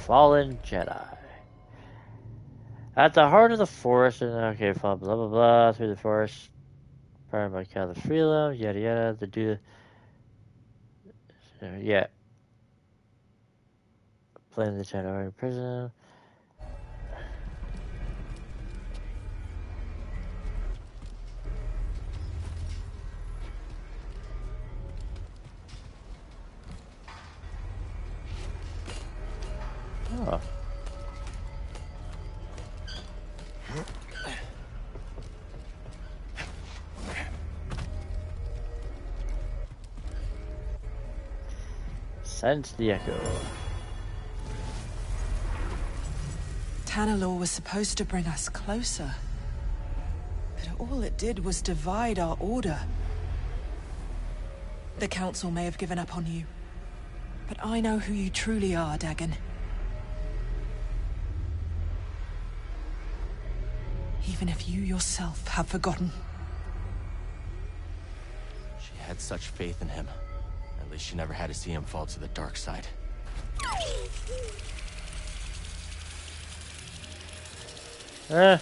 [SPEAKER 1] Fallen Jedi. At the heart of the forest, and okay, blah blah blah blah, through the forest, powered by Cal Freelam, yada yada, the dude. uh, yeah. Playing the Jedi prison. Oh. Sense the echo.
[SPEAKER 29] Tanalorr was supposed to bring us closer. But all it did was divide our order. The Council may have given up on you. But I know who you truly are, Dagan. Even if you yourself have forgotten.
[SPEAKER 2] She had such faith in him. At least she never had to see him fall to the dark side.
[SPEAKER 1] Eh.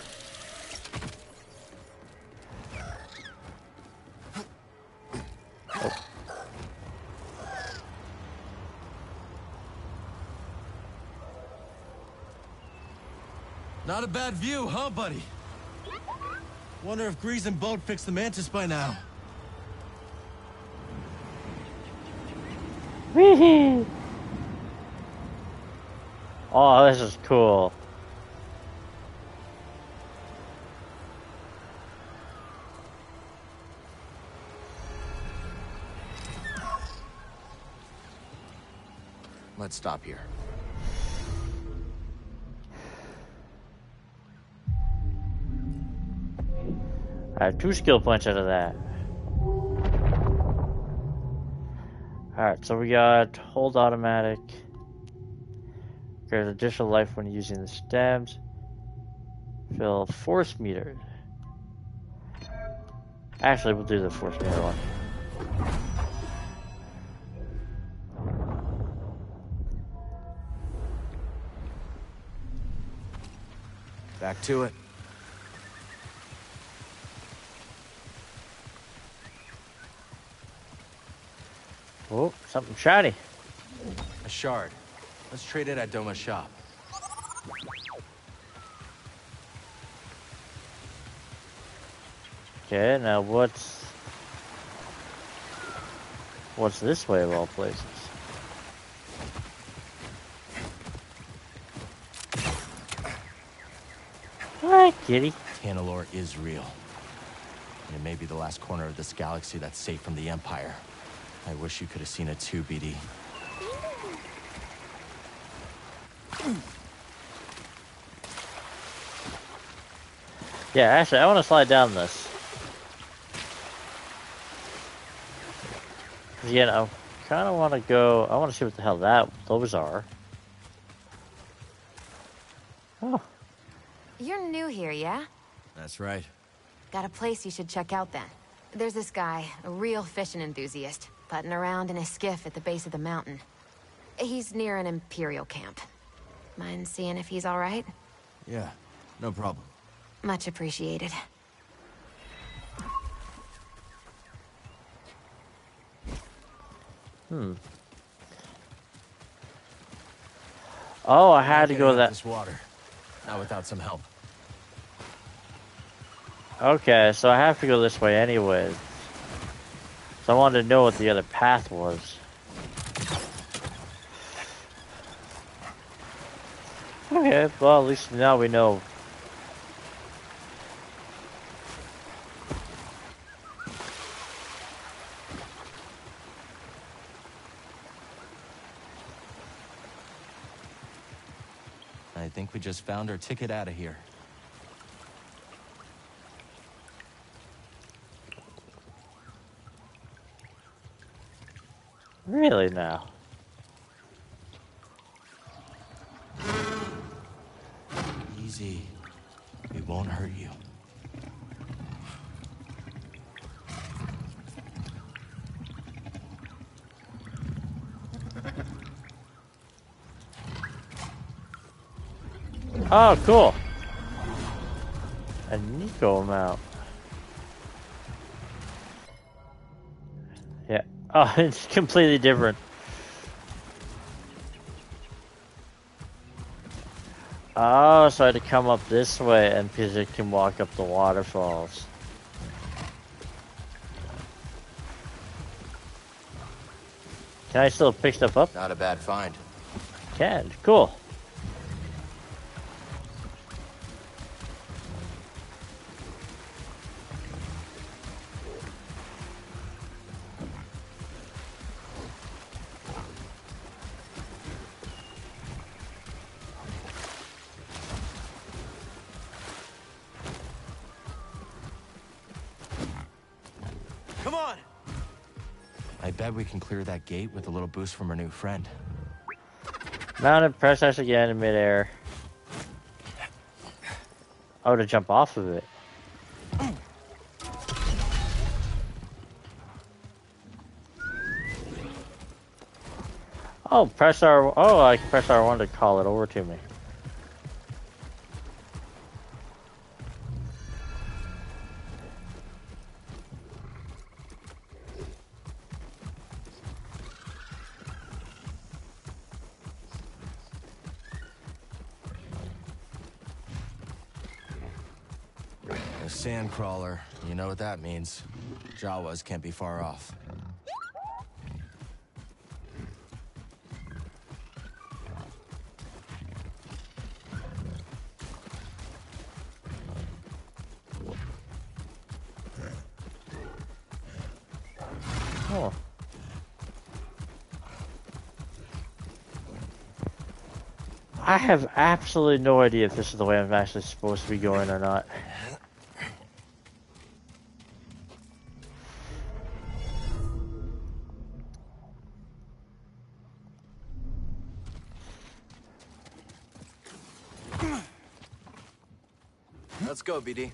[SPEAKER 2] Not a bad view, huh, buddy? Wonder if Greez and Bode fixed the Mantis by now.
[SPEAKER 1] Wee Oh, this is cool.
[SPEAKER 2] Stop here.
[SPEAKER 1] I have two skill points out of that. Alright, so we got hold automatic. There's additional life when using the stims. Fill force meter. Actually, we'll do the force meter one.
[SPEAKER 2] To it.
[SPEAKER 1] Oh, something shiny.
[SPEAKER 2] A shard. Let's trade it at Doma's shop.
[SPEAKER 1] Okay, now what's what's this way of all places? Hi, kitty.
[SPEAKER 2] Tanalorr is real. And it may be the last corner of this galaxy that's safe from the Empire. I wish you could have seen it too, BD.
[SPEAKER 1] Yeah, actually, I want to slide down this. You know, kind of want to go. I want to see what the hell that those are. Oh,
[SPEAKER 22] You're new here, yeah?
[SPEAKER 2] That's right.
[SPEAKER 22] Got a place you should check out then. There's this guy, a real fishing enthusiast, putting around in a skiff at the base of the mountain. He's near an Imperial camp. Mind seeing if he's alright?
[SPEAKER 2] Yeah, no problem.
[SPEAKER 22] Much appreciated.
[SPEAKER 1] hmm. Oh, I had to go
[SPEAKER 2] out
[SPEAKER 1] that.
[SPEAKER 2] This water. Not without some help.
[SPEAKER 1] Okay, so I have to go this way anyways. So I wanted to know what the other path was. Okay, well at least now we know.
[SPEAKER 2] I think we just found our ticket out of here.
[SPEAKER 1] Really now?
[SPEAKER 2] Easy. We won't hurt you.
[SPEAKER 1] Oh, cool. A Nekko mount. Oh, (laughs) it's completely different. Oh, so I had to come up this way and because it can walk up the waterfalls. Can I still pick stuff up?
[SPEAKER 2] Not a bad find.
[SPEAKER 1] Can. Cool.
[SPEAKER 2] Bet we can clear that gate with a little boost from our new friend.
[SPEAKER 1] Mounted, press S again in midair. Oh, to jump off of it. Oh, press R. Oh, I can press R1 to call it over to me.
[SPEAKER 2] Means. Jawas can't be far off.
[SPEAKER 1] Oh. I have absolutely no idea if this is the way I'm actually supposed to be going or not.
[SPEAKER 2] BD.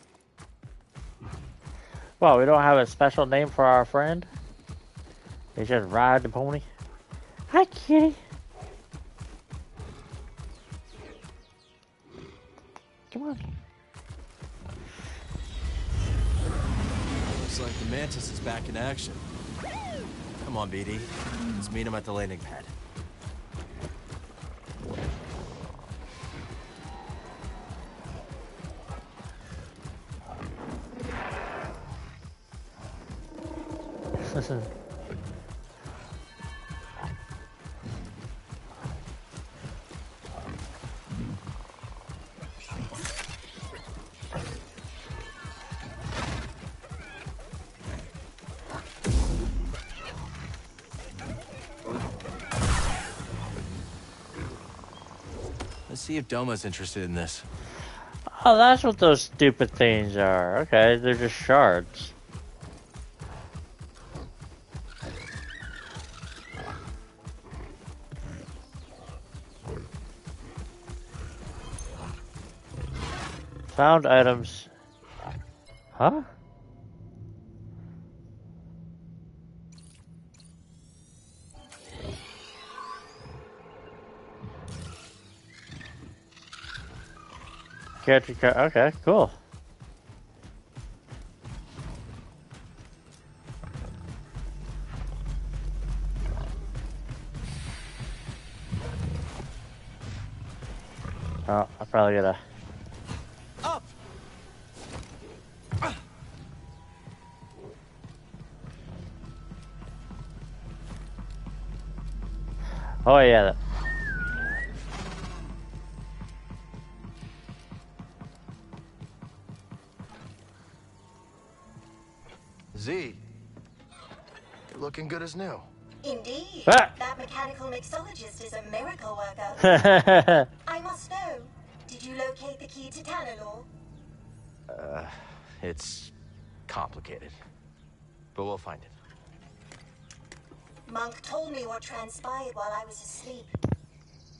[SPEAKER 1] Well, we don't have a special name for our friend. They just ride the pony. Hi, kitty. Come on.
[SPEAKER 2] Looks like the Mantis is back in action. Come on, BD. Let's meet him at the landing pad. See if Doma's interested in this.
[SPEAKER 1] Oh, that's what those stupid things are. Okay, they're just shards. Found items. Huh? Character card. Okay, cool. Oh, I probably gotta.
[SPEAKER 2] As new.
[SPEAKER 5] Indeed.
[SPEAKER 1] Ah.
[SPEAKER 5] That mechanical mixologist is a miracle worker. (laughs) I must know. Did you locate the key to Tanalorr?
[SPEAKER 2] Uh, it's complicated, but we'll find it.
[SPEAKER 5] Monk told me what transpired while I was asleep.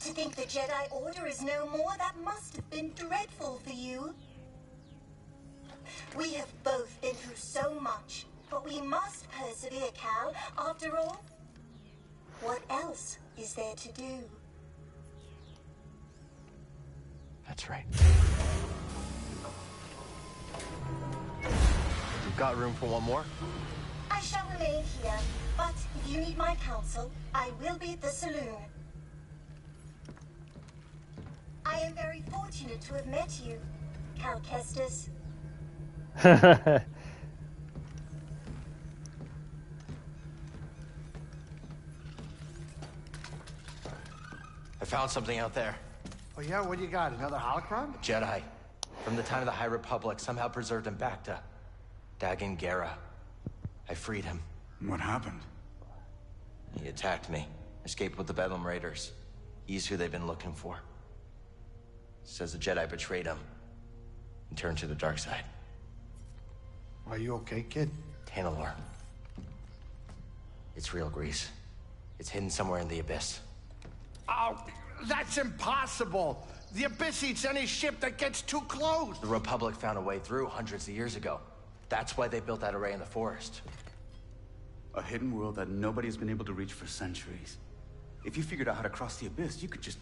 [SPEAKER 5] To think the Jedi Order is no more, that must have been dreadful for you. We have both been through so much, but we must persevere, Cal. After all, what else is there to do?
[SPEAKER 2] That's right. We've got room for one more.
[SPEAKER 5] I shall remain here, but if you need my counsel, I will be at the saloon. I am very fortunate to have met you, Cal Kestis. (laughs)
[SPEAKER 2] found something out there.
[SPEAKER 9] Oh yeah, what do you got? Another holocron?
[SPEAKER 2] Jedi. From the time of the High Republic, somehow preserved in Bacta. Dagan Gera. I freed him.
[SPEAKER 8] What happened?
[SPEAKER 2] He attacked me. Escaped with the Bedlam Raiders. He's who they've been looking for. Says the Jedi betrayed him. And turned to the dark side.
[SPEAKER 9] Are you okay, kid?
[SPEAKER 2] Tanalorr. It's real Greez. It's hidden somewhere in the Abyss.
[SPEAKER 9] Oh, that's impossible. The Abyss eats any ship that gets too close.
[SPEAKER 2] The Republic found a way through hundreds of years ago. That's why they built that array in the forest.
[SPEAKER 8] A hidden world that nobody's been able to reach for centuries. If you figured out how to cross the abyss, you could just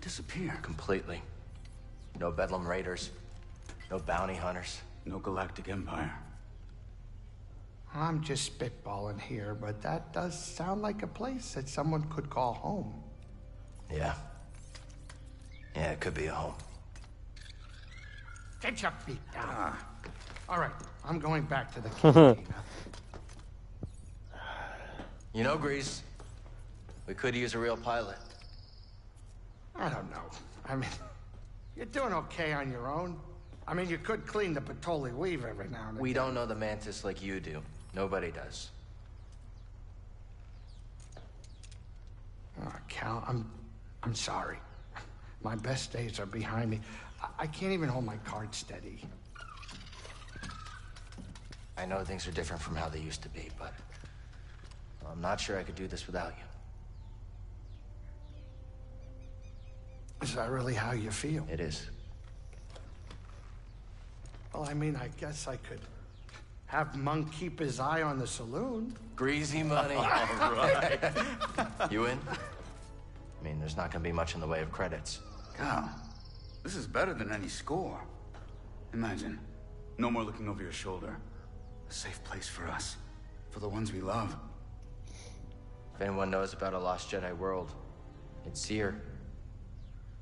[SPEAKER 8] disappear.
[SPEAKER 2] Completely. No Bedlam Raiders. No bounty hunters.
[SPEAKER 8] No galactic empire.
[SPEAKER 9] I'm just spitballing here, but that does sound like a place that someone could call home.
[SPEAKER 2] Yeah. Yeah, it could be a home.
[SPEAKER 9] Get your feet down. Ah. All right, I'm going back to the (laughs) canteen.
[SPEAKER 2] You know, Greez, we could use a real pilot.
[SPEAKER 9] I don't know. I mean, (laughs) you're doing okay on your own. I mean, you could clean the Patoli weave every now and then.
[SPEAKER 2] We don't know the Mantis like you do. Nobody does.
[SPEAKER 9] Oh, Cal, I'm, I'm sorry. My best days are behind me. I, I can't even hold my card steady.
[SPEAKER 2] I know things are different from how they used to be, but I'm not sure I could do this without you.
[SPEAKER 9] Is that really how you feel?
[SPEAKER 2] It is.
[SPEAKER 9] Well, I mean, I guess I could have Monk keep his eye on the saloon.
[SPEAKER 2] Greasy money. (laughs)
[SPEAKER 9] All
[SPEAKER 2] right. you in? I mean, there's not gonna be much in the way of credits.
[SPEAKER 8] Cal, this is better than any score. Imagine, no more looking over your shoulder. A safe place for us, for the ones we love.
[SPEAKER 2] If anyone knows about a lost Jedi world, it's Cere.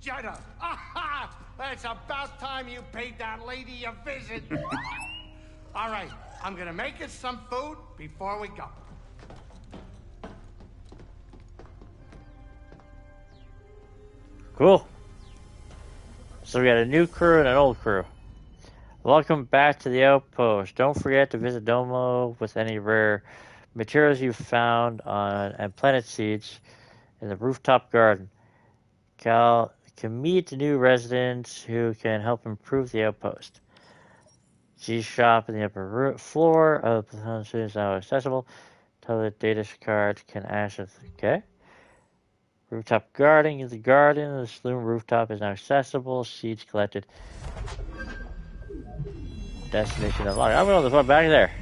[SPEAKER 9] Jedi! Aha! It's about time you paid that lady a visit. (laughs) All right, I'm gonna make us some food before we go.
[SPEAKER 1] Cool. So we got a new crew and an old crew. Welcome back to the outpost. Don't forget to visit Doma with any rare materials you found on and planet seeds in the rooftop garden. Cal can meet new residents who can help improve the outpost. G shop in the upper floor of the Platoon is now accessible. Tell the data card can access. Okay. Rooftop gardening is the garden. The saloon rooftop is now accessible. Seeds collected. Destination unlocked. I'm going to the back there.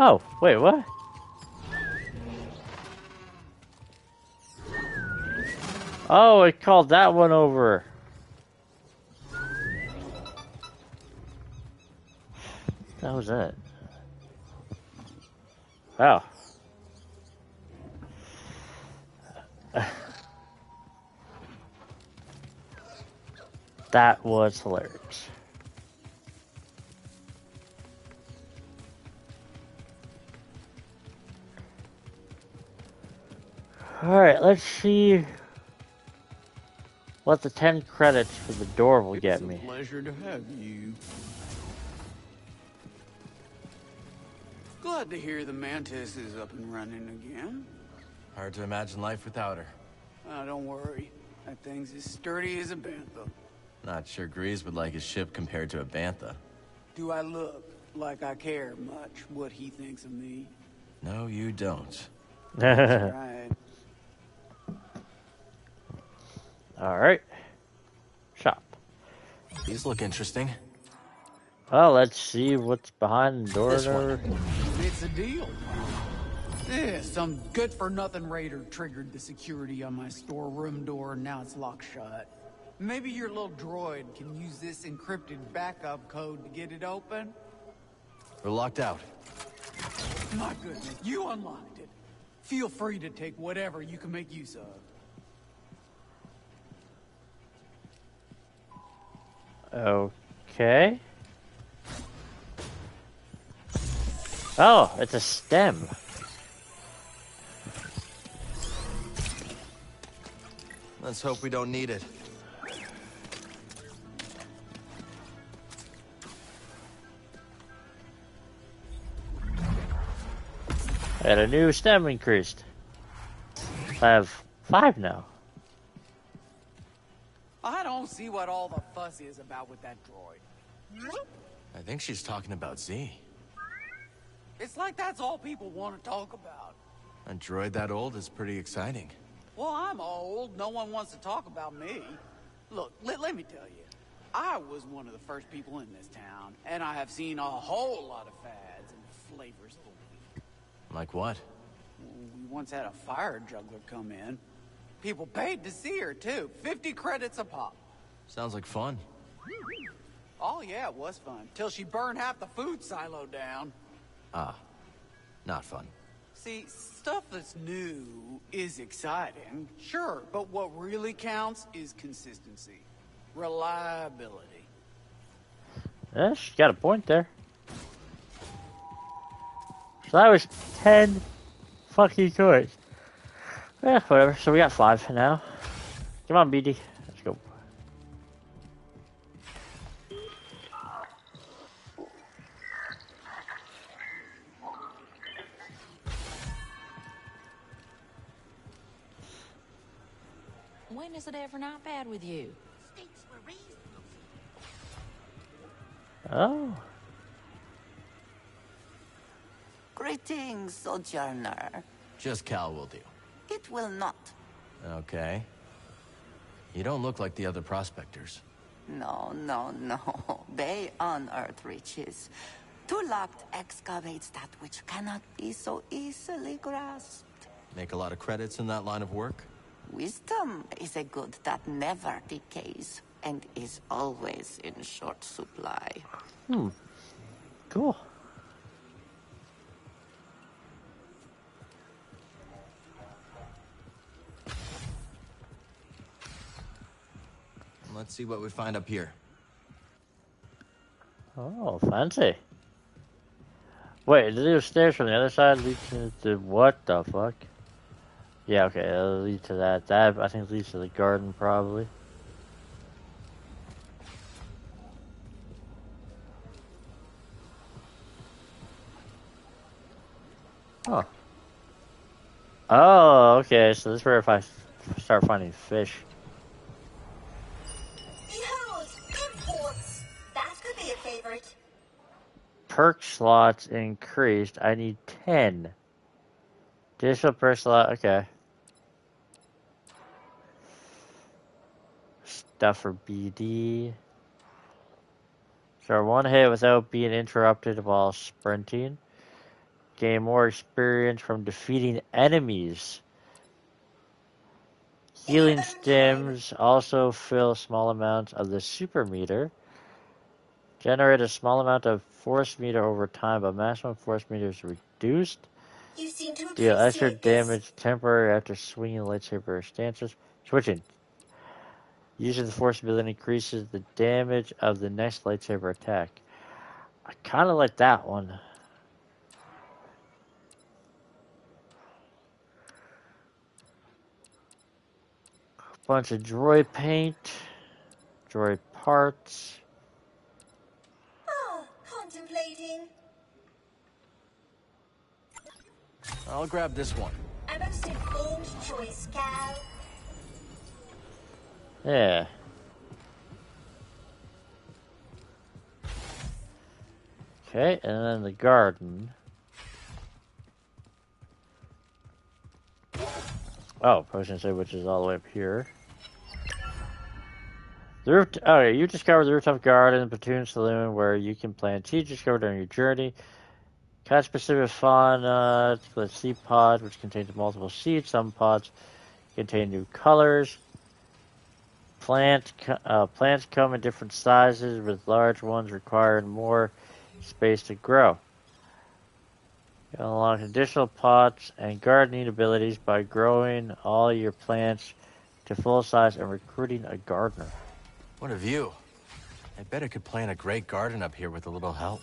[SPEAKER 1] Oh, wait, what? Oh, it called that one over. That was it. Oh. (sighs) That was hilarious. Alright, let's see what the 10 credits for the door will get me.
[SPEAKER 30] Pleasure to have you. Glad to hear the Mantis is up and running again.
[SPEAKER 2] Hard to imagine life without her.
[SPEAKER 30] Uh, don't worry. That thing's as sturdy as a bantha.
[SPEAKER 2] Not sure Greez would like his ship compared to a bantha.
[SPEAKER 30] Do I look like I care much what he thinks of me?
[SPEAKER 2] No, you don't.
[SPEAKER 30] That's (laughs) right.
[SPEAKER 1] Alright. Shop.
[SPEAKER 2] These look interesting.
[SPEAKER 1] Well, let's see what's behind the door.
[SPEAKER 2] This one.
[SPEAKER 1] there.
[SPEAKER 30] It's a deal. Yeah, some good-for-nothing raider triggered the security on my storeroom door, and now it's locked shut. Maybe your little droid can use this encrypted backup code to get it open?
[SPEAKER 2] We're locked out.
[SPEAKER 30] My goodness, you unlocked it. Feel free to take whatever you can make use of.
[SPEAKER 1] Okay. Oh, it's a stim.
[SPEAKER 2] Let's hope we don't need it.
[SPEAKER 1] And a new stim increased. I have five now.
[SPEAKER 30] I don't see what all the fuss is about with that droid.
[SPEAKER 2] I think she's talking about Zee.
[SPEAKER 30] It's like that's all people want to talk about.
[SPEAKER 2] A droid that old is pretty exciting.
[SPEAKER 30] Well, I'm old. No one wants to talk about me. Look, let, let me tell you. I was one of the first people in this town, and I have seen a whole lot of fads and flavors of the week.
[SPEAKER 2] Like what?
[SPEAKER 30] We once had a fire juggler come in. People paid to see her, too. 50 credits a pop.
[SPEAKER 2] Sounds like fun.
[SPEAKER 30] Oh, yeah, it was fun. Till she burned half the food silo down.
[SPEAKER 2] Ah, not fun.
[SPEAKER 30] See, stuff that's new is exciting, sure, but what really counts is consistency. Reliability.
[SPEAKER 1] Yeah, she got a point there. So that was ten fucking coins. Yeah, whatever. So we got five now. Come on, BD.
[SPEAKER 14] Ever not bad with you?
[SPEAKER 1] Oh.
[SPEAKER 31] Greetings, Sojourner.
[SPEAKER 2] Just Cal will do.
[SPEAKER 31] It will not.
[SPEAKER 2] Okay. You don't look like the other prospectors.
[SPEAKER 31] No, no, no. They unearth riches. Tulakt excavates that which cannot be so easily grasped.
[SPEAKER 2] Make a lot of credits in that line of work?
[SPEAKER 31] Wisdom is a good that never decays and is always in short supply.
[SPEAKER 1] Hmm. Cool.
[SPEAKER 2] Let's see what we find up here.
[SPEAKER 1] Oh, fancy. Wait, there's stairs from the other side lead to what the fuck? Yeah, okay, it'll lead to that. That I think leads to the garden probably. Huh. Oh, okay. So this is where if I start finding fish.
[SPEAKER 32] Behold, imports. That could be a favorite.
[SPEAKER 1] Perk slots increased. I need 10. Additional perk slot. Okay. Stuff for BD. So one hit without being interrupted while sprinting. Gain more experience from defeating enemies. Healing stims also fill small amounts of the super meter. Generate a small amount of force meter over time, but maximum force meter is reduced.
[SPEAKER 32] You seem to
[SPEAKER 1] Deal extra damage temporary after swinging lightsaber stances. Switching. Using the force ability increases the damage of the next lightsaber attack. I kind of like that one. Bunch of droid paint, droid parts.
[SPEAKER 32] Oh, contemplating.
[SPEAKER 2] I'll grab this one.
[SPEAKER 32] A most informed choice, Cal.
[SPEAKER 1] Yeah. Okay, and then the garden. Oh, potion say which is all the way up here. The roof. Oh, yeah, you discovered the rooftop garden, platoon saloon, where you can plant seeds discovered during your journey. Catch specific fauna, split seed pods, which contains multiple seeds. Some pods contain new colors. Plant, uh, plants come in different sizes, with large ones requiring more space to grow. You unlock additional pots and gardening abilities by growing all your plants to full size and recruiting a gardener.
[SPEAKER 2] What a view. I bet I could plant a great garden up here with a little help.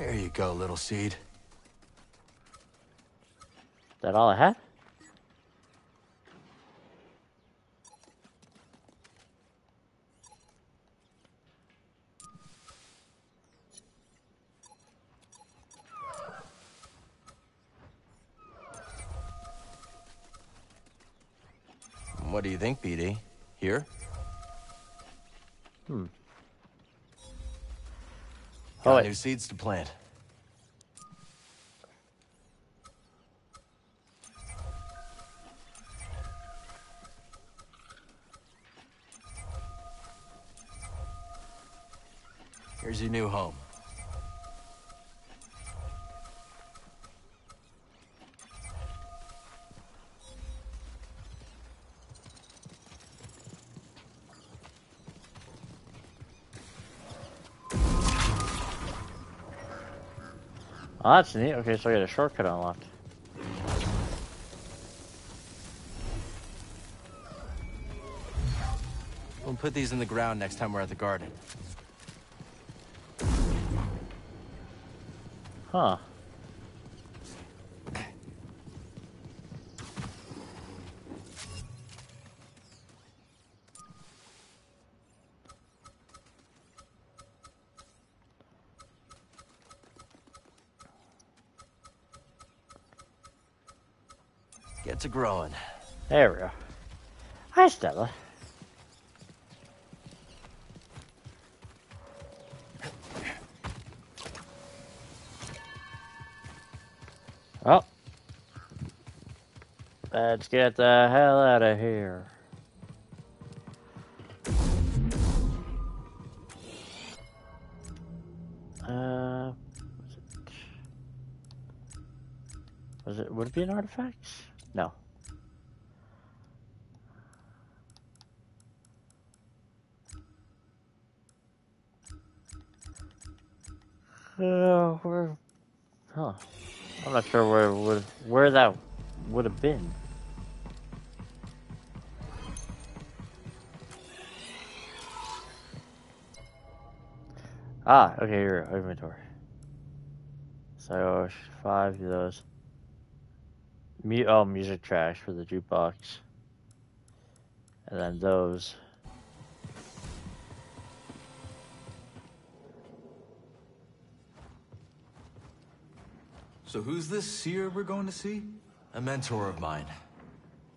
[SPEAKER 2] There you go, little seed.
[SPEAKER 1] Is that all I had?
[SPEAKER 2] What do you think, BD? Here?
[SPEAKER 1] Hmm.
[SPEAKER 2] Got
[SPEAKER 1] Oh,
[SPEAKER 2] new seeds to plant. Here's your new home.
[SPEAKER 1] Oh, that's neat. Okay, so I got a shortcut unlocked.
[SPEAKER 2] We'll put these in the ground next time we're at the garden.
[SPEAKER 1] Huh.
[SPEAKER 2] Get to growing.
[SPEAKER 1] There we go. Hi, Stella. Oh. Let's get the hell out of here. Uh, was it? Was it? Would it be an artifact? No. Oh, where? Huh. I'm not sure where would where that would have been. Ah, okay, here, inventory. So, five of those. Mu oh, music tracks for the jukebox. And then those.
[SPEAKER 2] So who's this Cere we're going to see? A mentor of mine.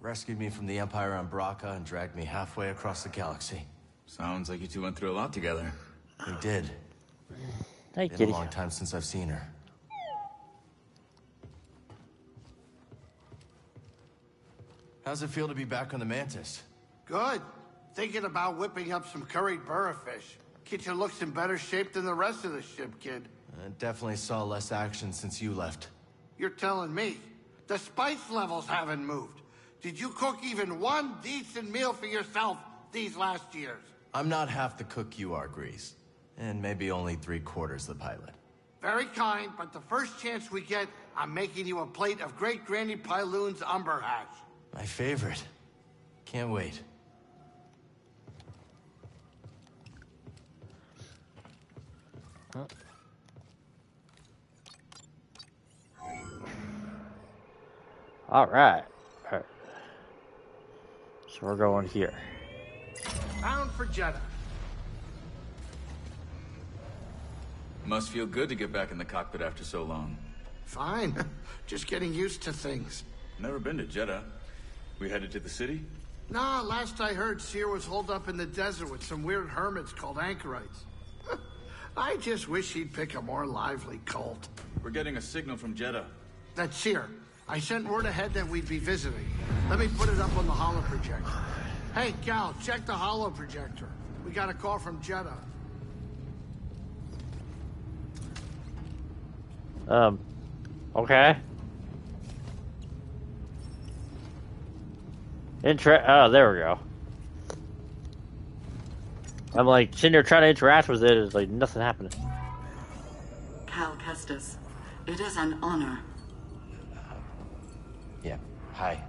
[SPEAKER 2] Rescued me from the Empire on Bracca and dragged me halfway across the galaxy.
[SPEAKER 8] Sounds like you two went through a lot together.
[SPEAKER 2] We did.
[SPEAKER 1] Hey,
[SPEAKER 2] Been
[SPEAKER 1] kitty.
[SPEAKER 2] a long time since I've seen her. How's it feel to be back on the Mantis?
[SPEAKER 9] Good. Thinking about whipping up some curried burrafish. Kitchen looks in better shape than the rest of the ship, kid.
[SPEAKER 2] I definitely saw less action since you left.
[SPEAKER 9] You're telling me. The spice levels haven't moved. Did you cook even one decent meal for yourself these last years?
[SPEAKER 2] I'm not half the cook you are, Greez. And maybe only three quarters the pilot.
[SPEAKER 9] Very kind, but the first chance we get, I'm making you a plate of Great Granny Pyloon's umber hash.
[SPEAKER 2] My favorite. Can't wait.
[SPEAKER 1] All right. All right. So we're going here.
[SPEAKER 9] Bound for Jedha.
[SPEAKER 8] Must feel good to get back in the cockpit after so long.
[SPEAKER 9] Fine. (laughs) Just getting used to things.
[SPEAKER 8] Never been to Jedha. We headed to the city?
[SPEAKER 9] Nah, last I heard, Cere was holed up in the desert with some weird hermits called anchorites. (laughs) I just wish he'd pick a more lively cult.
[SPEAKER 8] We're getting a signal from Jedha.
[SPEAKER 9] That's Cere. I sent word ahead that we'd be visiting. Let me put it up on the holo projector. Hey, Gal, check the holo projector. We got a call from Jedha.
[SPEAKER 1] Um. Okay. Inter- oh, there we go. I'm like sitting there trying to interact with it. It's like nothing happening.
[SPEAKER 33] Cal Kestis, it is an honor.
[SPEAKER 2] Yeah. Hi.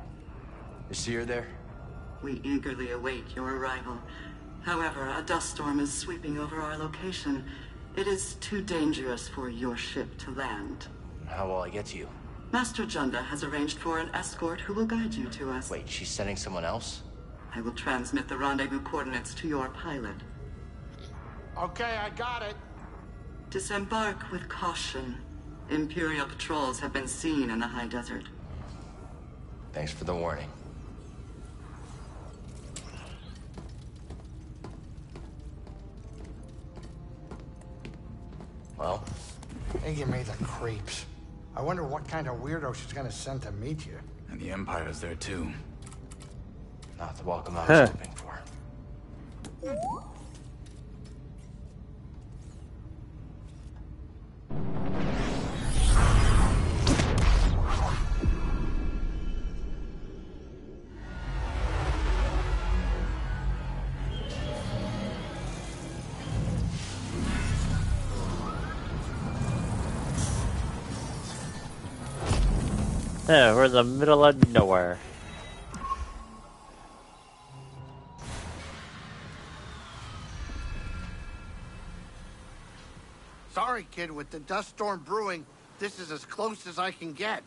[SPEAKER 2] Is Cere there?
[SPEAKER 33] We eagerly await your arrival. However, a dust storm is sweeping over our location. It is too dangerous for your ship to land.
[SPEAKER 2] How will I get to you?
[SPEAKER 33] Master Junda has arranged for an escort who will guide you to us.
[SPEAKER 2] Wait, she's sending someone else?
[SPEAKER 33] I will transmit the rendezvous coordinates to your pilot.
[SPEAKER 9] Okay, I got it.
[SPEAKER 33] Disembark with caution. Imperial patrols have been seen in the high desert.
[SPEAKER 2] Thanks for the warning. Well?
[SPEAKER 9] They give me the creeps. I wonder what kind of weirdo she's gonna send to meet you.
[SPEAKER 8] And the Empire's there too.
[SPEAKER 2] Not the welcome I was hoping for. (laughs)
[SPEAKER 1] we're in the middle of nowhere.
[SPEAKER 9] Sorry, kid, with the dust storm brewing, this is as close as I can get.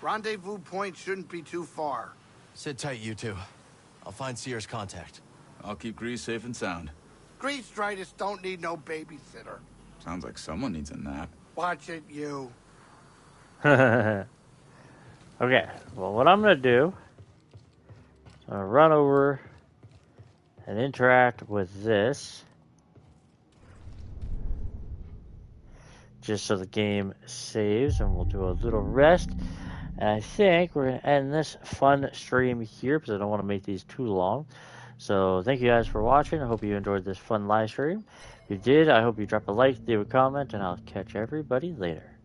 [SPEAKER 9] Rendezvous point shouldn't be too far.
[SPEAKER 2] Sit tight, you two. I'll find Cere's contact.
[SPEAKER 8] I'll keep Greez safe and sound.
[SPEAKER 9] Greez Dritus don't need no babysitter.
[SPEAKER 8] Sounds like someone needs a nap.
[SPEAKER 9] Watch it, you. (laughs)
[SPEAKER 1] okay, well, what I'm going to do is I'm gonna run over and interact with this. Just so the game saves, and we'll do a little rest. And I think we're going to end this fun stream here because I don't want to make these too long. So, thank you guys for watching. I hope you enjoyed this fun live stream. If you did, I hope you drop a like, leave a comment, and I'll catch everybody later.